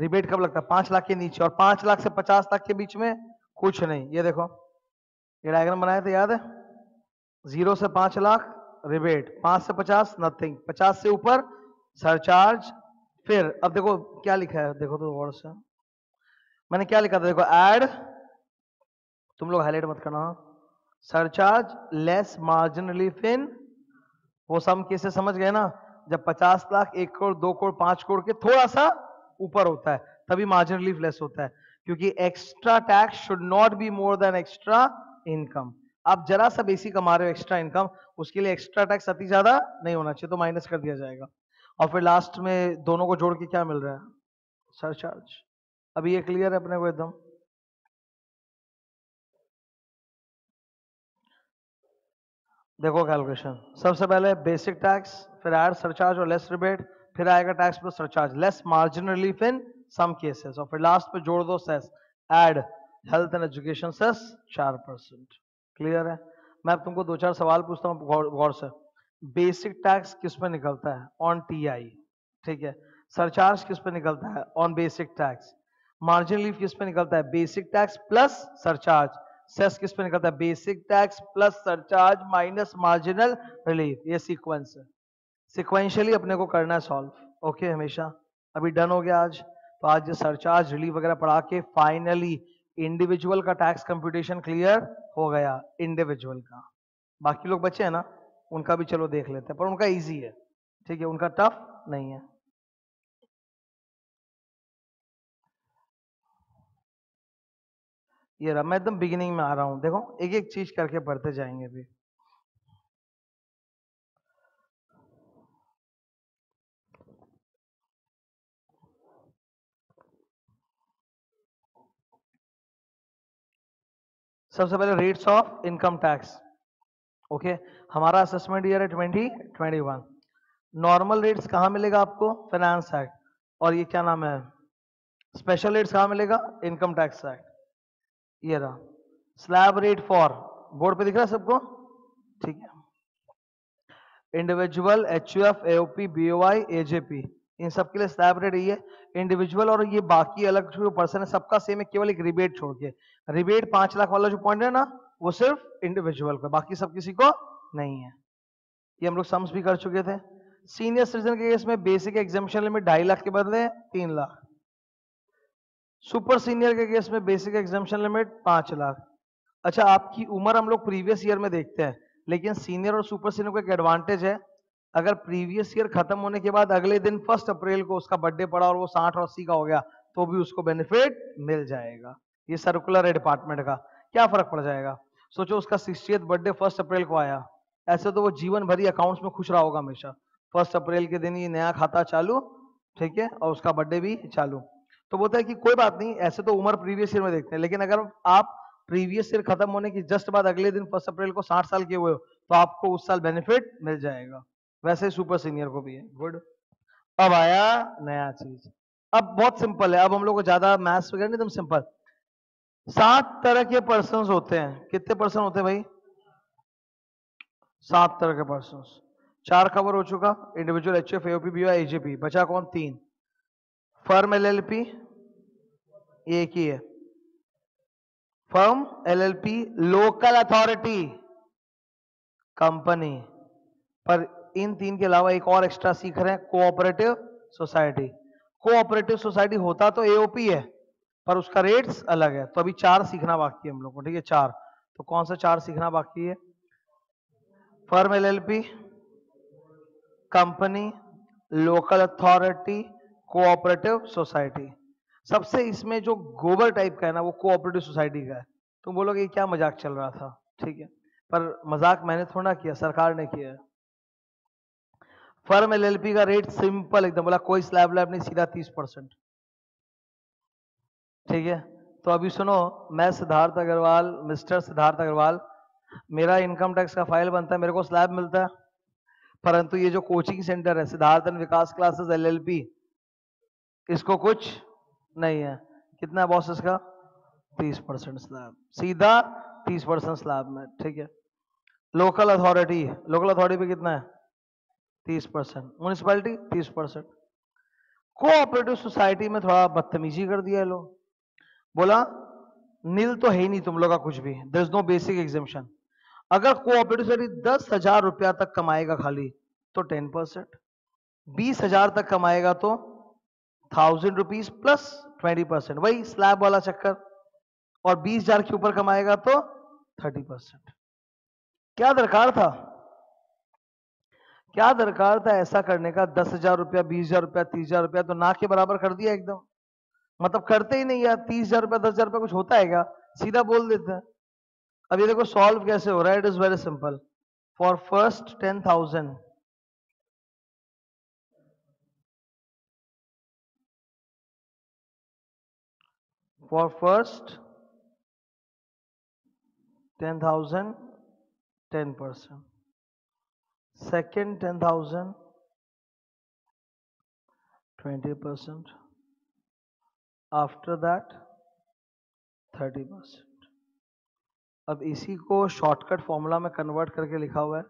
रिबेट कब लगता है? पाँच लाख के नीचे। और पाँच लाख से पचास लाख के बीच में कुछ नहीं। ये देखो। ये डायग्राम बनाया था, याद है? ज़ीरो से पाँच लाख रिबेट पाँच से पचास नथिंग पचास से ऊपर सरचार्ज फिर, अब देखो, क्या लिखा है? देखो तो वर्ड से। मैंने क्या लिखा था? देखो एड तुम लोग हाईलाइट मत करना। Surcharge less margin relief in वो सम केसेस समझ गए ना? जब 50 लाख, एक करोड़, दो करोड़, पाँच करोड़ के थोड़ा सा ऊपर होता है, तभी मार्जिन रिलीफ लेस होता है, क्योंकि extra tax should not be more than extra income आप जरा सा बेसिक कमा रहे हो एक्स्ट्रा इनकम उसके लिए एक्स्ट्रा टैक्स अति ज़्यादा नहीं होना चाहिए तो माइनस कर दिया जाएगा। और फिर लास्ट में दोनों को जोड़ के क्या मिल रहा है? सरचार्ज अभी ये क्लियर है अपने को एकदम? देखो कैलकुलेशन सबसे पहले बेसिक टैक्स फिर एड सरचार्ज और लेस रिबेट फिर आएगा tax plus surcharge less margin relief in some cases और फिर लास्ट पे जोड़ दो cess add health and education cess चार परसेंट क्लियर है? मैं अब तुमको दो चार सवाल पूछता हूँ गौर से। बेसिक टैक्स किस पे निकलता है? ऑन टी आई ठीक है? सरचार्ज किस पे निकलता है? On basic tax margin relief किस पे निकलता है? Basic tax plus surcharge cess किस पे निकलता है? Basic tax plus surcharge minus marginal relief ये सीक्वेंस है। सिक्वेंशियली अपने को करना है सॉल्व ओके हमेशा. अभी डन हो गया आज. तो आज सरचार्ज रिलीफ वगैरह पढ़ा के फाइनली इंडिविजुअल का टैक्स कंप्यूटेशन क्लियर हो गया इंडिविजुअल का. बाकी लोग बचे हैं ना? उनका भी चलो देख लेते हैं. पर उनका इजी है. ठीक है? उनका टफ नहीं है. ये रहा, मैं एकदम बिगिनिंग में आ रहा हूँ. देखो एक एक चीज़ करके पढ़ते जाएँगे अभी. सबसे पहले rates of income tax okay हमारा असेसमेंट ईयर है twenty twenty one normal rates कहाँ मिलेगा आपको? फाइनेंस एक्ट और ये क्या नाम है? स्पेशल रेट्स कहाँ मिलेगा? इनकम टैक्स एक्ट ये रहा. स्लैब रेट फॉर बोर्ड पे दिख रहा है सबको? ठीक है. Individual H U F AOP BOI AJP इन सब के लिए स्लैब रेट ये इंडिविजुअल और ये बाकी अलग जो पर्सन है, सबका सेम है, केवल एक रिबेट छोड़ के। रिबेट पाँच लाख वाला जो पॉइंट है ना, वो सिर्फ़ इंडिविजुअल का बाकी सब किसी को नहीं है। ये हम लोग सम्स भी कर चुके थे। सीनियर सिटीजन के केस में बेसिक एग्जामेशन लिमिट ढाई लाख के बदले तीन लाख। सुपर सीनियर के केस में बेसिक एग्जामेशन लिमिट पाँच लाख। अच्छा आपकी उम्र हम लोग प्रीवियस ईयर में देखते हैं, लेकिन सीनियर और सुपर सीनियर को एक एडवांटेज है। अगर प्रीवियस ईयर खत्म होने के बाद अगले दिन फ़र्स्ट अप्रैल को उसका बर्थडे पड़ा और वो साठ और अस्सी का हो गया तो भी उसको बेनिफिट मिल जाएगा। ये सर्कुलर है डिपार्टमेंट का। क्या फ़र्क पड़ जाएगा? सोचो उसका सिक्सटी बर्थडे फ़र्स्ट अप्रैल को आया। ऐसे तो वो जीवन भरी अकाउंट्स में खुश रहा होगा हमेशा। फ़र्स्ट अप्रैल के दिन ये नया खाता चालू, ठीक है, और उसका बर्थडे भी चालू। तो बोलता है कि कोई बात नहीं, ऐसे तो उम्र प्रीवियस ईयर में देखते हैं, लेकिन अगर आप प्रीवियस ईयर खत्म होने की जस्ट बाद अगले दिन फ़र्स्ट अप्रैल को साठ साल के हुए हो तो आपको उस साल बेनिफिट मिल जाएगा। वैसे सुपर सीनियर को भी है गुड अब आया नया चीज़। अब बहुत सिंपल है, अब हम लोग को ज़्यादा मैथ्स वगैरह नहीं, एकदम सिंपल सात तरह के पर्सन होते हैं। कितने पर्सन होते हैं भाई? सात तरह के पर्सन चार कवर हो चुका individual H F AOP B AJP बचा कौन? तीन। फर्म एलएलपी एक ही है। Firm L L P local authority company पर इन तीन के अलावा एक और एक्स्ट्रा सीख रहे हैं कोऑपरेटिव सोसाइटी कोऑपरेटिव सोसाइटी होता तो एओपी है, पर उसका रेट्स अलग है। तो अभी चार सीखना बाकी है हम लोग को, ठीक है? चार। तो कौन सा चार सीखना बाकी है? Firm LLP company local authority cooperative society सबसे इसमें जो गोबर टाइप का है ना, वो कोऑपरेटिव सोसाइटी का है। तुम बोलोगे क्या मज़ाक चल रहा था? ठीक है? पर मज़ाक मैंने थोड़ा किया, सरकार ने किया फर्म एलएलपी का रेट सिंपल एकदम, बोला कोई स्लैब लैब नहीं, सीधा तीस परसेंट। ठीक है? तो अभी सुनो, मैं सिद्धार्थ अग्रवाल, मिस्टर सिद्धार्थ अग्रवाल, मेरा इनकम टैक्स का फ़ाइल बनता है, मेरे को स्लैब मिलता है। परंतु ये जो कोचिंग सेंटर है, सिद्धार्थ विकास क्लासेस एलएलपी, इसको कुछ नहीं है। कितना बॉस इसका? तीस परसेंट स्लैब सीधा तीस परसेंट स्लैब में, ठीक है? लोकल अथॉरिटी लोकल अथॉरिटी पे कितना है? तीस परसेंट म्यूनिसपैलिटी तीस परसेंट। कोऑपरेटिव सोसाइटी में थोड़ा बदतमीजी कर दिया लोग। बोला, नील तो है ही नहीं तुम लोग का कुछ भी। There is no basic exemption अगर कोऑपरेटिव सोसाइटी दस हज़ार रुपया तक कमाएगा खाली तो टेन परसेंट। बीस हज़ार तक कमाएगा तो thousand rupees plus twenty percent. वही स्लैब वाला चक्कर। और बीस हज़ार के ऊपर कमाएगा तो थर्टी परसेंट। क्या दरकार था? क्या दरकार था ऐसा करने का? दस हज़ार रुपया बीस हज़ार रुपया तीस हज़ार रुपया तो ना के बराबर कर दिया एकदम। मतलब करते ही नहीं यार तीस हज़ार रुपया दस हज़ार रुपया कुछ होता है क्या? सीधा बोल देते हैं। अब ये देखो सॉल्व कैसे हो रहा है? It is very simple for first ten thousand for first 10,000 10 percent. Second ten thousand twenty percent after that thirty percent अब इसी को शॉर्टकट फॉर्मूला में कन्वर्ट करके लिखा हुआ है।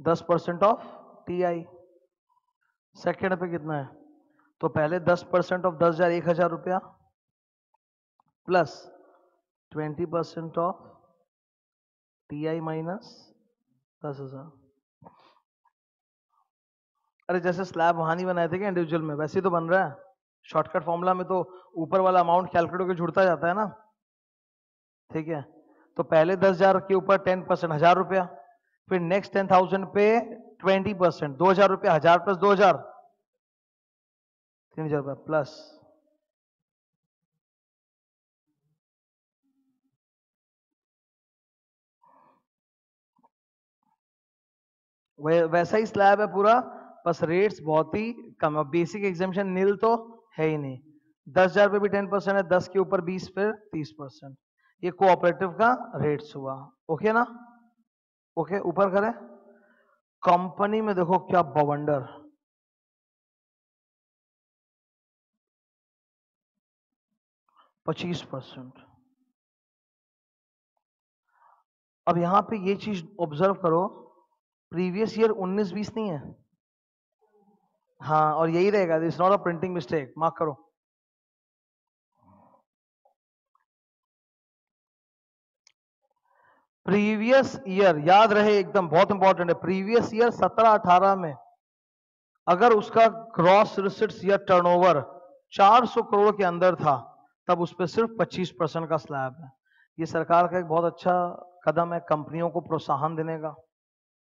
दस percent of T I. Second पे कितना है? तो पहले दस परसेंट ऑफ़ दस हज़ार एक हज़ार रुपया, plus twenty percent of T I minus दस हज़ार। अरे जैसे स्लैब वहाँ नहीं बनाए थे क्या इंडिविजुअल में? वैसे तो बन रहा है। शॉर्टकट फॉर्मूला में तो ऊपर वाला अमाउंट कैलकुलेट होकर जुड़ता जाता है ना? ठीक है। तो पहले दस हज़ार के ऊपर टेन परसेंट, हज़ार रुपया। फिर नेक्स्ट टेन थाउज़ेंड पे ट्वेंटी परसेंट दो हज़ार रुपया, हज़ार प्लस दो हज़ार। तीन हज़ार रुपया प्लस वैसा ही स्लैब है पूरा, बस रेट्स बहुत ही कम है। बेसिक एग्जामेशन नील तो है ही नहीं। दस हज़ार पे भी टेन परसेंट है, दस के ऊपर बीस, फिर तीस परसेंट ये कोऑपरेटिव का रेट्स हुआ ओके ना? ओके, ऊपर करें। कंपनी में देखो क्या बवंडर। पच्चीस परसेंट। अब यहाँ पे ये चीज़ ऑब्ज़र्व करो प्रीवियस ईयर 19 20 नहीं है। हाँ और यही रहेगा this not a printing mistake mark करो। प्रीवियस ईयर, याद रहे, एकदम बहुत इंपॉर्टेंट है, प्रीवियस ईयर 17-18 में, अगर उसका क्रॉस रिसिट्स या टर्नओवर 400 करोड़ के अंदर था, तब उस पर सिर्फ़ 25 परसेंट का स्लैब है। ये सरकार का एक बहुत अच्छा कदम है, कंपनियों को प्रोत्साहन देने का,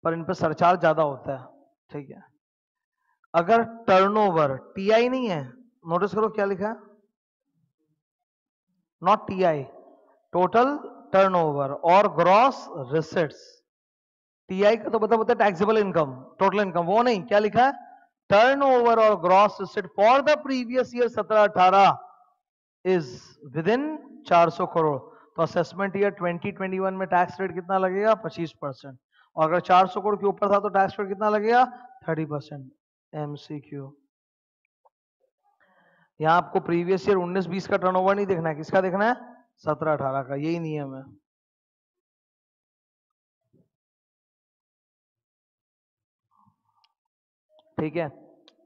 पर इन पर सरचार्ज ज़्यादा होता है, ठीक है। अगर टर्नओवर टीआई नहीं है नोटिस करो क्या लिखा है? नॉट टीआई टोटल टर्नओवर और ग्रॉस रिसिट्स टीआई का तो मतलब होता है टैक्सेबल इनकम टोटल इनकम वो नहीं, क्या लिखा है? टर्नओवर और gross receipts for the previous year 17 18 is within 400 crore तो असेसमेंट ईयर 2021 में टैक्स रेट कितना लगेगा? 25 परसेंट. और अगर 400 करोड़ के ऊपर था तो टैक्स रेट कितना लगेगा? 30 परसेंट. एमसीक्यू यहाँ आपको प्रीवियस ईयर 19 20 का टर्नओवर नहीं देखना है. किसका देखना है? सत्रह अठारह का, यही नियम है। ठीक है?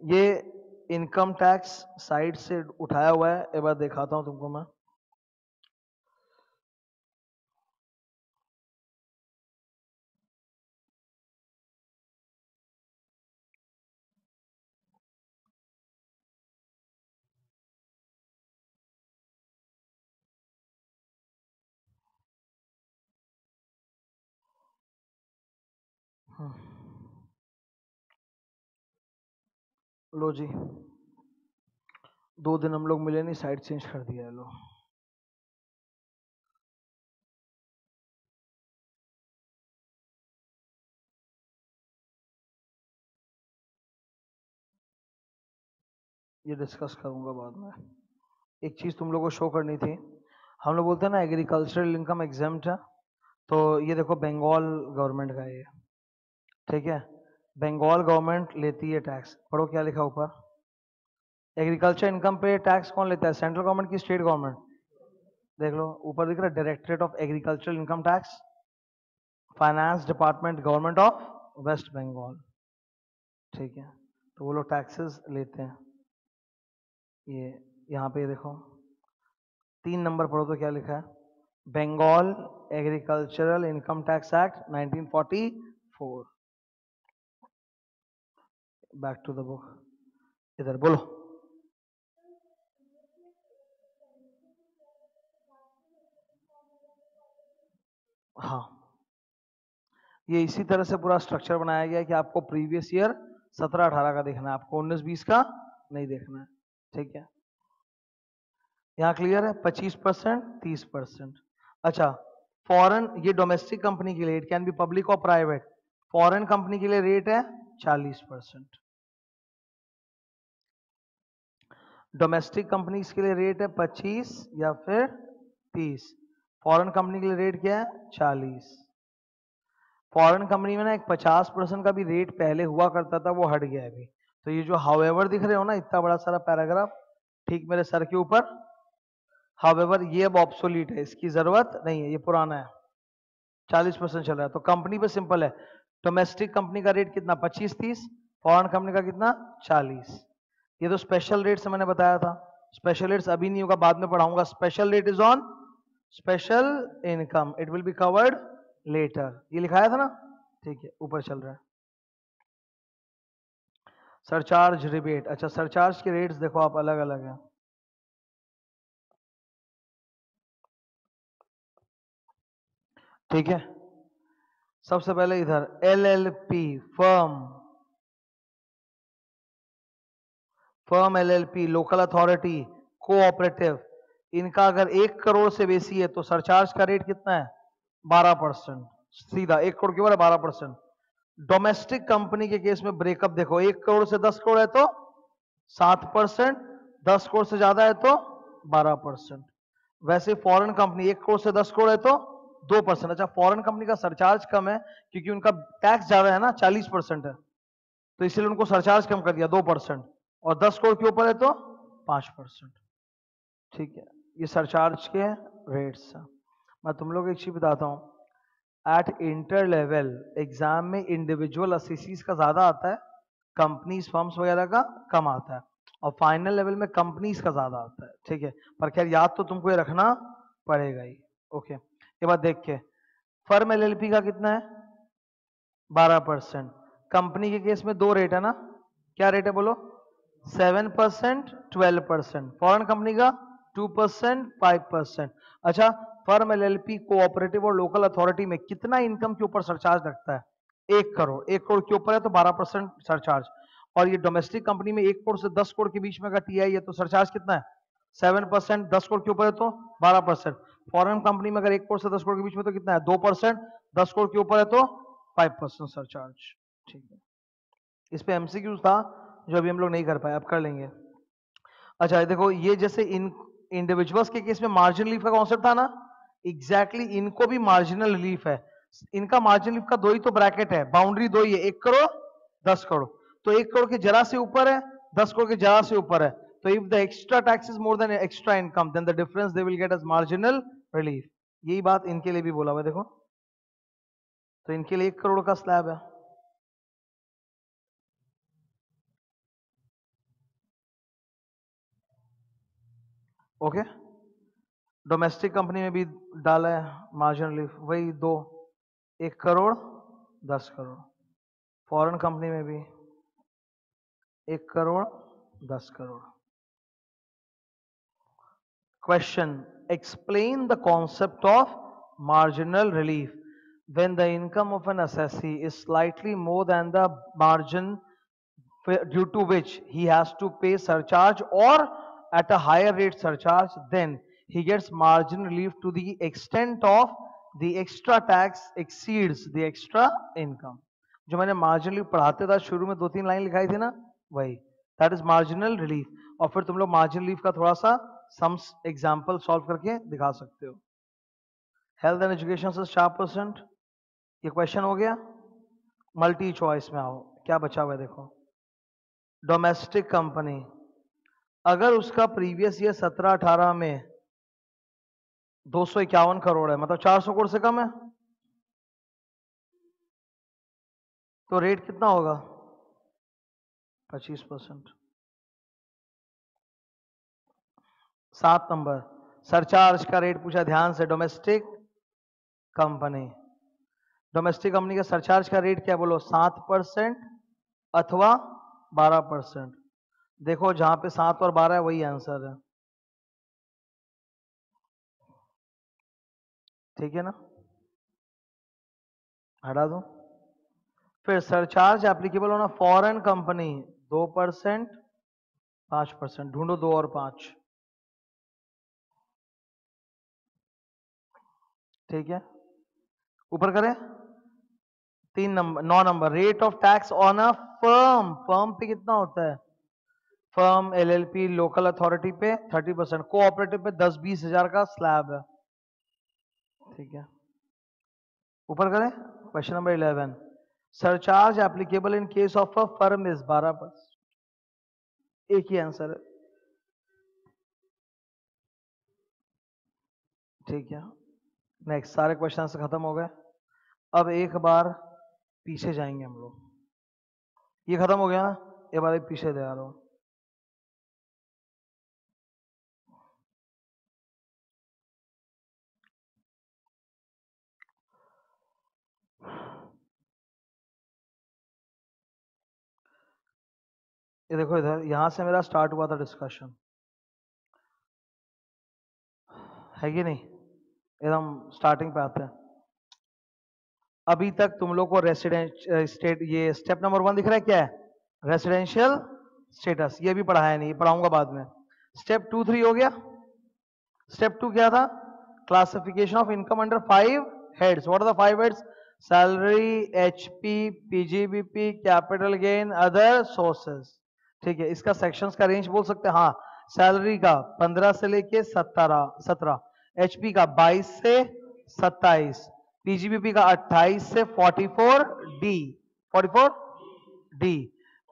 ये इनकम टैक्स साइड से उठाया हुआ है, एक बार दिखाता हूँ तुमको मैं। लो जी। दो दिन हम लोग मिले नहीं साइड चेंज कर दिया है लो। ये डिस्कस करूँगा बाद में। एक चीज़ तुम लोग को शो करनी थी। हम लोग बोलते हैं ना एग्रीकल्चरल इनकम एग्ज़ाम है। तो ये देखो बंगाल गवर्नमेंट का ये। ठीक है? बंगाल गवर्नमेंट लेती है टैक्स। पढ़ो क्या लिखा ऊपर? एग्रीकल्चर इनकम पे टैक्स कौन लेता है? सेंट्रल गवर्नमेंट की स्टेट गवर्नमेंट? देख लो, ऊपर दिख रहा है, directorate of agriculture income tax, finance department, government of west Bengal. ठीक है तो वो लोग टैक्सेस लेते हैं। ये, यहाँ पे देखो, तीन नंबर पढ़ो तो क्या लिखा है? Bengal agricultural income tax act 1944 back to the book इधर बोलो। हाँ। ये इसी तरह से पूरा स्ट्रक्चर बनाया गया कि आपको प्रीवियस ईयर सत्रह अठारह का देखना है, आपको उन्नीस बीस का नहीं देखना है। ठीक है? यहाँ क्लियर है? पच्चीस परसेंट, तीस परसेंट। अच्छा फॉरेन ये डोमेस्टिक कंपनी के लिए इट कैन बी पब्लिक और प्राइवेट फॉरेन कंपनी के लिए रेट है चालीस परसेंट। डोमेस्टिक कंपनीज़ के लिए रेट है पच्चीस या फिर तीस। फॉरेन कंपनी के लिए रेट क्या है? चालीस। फॉरेन कंपनी में ना एक पचास परसेंट का भी रेट पहले हुआ करता था, वो हट गया अभी। तो ये जो हावेवर दिख रहे हो ना, इतना बड़ा सारा पैराग्राफ ठीक मेरे सर के ऊपर? हाउएवर ये अब ऑप्सोलीट है, इसकी ज़रूरत नहीं है, ये पुराना है। चालीस परसेंट चल रहा है तो कंपनी पे सिंपल है। डोमेस्टिक कंपनी का रेट कितना? पच्चीस तीस फॉरेन कंपनी का कितना? चालीस। ये तो स्पेशल रेट से मैंने बताया था। स्पेशल रेट्स अभी नहीं होगा, बाद में पढ़ाऊँगा। Special rate is on special income it will be covered later ये लिखाया था ना? ठीक है, ऊपर चल रहा है। सरचार्ज रिबेट अच्छा सरचार्ज के रेट्स देखो आप अलग अलग हैं। ठीक है? सबसे पहले इधर L L P firm firm L L P local authority, cooperative, इनका अगर एक करोड़ से बेसी है तो सरचार्ज का रेट कितना है? बारह परसेंट। सीधा, एक करोड़ के ऊपर बारह परसेंट। डोमेस्टिक कंपनी के केस में ब्रेकअप देखो, एक करोड़ से दस करोड़ है तो सात परसेंट, दस करोड़ से ज़्यादा है तो बारह परसेंट। वैसे फॉरेन कंपनी एक करोड़ से दस करोड़ है तो दो परसेंट। अच्छा फॉरेन कंपनी का सरचार्ज कम है क्योंकि उनका टैक्स ज़्यादा है ना, चालीस परसेंट है। तो इसलिए उनको सरचार्ज कम कर दिया, दो परसेंट। और दस करोड़ के ऊपर है तो पाँच परसेंट। ठीक है, ये सरचार्ज के रेट्स मैं तुम लोग एक चीज़ बताता हूँ। एट इंटर लेवल एग्ज़ाम में इंडिविजुअल असिसीज का ज़्यादा आता है कंपनीज़ फर्म्स वगैरह का कम आता है। और फाइनल लेवल में कंपनीज़ का ज़्यादा आता है। ठीक है, पर खैर याद तो तुमको ये रखना पड़ेगा ही। ओके, ये बात देख के। फर्म एलएलपी का कितना है? बारह परसेंट। कंपनी के केस में दो रेट है ना? क्या रेट है बोलो? Seven percent, twelve percent. Foreign company का टू परसेंट, फाइव परसेंट। अच्छा फर्म एलएलपी कोऑपरेटिव और लोकल अथॉरिटी में कितना इनकम के ऊपर सरचार्ज लगता है? एक करोड़। एक करोड़ के ऊपर है तो बारह परसेंट सरचार्ज। और ये डोमेस्टिक कंपनी में एक करोड़ से दस करोड़ के बीच में अगर टीआई है तो सरचार्ज कितना है? सेवन परसेंट, दस करोड़ के ऊपर है तो बारह परसेंट। फॉरन कंपनी में अगर एक करोड़ से दस करोड़ के बीच में तो कितना है? दो परसेंट। दस करोड़ के ऊपर है तो फाइव परसेंट सरचार्ज। ठीक है। इस पे एमसीक्यू था। जो अभी हम लोग नहीं कर पाए, अब कर लेंगे। अच्छा देखो, ये जैसे इन इंडिविजुअल्स के केस में मार्जिन लीफ का कॉन्सेप्ट था ना? एग्जैक्टली exactly इनको भी मार्जिनल रिलीफ है। इनका मार्जिन रिलीफ का दो ही तो ब्रैकेट है। बाउंड्री दो ही है। एक करोड़, दस करोड़। तो एक करोड़ के जरा से ऊपर है, दस करोड़ के जरा से ऊपर है। तो if the extra tax is more than extra income then the difference they will get as marginal relief यही बात इनके लिए भी बोला हुआ देखो। तो इनके लिए एक करोड़ का स्लैब है। ओके डोमेस्टिक कंपनी में भी डाला है मार्जिन रिलीफ वही दो, एक करोड़, दस करोड़। फॉरेन कंपनी में भी एक करोड़, दस crore. Question explain the concept of marginal relief when the income of an assessee is slightly more than the margin due to which he has to pay surcharge और at a higher rate surcharge, then he gets margin relief to the extent of the extra tax exceeds the extra income. जो मैंने मार्जिनल पढ़ाते था शुरू में दो तीन लाइन लिखाई थी ना, वही। दैट इज़ मार्जिनल रिलीफ और फिर तुम लोग मार्जिनल रिलीफ का थोड़ा सा सम्स एग्ज़ाम्पल सॉल्व करके दिखा सकते हो। हेल्थ एंड एजुकेशन से चार परसेंट ये क्वेश्चन हो गया। मल्टी चॉइस में आओ। क्या बचा हुआ है देखो। डोमेस्टिक कंपनी अगर उसका प्रीवियस ईयर सत्रह अठारह में दो सौ इक्यावन करोड़ है मतलब चार सौ करोड़ से कम है? तो रेट कितना होगा? पच्चीस परसेंट सात नंबर। सरचार्ज का रेट पूछा, ध्यान से डोमेस्टिक कंपनी डोमेस्टिक कंपनी का सरचार्ज का रेट क्या बोलो? सात परसेंट अथवा बारह परसेंट देखो, जहाँ पे सात और बारह है, वही आंसर है। ठीक है ना? हटा दो। फिर सरचार्ज एप्लीकेबल होना फॉरेन कंपनी दो परसेंट पाँच परसेंट ढूंढो दो और पाँच। ठीक है? ऊपर करें। तीन number now number. Rate of tax on a firm firm पे कितना होता है? फर्म एलएलपी लोकल अथॉरिटी पे थर्टी परसेंट कोऑपरेटिव पे दस बीस हज़ार का स्लैब है। ठीक है। ऊपर करें question number eleven surcharge applicable in case of a firm is बारह परसेंट एक ही आंसर है। ठीक है। नेक्स्ट सारे क्वेश्चन से खत्म हो गए। अब एक बार पीछे जाएँगे हम लोग। ये खत्म हो गया ना? एक बार पीछे दे रहा हूँ। ये देखो इधर, यहाँ से मेरा स्टार्ट हुआ था डिस्कशन है कि नहीं? एकदम स्टार्टिंग पे आते हैं। अभी तक तुम लोग को रेसिडेंट स्टेट ये स्टेप नंबर वन दिख रहा है क्या है? रेसिडेंशियल स्टेटस ये भी पढ़ाया नहीं, पढ़ाऊँगा बाद में। स्टेप टू थ्री हो गया। स्टेप टू क्या था? Classification of income under five heads what are the five heads salary HP PGBP capital gain other sources ठीक है, इसका सेक्शंस का रेंज बोल सकते हैं। हाँ सैलरी का पंद्रह से लेके सत्रह सत्रह। एचपी का बाईस से सत्ताईस। पीजीबीपी का अट्ठाईस से forty four D forty four D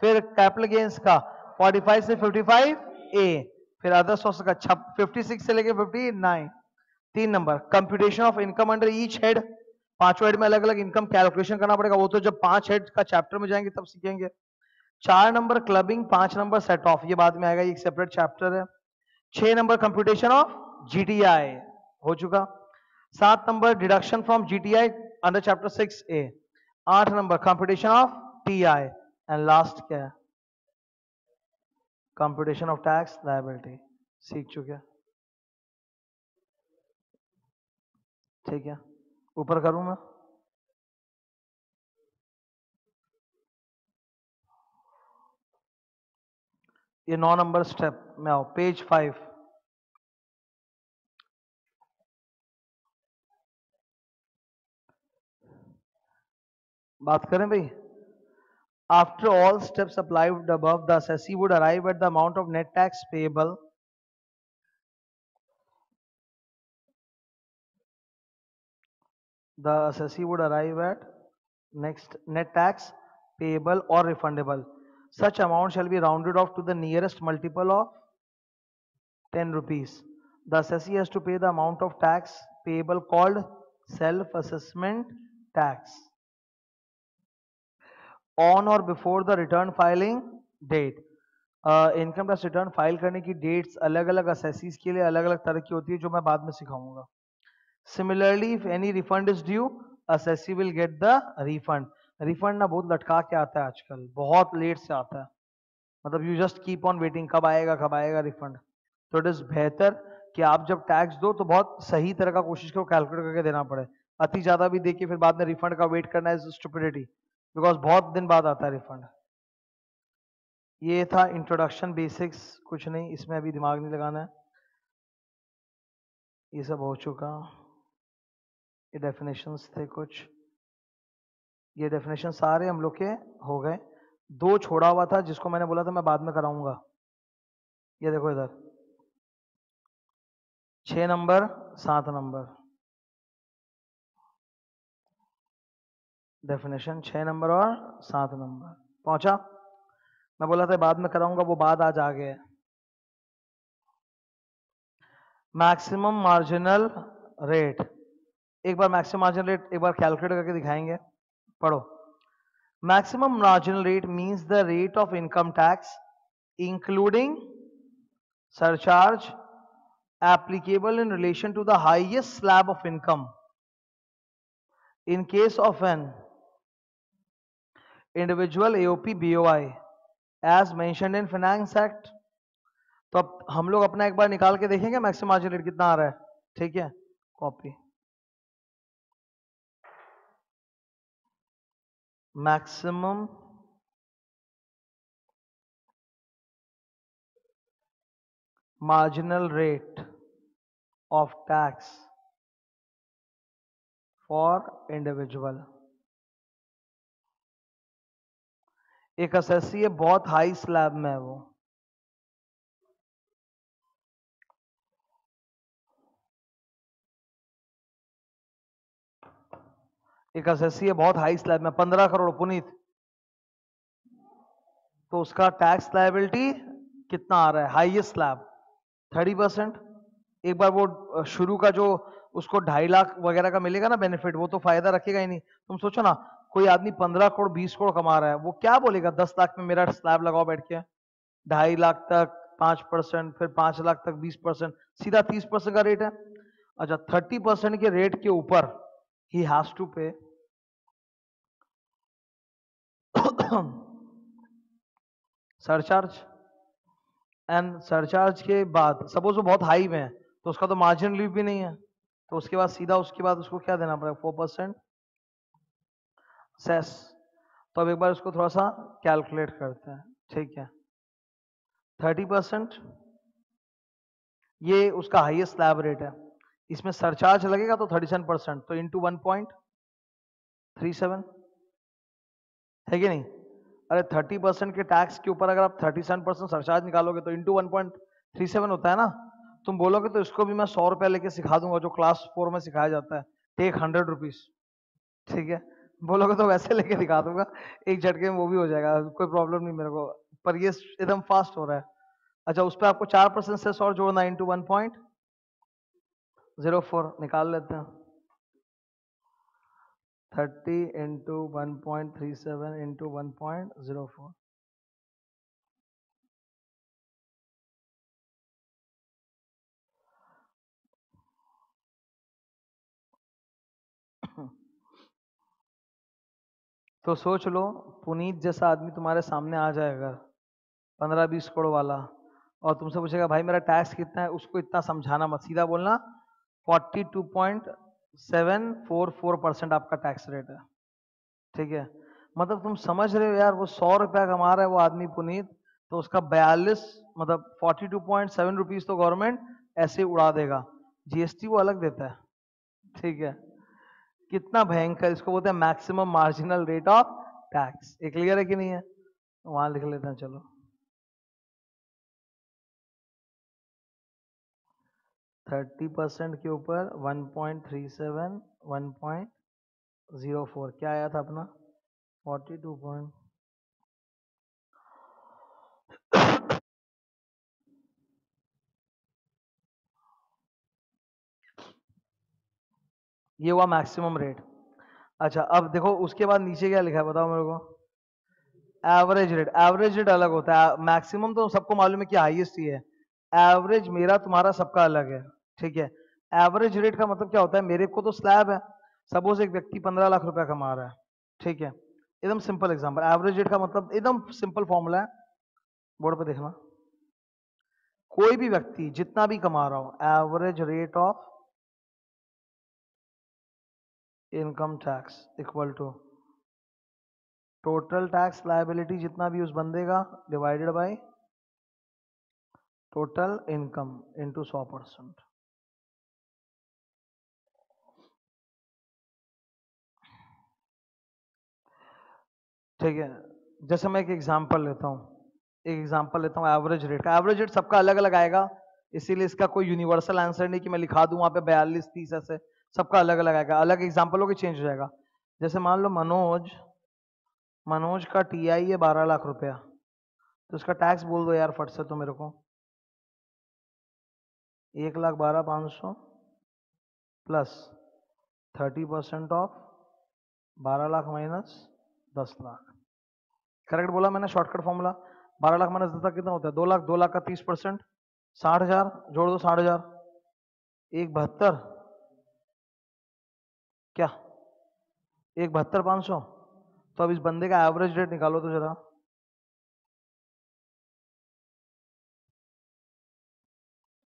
फिर कैपिटल गेन्स का फोर्टी फाइव से फिफ्टी फाइव ए फिर अदर सोर्स का फिफ्टी सिक्स से लेके फिफ्टी नाइन तीन number computation of income under each head पाँचों हेड में अलग अलग इनकम कैलकुलेशन करना पड़ेगा। वो तो जब पाँच हेड का चैप्टर में जाएँगे, तब सीखेंगे। चार नंबर क्लबिंग पाँच नंबर सेट ऑफ़ ये बाद में आएगा एक सेपरेट चैप्टर है। छह नंबर कंप्यूटेशन ऑफ़ जीटीआई हो चुका। सात number deduction from GTI under chapter six A आठ number computation of TI and last क्या है? कंप्यूटेशन ऑफ़ टैक्स लाइबिलिटी सीख चुके। ठीक है। ऊपर करूँ मैं? ये नौ नंबर स्टेप में आओ, पेज फाइव बात करें भाई आफ्टर ऑल स्टेप अप्लाइड अब the would arrive at the amount of net tax payable The assessee would arrive at next, net tax payable or refundable. Such amount shall be rounded off to the nearest multiple of 10 rupees. The assessee has to pay the amount of tax payable called self-assessment tax on or before the return filing date. Income tax return file करने की डेट्स अलग अलग असेसीज के लिए अलग अलग तरह की होती है जो मैं बाद में सिखाऊँगा similarly if any refund is due assessee will get the refund refund ना बहुत लटका के आता है आजकल, बहुत लेट से आता है। मतलब you just keep on waiting कब आएगा कब आएगा रिफंड तो इट इज़ बेहतर कि आप जब टैक्स दो तो बहुत सही तरह का कोशिश करो कैलकुलेट करके देना पड़े। अति ज़्यादा भी देखिए फिर बाद में रिफंड का वेट करना इज़ स्टुपिडिटी बिकॉज़ बहुत दिन बाद आता है रिफंड ये था इंट्रोडक्शन बेसिक्स कुछ नहीं, इसमें अभी दिमाग नहीं लगाना है। ये सब हो चुका। ये डेफिनेशंस थे कुछ। ये डेफिनेशन सारे हम लोग के हो गए। दो छोड़ा हुआ था, जिसको मैंने बोला था मैं बाद में कराऊँगा। ये देखो इधर। छ नंबर, सात नंबर। डेफिनेशन छ नंबर और सात नंबर। पहुँचा? मैं बोला था बाद में कराऊँगा, वो बाद आज आ गए। मैक्सिमम मार्जिनल रेट एक बार मैक्सिमम मार्जिनल रेट एक बार कैलकुलेट करके दिखाएँगे। पढ़ो। Maximum marginal rate means the rate of income tax including surcharge applicable in relation to the highest slab of income in case of an individual AOP BOI as mention in finance act तो अब हम लोग अपना एक बार निकाल के देखेंगे मैक्सिमम मार्जिन रेट कितना आ रहा है। ठीक है? Copy maximum marginal rate of tax for individual एक असेसी है बहुत हाई स्लैब में है वो एक असेसी है, बहुत हाई स्लैब में, पंद्रह करोड़ पुनीत। तो उसका टैक्स लाइबिलिटी कितना आ रहा है? हाईएस्ट स्लैब थर्टी परसेंट एक बार वो शुरू का जो उसको ढाई लाख वगैरह का मिलेगा ना बेनिफिट वो तो फ़ायदा रखेगा ही नहीं। तुम सोचो ना, कोई आदमी पंद्रह करोड़, बीस करोड़ कमा रहा है, वो क्या बोलेगा? दस लाख में मेरा स्लैब लगाओ बैठ के। ढाई लाख तक पाँच परसेंट, फिर पाँच लाख तक बीस परसेंट, सीधा तीस परसेंट का रेट है। अच्छा थर्टी परसेंट के रेट के ऊपर ही has to pay surcharge and surcharge के बाद सपोज़ वो बहुत हाई में है तो उसका तो मार्जिन लीव भी नहीं है। तो उसके बाद सीधा उसके बाद उसको क्या देना पड़ेगा? फोर परसेंट सेस तो अब एक बार उसको थोड़ा सा कैलकुलेट करते हैं, ठीक है? थर्टी परसेंट ये उसका हाईएस्ट लैब रेट है। इसमें सरचार्ज लगेगा तो थर्टी सेवन परसेंट तो into one point three seven है कि नहीं? अरे थर्टी परसेंट के टैक्स के ऊपर अगर आप थर्टी सेवन परसेंट सरचार्ज निकालोगे तो into one point three seven होता है ना? तुम बोलोगे तो इसको भी मैं सौ रुपया लेके सिखा दूँगा जो क्लास फोर में सिखाया जाता है। टेक हंड्रेड रुपीज़ ठीक है? बोलोगे तो वैसे लेके दिखा दूँगा। एक झटके में वो भी हो जाएगा, कोई प्रॉब्लम नहीं मेरे को। पर ये एकदम फास्ट हो रहा है। अच्छा उस पर आपको चार परसेंट सेस और जोड़ना into one point zero four निकाल लेते हैं। Thirty into one point three seven into one point zero four. तो सोच लो, पुनीत जैसा आदमी तुम्हारे सामने आ जाएगा, पंद्रह बीस करोड़ वाला, और तुमसे पूछेगा, भाई मेरा टैक्स कितना है? उसको इतना समझाना मत, सीधा बोलना forty two point seven four four percent आपका टैक्स रेट है। ठीक है? मतलब तुम समझ रहे हो यार, वो सौ रुपया कमा रहा है वो आदमी पुनीत तो उसका बयालीस मतलब forty two point seven rupees तो गवर्नमेंट ऐसे उड़ा देगा। जीएसटी वो अलग देता है। ठीक है? कितना भयंकर, इसको बोलते हैं maximum marginal rate of tax ये क्लियर है कि नहीं है? वहाँ लिख लेते हैं, चलो। थर्टी परसेंट के ऊपर one point three seven, one point zero four. क्या आया था अपना? Forty two point. ये हुआ मैक्सिमम रेट। अच्छा अब देखो, उसके बाद नीचे क्या लिखा है, बताओ मेरे को। Average rate. एवरेज रेट अलग होता है। मैक्सिमम तो सबको मालूम है कि हाईएस्ट ही है। एवरेज मेरा तुम्हारा सबका अलग है, ठीक है? एवरेज रेट का मतलब क्या होता है? मेरे को तो स्लैब है सपोज़ एक व्यक्ति पंद्रह लाख रुपया कमा रहा है, ठीक है? एकदम सिंपल एग्ज़ाम्पल एवरेज रेट का मतलब एकदम सिंपल फॉर्मूला है। बोर्ड पर देखना। कोई भी व्यक्ति जितना भी कमा रहा हो average rate of income tax equal to total tax liability जितना भी उस बंदे का डिवाइडेड बाय इनकम इनटू सौ परसेंट ठीक है, जैसे मैं एक एग्जांपल लेता हूँ। एक एग्जांपल लेता हूँ एवरेज रेट का। एवरेज रेट सबका अलग अलग आएगा, इसीलिए इसका कोई यूनिवर्सल आंसर नहीं कि मैं लिखा दूँ, वहाँ पे बयालीस, तीस ऐसे, सबका अलग अलग आएगा। अलग एग्ज़ाम्पल हो चेंज हो जाएगा। जैसे मान लो मनोज मनोज का टी आई है बारह लाख रुपया। तो उसका टैक्स बोल दो यार फट से तो मेरे को। एक लाख बारह पाँच सौ प्लस थर्टी परसेंट ऑफ़ बारह लाख माइनस दस लाख। करेक्ट बोला मैंने, शॉर्टकट फॉर्मूला। बारह लाख माइनस दस लाख कितना होता है? दो लाख दो लाख का तीस परसेंट। साठ हज़ार, जोड़ दो साठ हज़ार। एक बहत्तर। क्या? एक बहत्तर पाँच सौ। तो अब इस बंदे का एवरेज रेट निकालो तो जरा।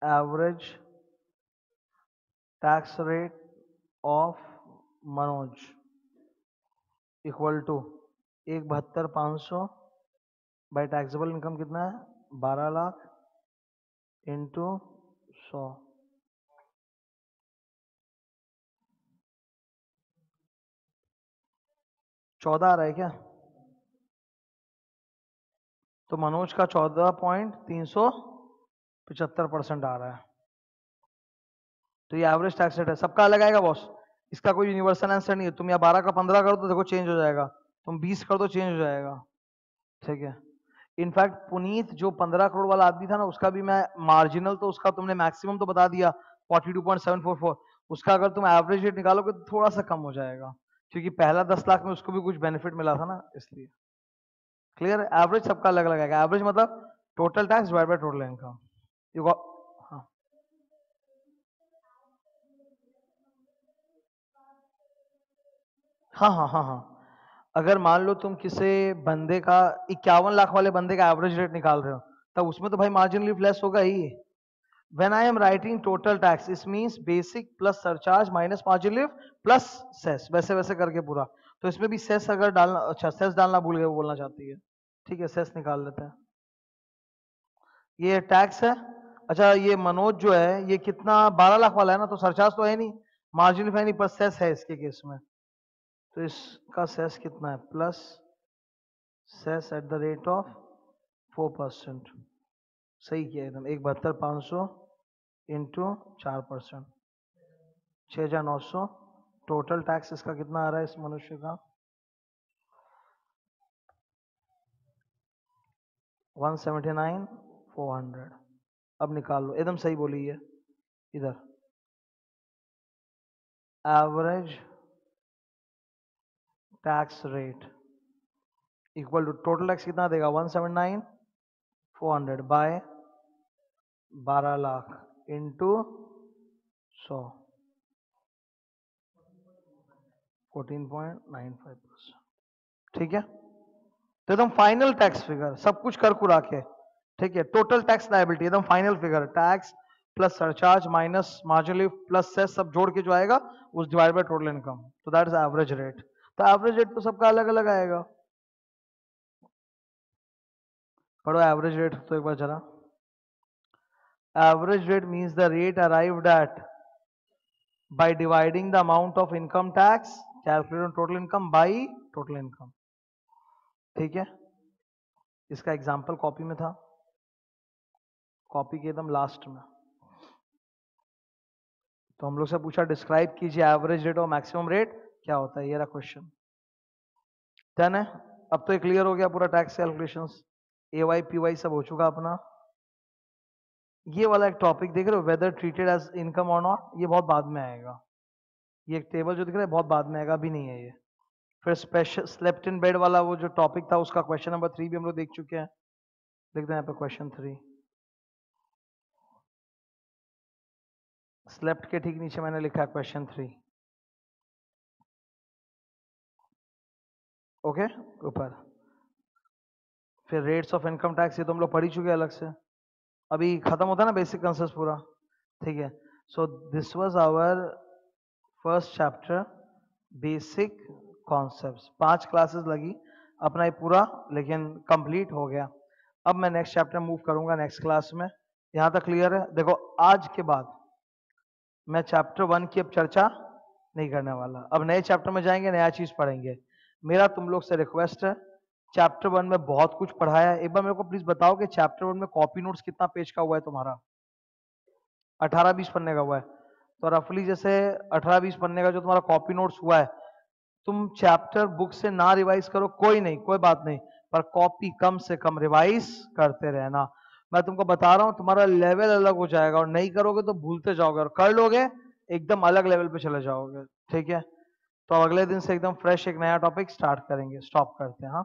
Average tax rate of Manoj equal to एक बहत्तर पाँच सौ बाई टैक्सेबल इनकम कितना है? बारह लाख इंटू सौ। चौदह आ रहा है क्या? तो मनोज का चौदह पॉइंट तीन सौ पिछहत्तर परसेंट आ रहा है। तो ये एवरेज टैक्स रेट है। सबका अलग आएगा बॉस इसका कोई यूनिवर्सल आंसर नहीं है। तुम या बारह का पंद्रह करो तो देखो चेंज हो जाएगा। तुम बीस कर दो चेंज हो जाएगा। ठीक है? इनफैक्ट पुनीत जो पंद्रह करोड़ वाला आदमी था ना, उसका भी मैं मार्जिनल तो उसका तुमने मैक्सिमम तो बता दिया forty two point seven four four उसका अगर तुम एवरेज रेट निकालोगे तो थोड़ा सा कम हो जाएगा। क्योंकि पहला दस लाख में उसको भी कुछ बेनिफिट मिला था ना, इसलिए। क्लियर एवरेज सबका अलग अलग आएगा। एवरेज मतलब total tax divide by total income you got हाँ हाँ हाँ हाँ। अगर मान लो तुम किसी बंदे का इक्यावन लाख वाले बंदे का एवरेज रेट निकाल रहे हो, तब उसमें तो भाई मार्जिनली लेस होगा ही। When I am writing total tax, this means basic plus surcharge minus margin lift plus cess, वैसे वैसे करके पूरा। तो इसमें भी सेस अगर डालना अच्छा सेस डालना भूल गए, वो बोलना चाहती है। ठीक है सेस निकाल लेते हैं। ये टैक्स है। अच्छा ये मनोज जो है, ये कितना, बारह लाख वाला है ना तो सरचार्ज तो है नहीं मार्जिन नहीं पर सेस है इसके केस में। तो इसका सेस कितना है? Plus cess at the rate of four percent सही किया एकदम, एक बहत्तर पाँच सौ इंटू चार परसेंट छ हज़ार नौ सौ। टोटल टैक्स इसका कितना आ रहा है इस मनुष्य का? One seventy nine four hundred अब निकाल लो। एकदम सही बोली है इधर। Average tax rate equal to total tax कितना देगा? One seven nine four hundred by बारह लाख इंटू सौ। Fourteen point nine five percent ठीक है? तो एकदम फाइनल टैक्स फिगर सब कुछ कर कुरा के। ठीक है टोटल टैक्स लाइबिलिटी एकदम final figure tax plus surcharge minus marginally plus cess सब जोड़ के जो आएगा, उस डिवाइड बाय टोटल इनकम तो दैट इज़ एवरेज रेट तो एवरेज रेट तो सबका अलग अलग आएगा। पढ़ो एवरेज रेट तो एक बार जरा। Average rate means the rate arrived at by dividing the amount of income tax calculated on total income by total income. ठीक है? इसका एग्ज़ाम्पल कॉपी में था। कॉपी के एकदम लास्ट में। तो हम लोग से पूछा, डिस्क्राइब कीजिए एवरेज रेट और मैक्सिमम रेट क्या होता है? ये रहा क्वेश्चन डन है। अब तो ये क्लियर हो गया पूरा tax calculations A Y P Y सब हो चुका अपना। ये वाला एक टॉपिक देख रहे हो वेदर ट्रीटेड एज इनकम और नॉट ये बहुत बाद में आएगा। ये एक टेबल जो दिख रहा है, बहुत बाद में आएगा, अभी नहीं है ये। फिर स्पेशल स्लेप्ट इन बेड वाला वो जो टॉपिक था, उसका क्वेश्चन नंबर थ्री भी हम लोग देख चुके हैं। देखते हैं यहाँ पे क्वेश्चन थ्री स्लेप्ट के ठीक नीचे मैंने लिखा है क्वेश्चन थ्री ओके ऊपर. फिर रेट्स ऑफ़ इनकम टैक्स ये तो हम लोग पढ़ ही चुके अलग से. अभी खत्म होता है ना बेसिक कंसेप्ट पूरा. ठीक है. So this was our first chapter basic concepts पाँच क्लासेस लगी. अपना ये पूरा, लेकिन कंप्लीट हो गया. अब मैं नेक्स्ट चैप्टर मूव करूँगा नेक्स्ट क्लास में. यहाँ तक क्लियर है? देखो, आज के बाद मैं चैप्टर वन की अब चर्चा नहीं करने वाला। अब नए चैप्टर में जाएँगे, नया चीज़ पढ़ेंगे। मेरा तुम लोग से रिक्वेस्ट है चैप्टर वन में बहुत कुछ पढ़ाया है। एक बार मेरे को प्लीज़ बताओ कि चैप्टर वन में कॉपी नोट्स कितना पेज का हुआ है तुम्हारा? अठारह बीस पन्ने का हुआ है। तो रफली जैसे अठारह बीस पन्ने का जो तुम्हारा कॉपी नोट्स हुआ है, तुम चैप्टर बुक से ना रिवाइज करो, कोई नहीं, कोई बात नहीं। पर कॉपी कम से कम रिवाइज करते रहना। मैं तुमको बता रहा हूँ, तुम्हारा लेवल अलग हो जाएगा और नहीं करोगे तो भूलते जाओगे और कर लोगे, एकदम अलग लेवल पे चले जाओगे, ठीक है? तो अगले दिन से एकदम फ्रेश एक नया टॉपिक स्टार्ट करेंगे स्टॉप करते हैं हाँ?